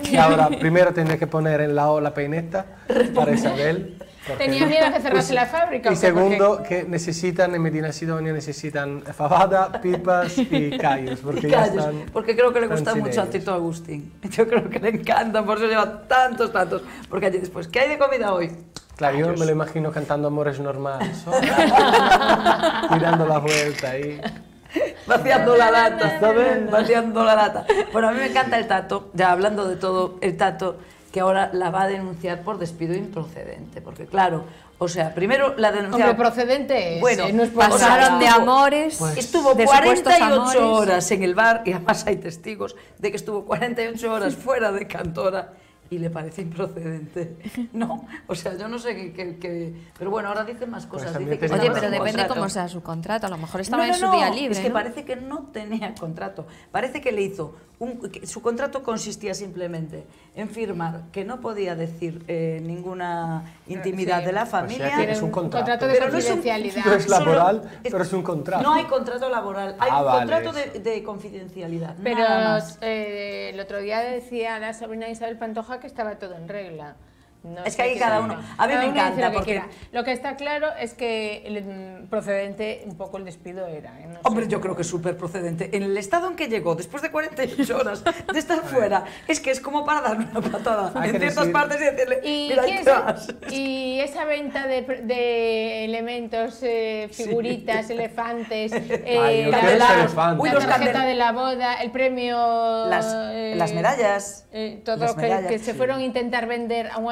que miedo. ahora primero tiene que poner en la O la peineta para Isabel. porque- Tenía miedo que cerrase la fábrica. Y ¿o qué? Porque- segundo, que necesitan en Medina Sidonia necesitan fabada, pipas y callos, porque Y ya callos, están. porque creo que le gusta mucho a. Tito Agustín. Yo creo que le encantan, por eso lleva tantos, tantos. Porque allí después, ¿qué hay de comida hoy? Claro, yo me lo imagino cantando amores normales, tirando la vuelta ahí. Vaciando la lata, ¿saben? Vaciando la lata. Bueno, a mí me encanta el tato, ya hablando de todo, el tato, que ahora la va a denunciar por despido improcedente. Porque, claro, o sea, primero la denunciaba. Hombre, procedente es, Bueno, eh, no es Pasaron de amores, Pues estuvo de 48 supuestos amores. horas en el bar y además hay testigos de que estuvo 48 horas fuera de Cantora y le parece improcedente. No, o sea, yo no sé qué... qué- qué- pero bueno, ahora dicen más cosas. Pues mí dice que Oye, pero depende contrato. cómo sea su contrato. A lo mejor estaba No, en no, su no, día libre. Es que ¿no? parece que no tenía contrato. Parece que le hizo. Un, que su contrato consistía simplemente en firmar que no podía decir eh, ninguna intimidad Sí. de la Pues ya familia. tienes un contrato. de Pero no es un- confidencialidad. No es Solo- laboral, es- pero es un contrato. No hay contrato laboral, hay Ah, un vale, contrato de, confidencialidad. Pero nada más. eh, el otro día decía la sobrina Isabel Pantoja que estaba todo en regla. No Es sé que ahí qué cada uno- a mí me Cada dice encanta lo que porque- quiera. Lo que está claro es que el mm, procedente, un poco el despido era. ¿eh? No sé. Hombre, yo creo que es súper procedente. En el estado en que llegó, después de 48 horas de estar fuera, es que es como para darle una patada Hay en que ciertas decir- partes y decirle, Y, mira, ¿qué ahí es- te vas". y esa venta de, de elementos, eh, figuritas, elefantes, eh, Ay, la, elefante. Uy, la tarjeta candel- de la boda, el premio... Las- eh, las medallas. eh, todo Las que, medallas, que se sí. fueron a intentar vender a un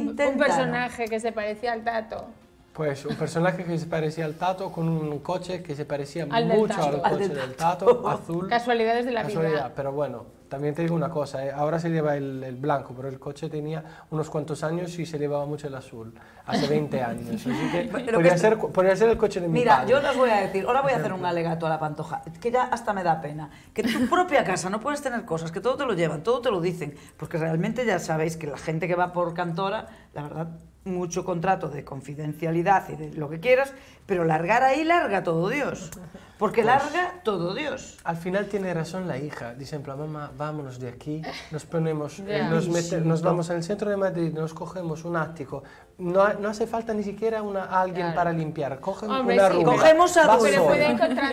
Un- Un, personaje que se parecía al tato. Pues un personaje que se parecía al Tato con un coche que se parecía Al mucho Tato. al Al coche del del Tato, azul. Casualidades de la Casualidad, vida. pero bueno, también te digo una cosa, ¿eh? ahora se lleva el, el blanco, pero el coche tenía unos cuantos años y se llevaba mucho el azul, hace 20 años, así que podría, que- ser, podría ser el coche de mi Mira, padre. yo os voy a decir, ahora voy a hacer un alegato a la pantoja, que ya hasta me da pena. Que en tu propia casa no puedes tener cosas, que todo te lo llevan, todo te lo dicen, porque realmente ya sabéis que la gente que va por cantora, la verdad, mucho contrato de confidencialidad y de lo que quieras, pero largar ahí larga todo Dios. Porque Pues larga todo Dios. Al final tiene razón la hija. Dice en plan, mamá, vámonos de aquí, nos ponemos, eh, Ya. nos, mete- nos vamos al centro de Madrid, nos cogemos un ático. No, no hace falta ni siquiera una, alguien Claro. para limpiar. Cogen Hombre, una sí. Cogemos a Dulce.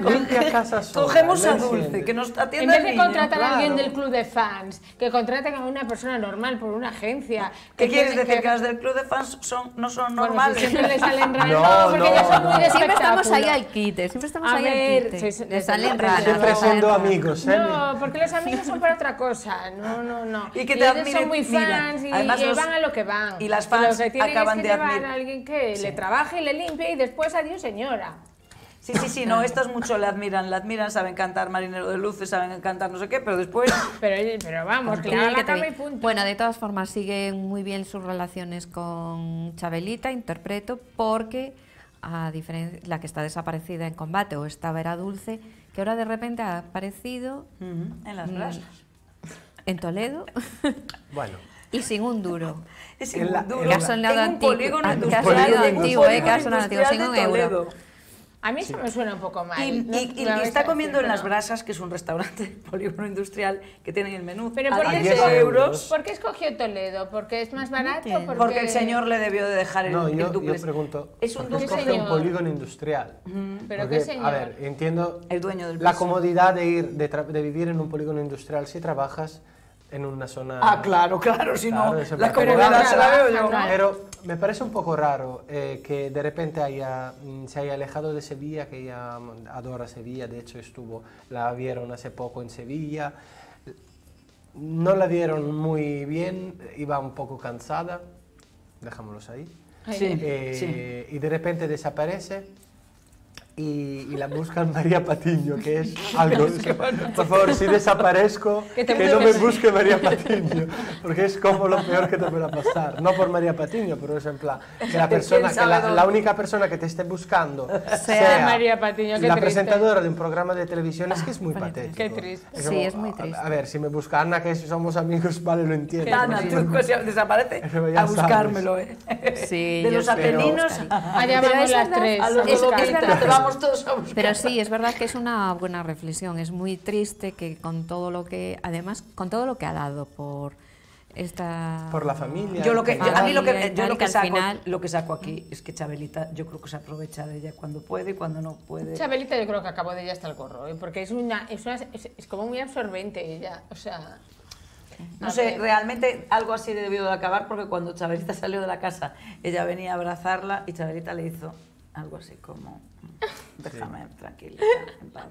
Limpia casa sola. Cogemos a ¿me Dulce, que nos En atienda vez de niño. contratar a alguien claro. del club de fans, que contraten a una persona normal por una agencia. ¿Qué que quieres tiene- decir? Que las del club de fans son, no son Bueno, si normales. siempre le salen raras. No, porque no, ellas son muy Siempre estamos ahí al quite, siempre estamos A ahí ver, al quite. sois- salen raras. Siempre siendo amigos, ¿eh? No, porque los amigos son para otra cosa. No, no, no. Y que te ellos admiren, son muy mira, fans y, además y los- van a lo que van. y las lo fans que tienen acaban es que de llevar admir- a alguien que le trabaje y le limpie y después adiós señora. Sí, sí, sí, no, estas mucho le admiran, le admiran, saben cantar Marinero de Luces, saben cantar no sé qué, pero después... Pero, pero vamos, que haga que la cama y punto. Bueno, de todas formas, siguen muy bien sus relaciones con Chabelita, interpreto, porque a diferencia la que está desaparecida en combate o estaba era Dulce, que ahora de repente ha aparecido en las Mm. brasas. en Toledo Bueno, y sin un duro. Es En la- duro. Que ha sonado un antiguo, ah, que ha sonado un antiguo, eh, que ha polígono sonado antiguo, sin un euro. A mí eso me suena un poco mal. Y, No- y- y está a comiendo en las brasas, que es un restaurante polígono industrial que tienen el menú Pero a ¿por qué, 10 escogió- euros. ¿por qué escogió Toledo? ¿Porque es más barato? Porque, Porque el señor le debió de dejar el, no, el yo, yo pregunto, Es un ¿por qué duplex. escoge un polígono industrial? ¿Pero Porque, qué señor? A ver, entiendo El dueño del la comodidad de ir, de, de vivir en un polígono industrial si trabajas en una zona... Ah, claro, claro, si no, Claro, eso la comodidad se la veo yo. Pero me parece un poco raro eh, que de repente haya, mm, se haya alejado de Sevilla, que ella mm, adora Sevilla, de hecho estuvo, la vieron hace poco en Sevilla, no la vieron muy bien, iba un poco cansada, dejámoslos ahí, Sí, Eh, y de repente desaparece. Y, y la buscan María Patiño, que es algo. por favor, si desaparezco, Que que, no me busque María Patiño, porque es como lo peor que te pueda pasar. No por María Patiño, pero es en plan que la persona, que la, la única persona que te esté buscando Sea María Patiño, qué la triste. presentadora de un programa de televisión, es que es muy patético. Qué triste. Es Sí, como, es muy a- triste. A, ver, si me busca Ana, que somos amigos, vale, lo entiendo. Ana, tú pues, desaparece a buscármelo, ¿eh? Sí, de los Apeninos a, vamos es las tres. a los Es- es verdad. te vamos todos a buscar. Pero sí, es verdad que es una buena reflexión. Es muy triste que con todo lo que, además, con todo lo que ha dado por esta. Por la familia. Yo lo que, yo- a mí lo que, yo lo que saco, final- lo que saco aquí es que Chabelita, yo creo que se aprovecha de ella cuando puede y cuando no puede. Chabelita yo creo que acabó de ella hasta el gorro, ¿eh? porque es, una, es, una- es, es como muy absorbente ella, o sea... No sé, realmente algo así debió de acabar porque cuando Chabelita salió de la casa, ella venía a abrazarla y Chabelita le hizo algo así como, "Mm, déjame tranquila, en paz.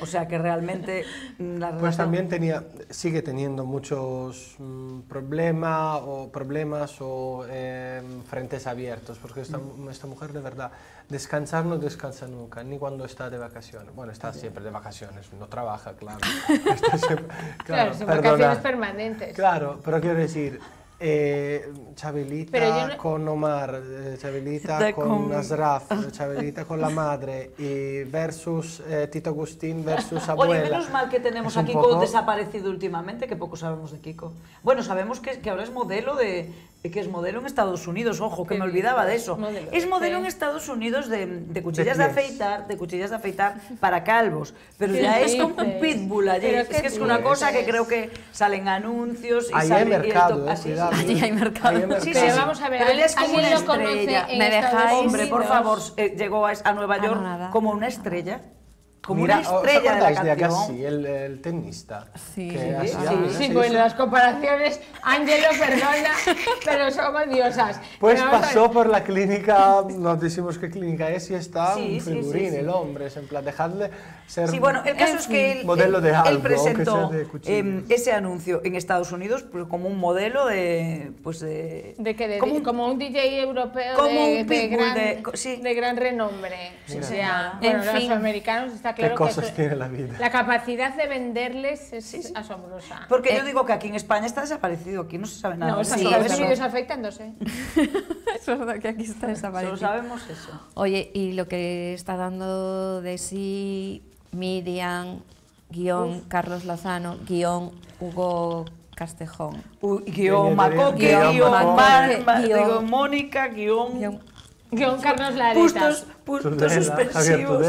O sea que realmente mm, la Pues relación- también tenía, sigue teniendo muchos mm, problemas o problemas o eh, frentes abiertos, porque esta, esta mujer de verdad descansar no descansa nunca, ni cuando está de vacaciones. Bueno, está siempre de vacaciones, no trabaja, claro. Está siempre- Claro, son perdona. vacaciones permanentes. Claro, pero quiero decir, eh, Chabelita no- con Omar, eh, Chabelita con con- Nasraf, Chabelita con la madre y versus eh, Tito Agustín versus abuela. Oye, menos mal que tenemos Es a Kiko poco- desaparecido últimamente, que poco sabemos de Kiko. Bueno, sabemos que, que ahora es modelo de, de que es modelo en Estados Unidos, ojo, que ¿Qué me olvidaba de eso. ¿Modelo es de modelo en Estados Unidos de, de cuchillas de, afeitar, de cuchillas de afeitar para calvos, pero ¿Qué ya es como un pitbull allí. ¿Pero Es que es una cosa que creo que salen anuncios y Ahí sale hay mercado, to- eh, sí, sí. cuidado. Allí hay mercado. Ahí hay mercado. Sí, Pero sí, vamos a ver, Pero él es como ¿alguien una estrella. ¿Me dejáis? Hombre, por favor, eh, llegó a, a Nueva York como una estrella. Como Mira, una ¿os estrella de la de canción. Agassi, el, el tenista? Sí, que sí, hacía- sí, Sí, eso? pues las comparaciones, Ángelo, perdona, pero son odiosas. Pues pasó por la clínica, no decimos qué clínica es, y está Sí, un figurín, sí, sí. el hombre, es en plan, dejadle ser Sí, bueno, el caso es que él, modelo de él- algo, él presentó de em, ese anuncio en Estados Unidos pues, como un modelo de, pues de, De que de- como como, un- un, DJ europeo como de, un de gran, de- de gran renombre. Sí, o sí. sea, En bueno, los fin. americanos está ¿Qué claro que cosas eso- tiene la vida? la capacidad de venderles es asombrosa. Porque Eh, yo digo que aquí en España está desaparecido, aquí no se sabe nada. no, está eso. Estados eso. Unidos afeitándose. Es verdad que aquí está Solo sabemos eso. Oye, y lo que está dando de sí Miriam, guion Carlos Lozano, guion Hugo Castejón. U- guion Macoque, guion Mónica, guión- Con Carlos Lareta. puntos, puntos Tudela, Javier suspensivos.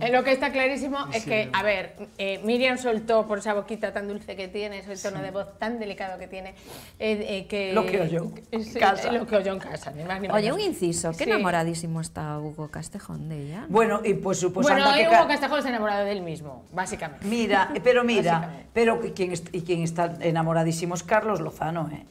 Eh, lo que está clarísimo es que, a ver, eh, Miriam soltó por esa boquita tan dulce que tiene, ese tono de voz tan delicado que tiene, eh, eh, que... Lo que oyó es, en casa. Lo que oyó en casa, ni más ni Oye, un inciso, qué Sí. enamoradísimo está Hugo Castejón de ella. Bueno, y pues, pues bueno, que Hugo ca- Castejón se ha enamorado de él mismo, básicamente. Mira, pero mira, pero quien, y quien está enamoradísimo es Carlos Lozano, ¿eh?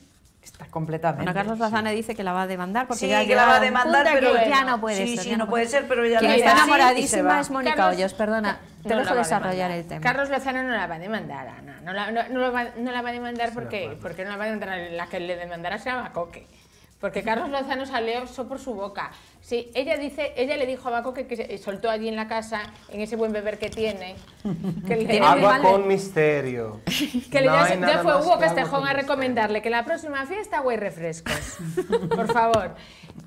Completamente. Bueno, Carlos Lozano dice que la va a demandar porque Sí, ya que la va a demandar, pero ya no puede sí, ser. sí, ya no puede ser, pero ella Quien la está enamoradísima va. es Mónica Carlos- Hoyos, perdona. Te No la dejo desarrollar el tema. Carlos Lozano no la va a demandar, Ana. No la, no, no lo va, no la va a demandar porque, porque no la va a demandar. La que le demandará será Bacoque. Porque Carlos Lozano salió eso por su boca. Sí, ella dice, ella le dijo a Bacoque que se soltó allí en la casa, en ese buen beber que tiene. Que le, Tiene Agua con misterio. que le No ya, hay ya nada fue Hugo que Castejón a misterio. recomendarle que la próxima fiesta agua y refrescos. Por favor.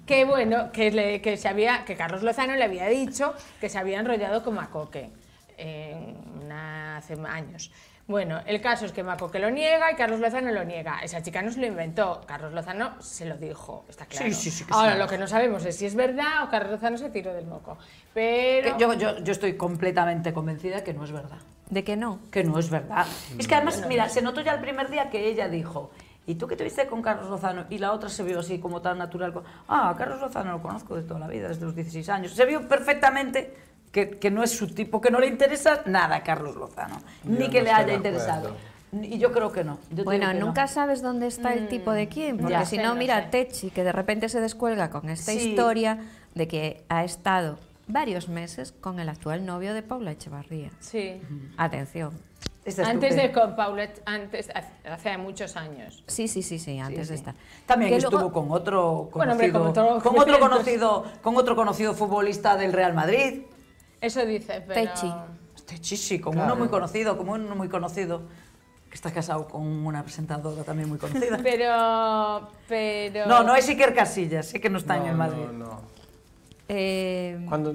Que bueno, que, le- que, se había, que Carlos Lozano le había dicho que se había enrollado con Macoque en una- hace años. Bueno, el caso es que Macoque lo niega y Carlos Lozano lo niega. Esa chica no se lo inventó, Carlos Lozano se lo dijo, está claro. Sí, sí, sí que Ahora, lo que no sabemos es si es verdad o Carlos Lozano se tiró del moco. Que Pero... Yo, yo, yo estoy completamente convencida que no es verdad. ¿De que no? Que no es verdad. Es que además, mira, se notó ya el primer día que ella dijo, ¿y tú qué te viste con Carlos Lozano? Y la otra se vio así como tan natural. Ah, Carlos Lozano lo conozco de toda la vida, desde los 16 años. Se vio perfectamente que, que no es su tipo, que no le interesa nada a Carlos Lozano, ni que no le haya interesado. acuerdo. Y yo creo que no. Yo Bueno, no. nunca sabes dónde está el tipo de quién, porque ya. si sé, no, mira, sé. Techi, que de repente se descuelga con esta Sí. historia de que ha estado varios meses con el actual novio de Paula Echevarría. Sí. Atención. Antes de con Paulette, antes, hace- muchos años. Sí, sí, sí, sí, antes Sí, de estar. También Que estuvo luego- con otro Bueno, hombre, conocido, con otro- con otro conocido, con otro conocido futbolista del Real Madrid. Eso dice, pero... Techi. Este sí, como Claro. uno muy conocido, como uno muy conocido, que está casado con una presentadora también muy conocida. Pero, pero... No, no es Iker Casillas, sé que no está en No, el Madrid. no, no. Eh, Cuando,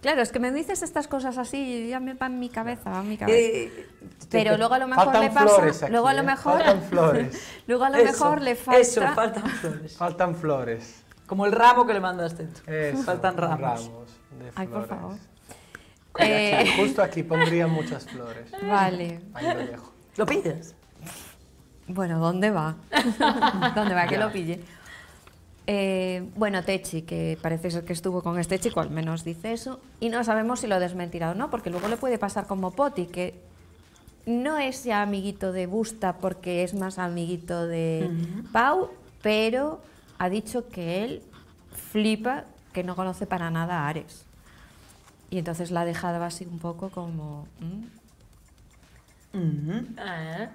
claro, es que me dices estas cosas así y ya me va en mi cabeza, va en mi cabeza. Eh, Pero luego a lo mejor faltan le pasa, flores aquí, luego a lo ¿eh? mejor, Faltan flores. luego a lo eso, mejor le falta, Eso, faltan flores. Faltan flores. Como el ramo que le mandaste tú. Eso, faltan ramos. de Ay, por flores. favor. Aquí, Eh. Justo aquí pondría muchas flores. Vale. Ahí lo dejo. ¿Lo pillas? Bueno, ¿dónde va? ¿Dónde va? Que Ya. lo pille. Eh, bueno, Techi, que parece ser que estuvo con este chico, al menos dice eso, y no sabemos si lo desmentirá o no, porque luego le puede pasar como Poti, que no es ya amiguito de Busta porque es más amiguito de Pau, pero ha dicho que él flipa que no conoce para nada a Ares. Y entonces la ha dejado así un poco como... ¿mm? Ujú. Ah,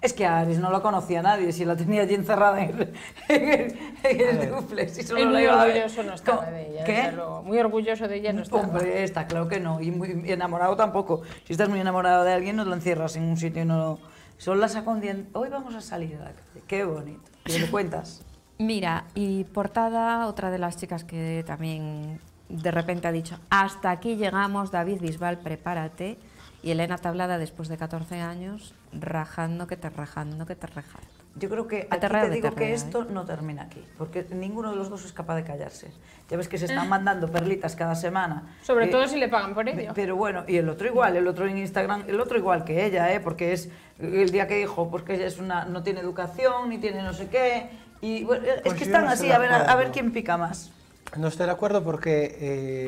Es que a Ares no lo conocía nadie, si la tenía allí encerrada en el, en en duplex. y solo muy orgulloso no estaba de ella, ¿Qué? luego. Muy orgulloso de ella no estaba. Hombre, está claro que no. Y muy enamorado tampoco. Si estás muy enamorado de alguien, no lo encierras en un sitio y no lo... Solo la saca un día. Hoy vamos a salir a la calle. Qué bonito. ¿Y le cuentas? Mira, y portada, otra de las chicas que también de repente ha dicho, hasta aquí llegamos, David Bisbal, prepárate. Y Elena Tablada, después de 14 años, rajando que te rajando que te rajando. Yo creo que aquí te digo que esto ¿eh? no termina aquí, porque ninguno de los dos es capaz de callarse. Ya ves que se están mandando perlitas cada semana. Sobre Eh, todo si le pagan por ello. Pero bueno, y el otro igual, el otro en Instagram, el otro igual que ella, ¿eh? porque es el día que dijo, pues que ella es una, no tiene educación, ni tiene no sé qué. Y bueno, es Pues que están no así, a ver, a, a ver quién pica más. No estoy de acuerdo porque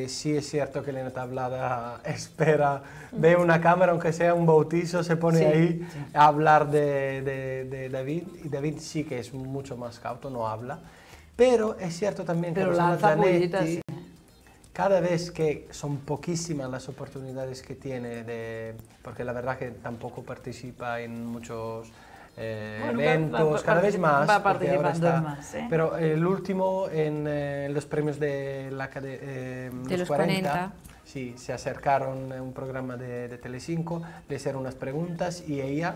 eh, sí es cierto que Elena Tablada espera, ve una cámara, aunque sea un bautizo, se pone Sí, ahí sí. a hablar de, de- de David, y David sí que es mucho más cauto, no habla, pero es cierto también que Pero Rosanna lanza Zanetti, cada vez que son poquísimas las oportunidades que tiene, de, porque la verdad que tampoco participa en muchos eh, Bueno, eventos, va- cada vez más, va participando está- más, ¿eh? pero el último en eh, los premios de la eh, De los 40. Sí, se acercaron a un programa de, de Telecinco, le hicieron unas preguntas y ella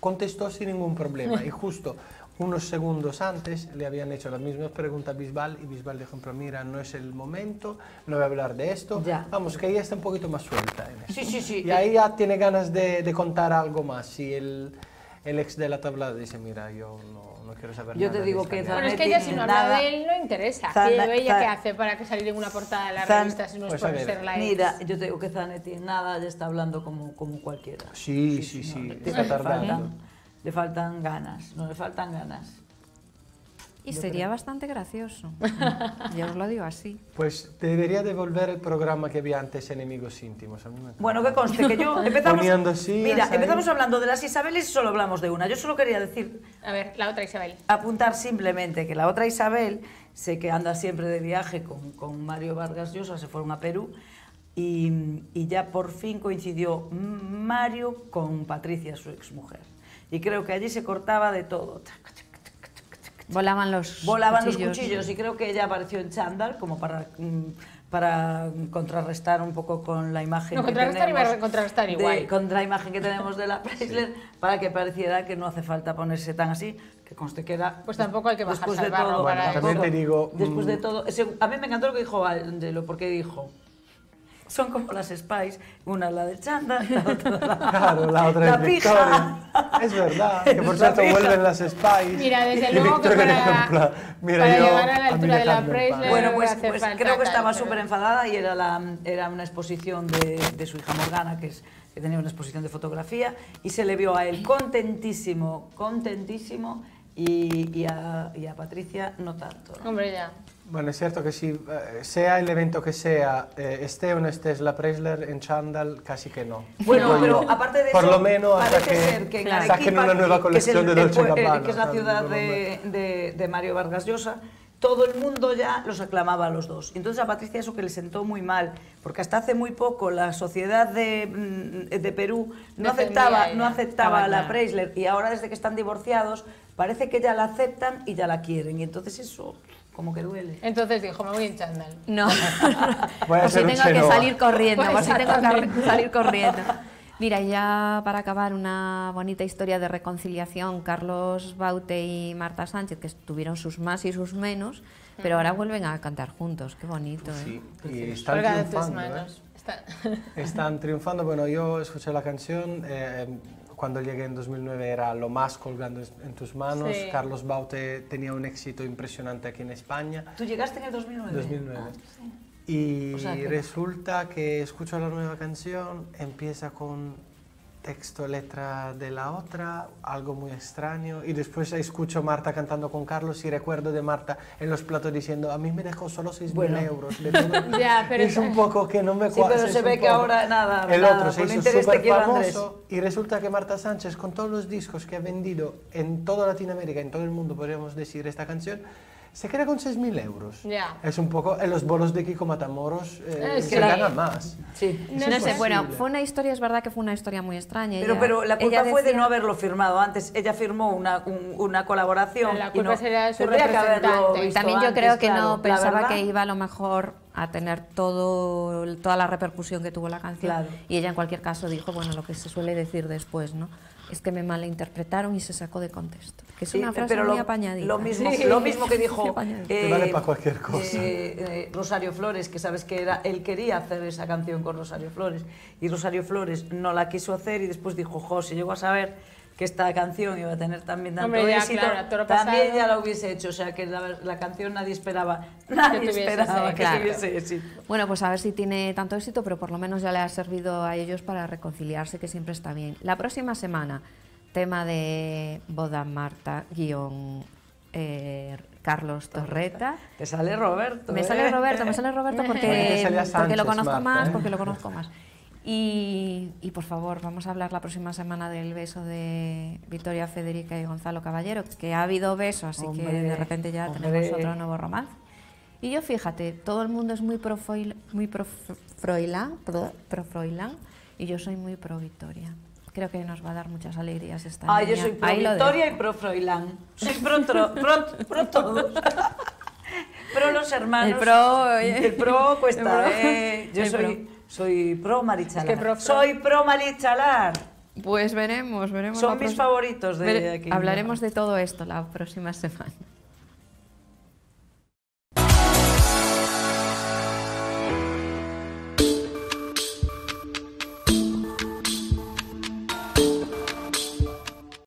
contestó sin ningún problema. y justo unos segundos antes le habían hecho las mismas preguntas a Bisbal y Bisbal dijo, pero mira, no es el momento, no voy a hablar de esto. Ya. Vamos, que ella está un poquito más suelta en esto. Sí, sí, sí. Y ahí ya tiene ganas de, de contar algo más. Si el, el ex de la tabla dice, mira, yo no, no quiero saber Yo nada te de digo que mierda". Bueno, es que Zanetti, ella si no habla nada. de él no interesa. Zana- ¿Qué ella qué hace para que salir en una portada de la Zan- revista si no es Pues por ser la ex? Mira, yo te digo que Zanetti nada ya está hablando como, como cualquiera. Sí, sí, sí, le, está le faltan, le faltan ganas, no le faltan ganas. Y sería bastante gracioso. Yo os lo digo así. Pues debería devolver el programa que había antes, Enemigos Íntimos. A mí me. Bueno, que conste que yo empezamos, mira, ahí. empezamos hablando de las Isabeles y solo hablamos de una. Yo solo quería decir, A ver, la otra Isabel. apuntar simplemente que la otra Isabel, sé que anda siempre de viaje con, con Mario Vargas Llosa, se fueron a Perú y, y ya por fin coincidió Mario con Patricia, su exmujer. Y creo que allí se cortaba de todo. Volaban los Volaban cuchillos. los cuchillos y creo que ella apareció en chándal como para, mm, para contrarrestar un poco con la imagen No, que contrarrestar tenemos iba a contrarrestar de- igual. con la imagen que tenemos de la Preisler para que pareciera que no hace falta ponerse tan así que conste que era Pues tampoco hay que bajarse después de todo para Bueno, también te digo, después de mm, todo ese- a mí me encantó lo que dijo Angelo porque dijo son como las Spice, una la de chándal, la otra la, Claro, la otra la es pija. Victoria. Es verdad, que por cierto vuelven las Spice. Mira, desde luego que para-. Mira, para yo, llegar a la altura de la. Preisler- Bueno, no pues, pues falta creo que estaba súper enfadada y era, la, era una exposición de, de su hija Morgana, que, es, que tenía una exposición de fotografía, y se le vio a él contentísimo, contentísimo, y, y, a, y a Patricia no tanto. ¿no? Hombre, ya. Bueno, es cierto que si eh, sea el evento que sea, eh, esté o no estés la Preisler en Chandal, casi que no. Bueno, pero aparte de Por eso, lo menos hasta parece que, ser que en saquen una nueva que es el- colección de Dolce Gabbana. que es la ciudad Por de, de- de Mario Vargas Llosa, todo el mundo ya los aclamaba a los dos. Entonces a Patricia eso que le sentó muy mal, porque hasta hace muy poco la sociedad de, mm, de Perú no Defendía aceptaba, ella. no aceptaba a la. Preisler y ahora desde que están divorciados parece que ya la aceptan y ya la quieren. Y entonces eso como que duele. Entonces dijo, me voy en chándal. No, Voy a por si tengo que salir corriendo, Pues por si tengo que salir corriendo. Mira, ya para acabar, una bonita historia de reconciliación. Carlos Baute y Marta Sánchez, que tuvieron sus más y sus menos, pero ahora vuelven a cantar juntos. Qué bonito, ¿eh? Sí, y están triunfando. ¿eh? Está- Están triunfando. Bueno, yo escuché la canción. eh, cuando llegué en 2009 era lo más colgando en tus manos. Sí. Carlos Baute tenía un éxito impresionante aquí en España. ¿Tú llegaste en el 2009? 2009. Ah, sí. Y O sea que- resulta que escucho la nueva canción, empieza con texto, letra de la otra, algo muy extraño, y después escucho a Marta cantando con Carlos y recuerdo de Marta en los platos diciendo, a mí me dejó solo 6.000 Bueno. euros. de todo". Pero es un poco que no me Sí, cua- pero se ve que ahora nada, El nada, otro se hizo súper famoso y resulta que Marta Sánchez, con todos los discos que ha vendido en toda Latinoamérica, en todo el mundo, podríamos decir, esta canción, se queda con 6.000 euros. Ya. Es un poco, en los bolos de Kiko Matamoros eh, Es se la- gana más. Sí. No sé, bueno, fue una historia, es verdad que fue una historia muy extraña. Pero, ella- pero la culpa fue de no haberlo firmado antes. Ella firmó una, un- una colaboración. La y culpa no, sería de su que representante. También yo antes, creo que claro. no pensaba verdad, que iba a lo mejor a tener todo, toda la repercusión que tuvo la canción. Claro. Y ella en cualquier caso dijo, bueno, lo que se suele decir después, ¿no? Es que me malinterpretaron y se sacó de contexto. Que es Sí, una frase pero muy lo, apañadita. Lo mismo, Sí. lo mismo que dijo. Te vale pa' cualquier cosa. eh, eh, Rosario Flores, que sabes que era, él quería hacer esa canción con Rosario Flores y Rosario Flores no la quiso hacer y después dijo, jo, si llegó a saber que esta canción iba a tener también tanto Hombre, ya, éxito, claro, también pasado. ya la hubiese hecho, o sea que la, la canción nadie esperaba, nadie tuviese esperaba ese que éxito. tuviese éxito. Bueno, pues a ver si tiene tanto éxito, pero por lo menos ya le ha servido a ellos para reconciliarse, que siempre está bien. La próxima semana, tema de boda Marta, guion eh, Carlos Torreta. Te sale Roberto. Me ¿eh? sale Roberto, me sale Roberto Porque porque, lo conozco Marta, más, ¿eh? porque lo conozco más. Y, y, por favor, vamos a hablar la próxima semana del beso de Victoria Federica y Gonzalo Caballero, que ha habido beso, así que de repente ya hombre. tenemos otro nuevo romance. Y yo fíjate, todo el mundo es muy pro, Foil- muy pro Froilán, pro, pro Froilán, y yo soy muy pro Victoria. Creo que nos va a dar muchas alegrías esta Ah, yo niña. soy pro Ahí lo Victoria y pro Froilán. Soy pro, tro- pro, pro todos. pro los hermanos. El pro. El pro cuesta, El pro. ¿eh? Yo El soy, soy pro Marichalar. Es que pro- Soy pro Marichalar. Pues veremos, veremos. Son mis favoritos de Vere- aquí. Hablaremos de todo esto la próxima semana.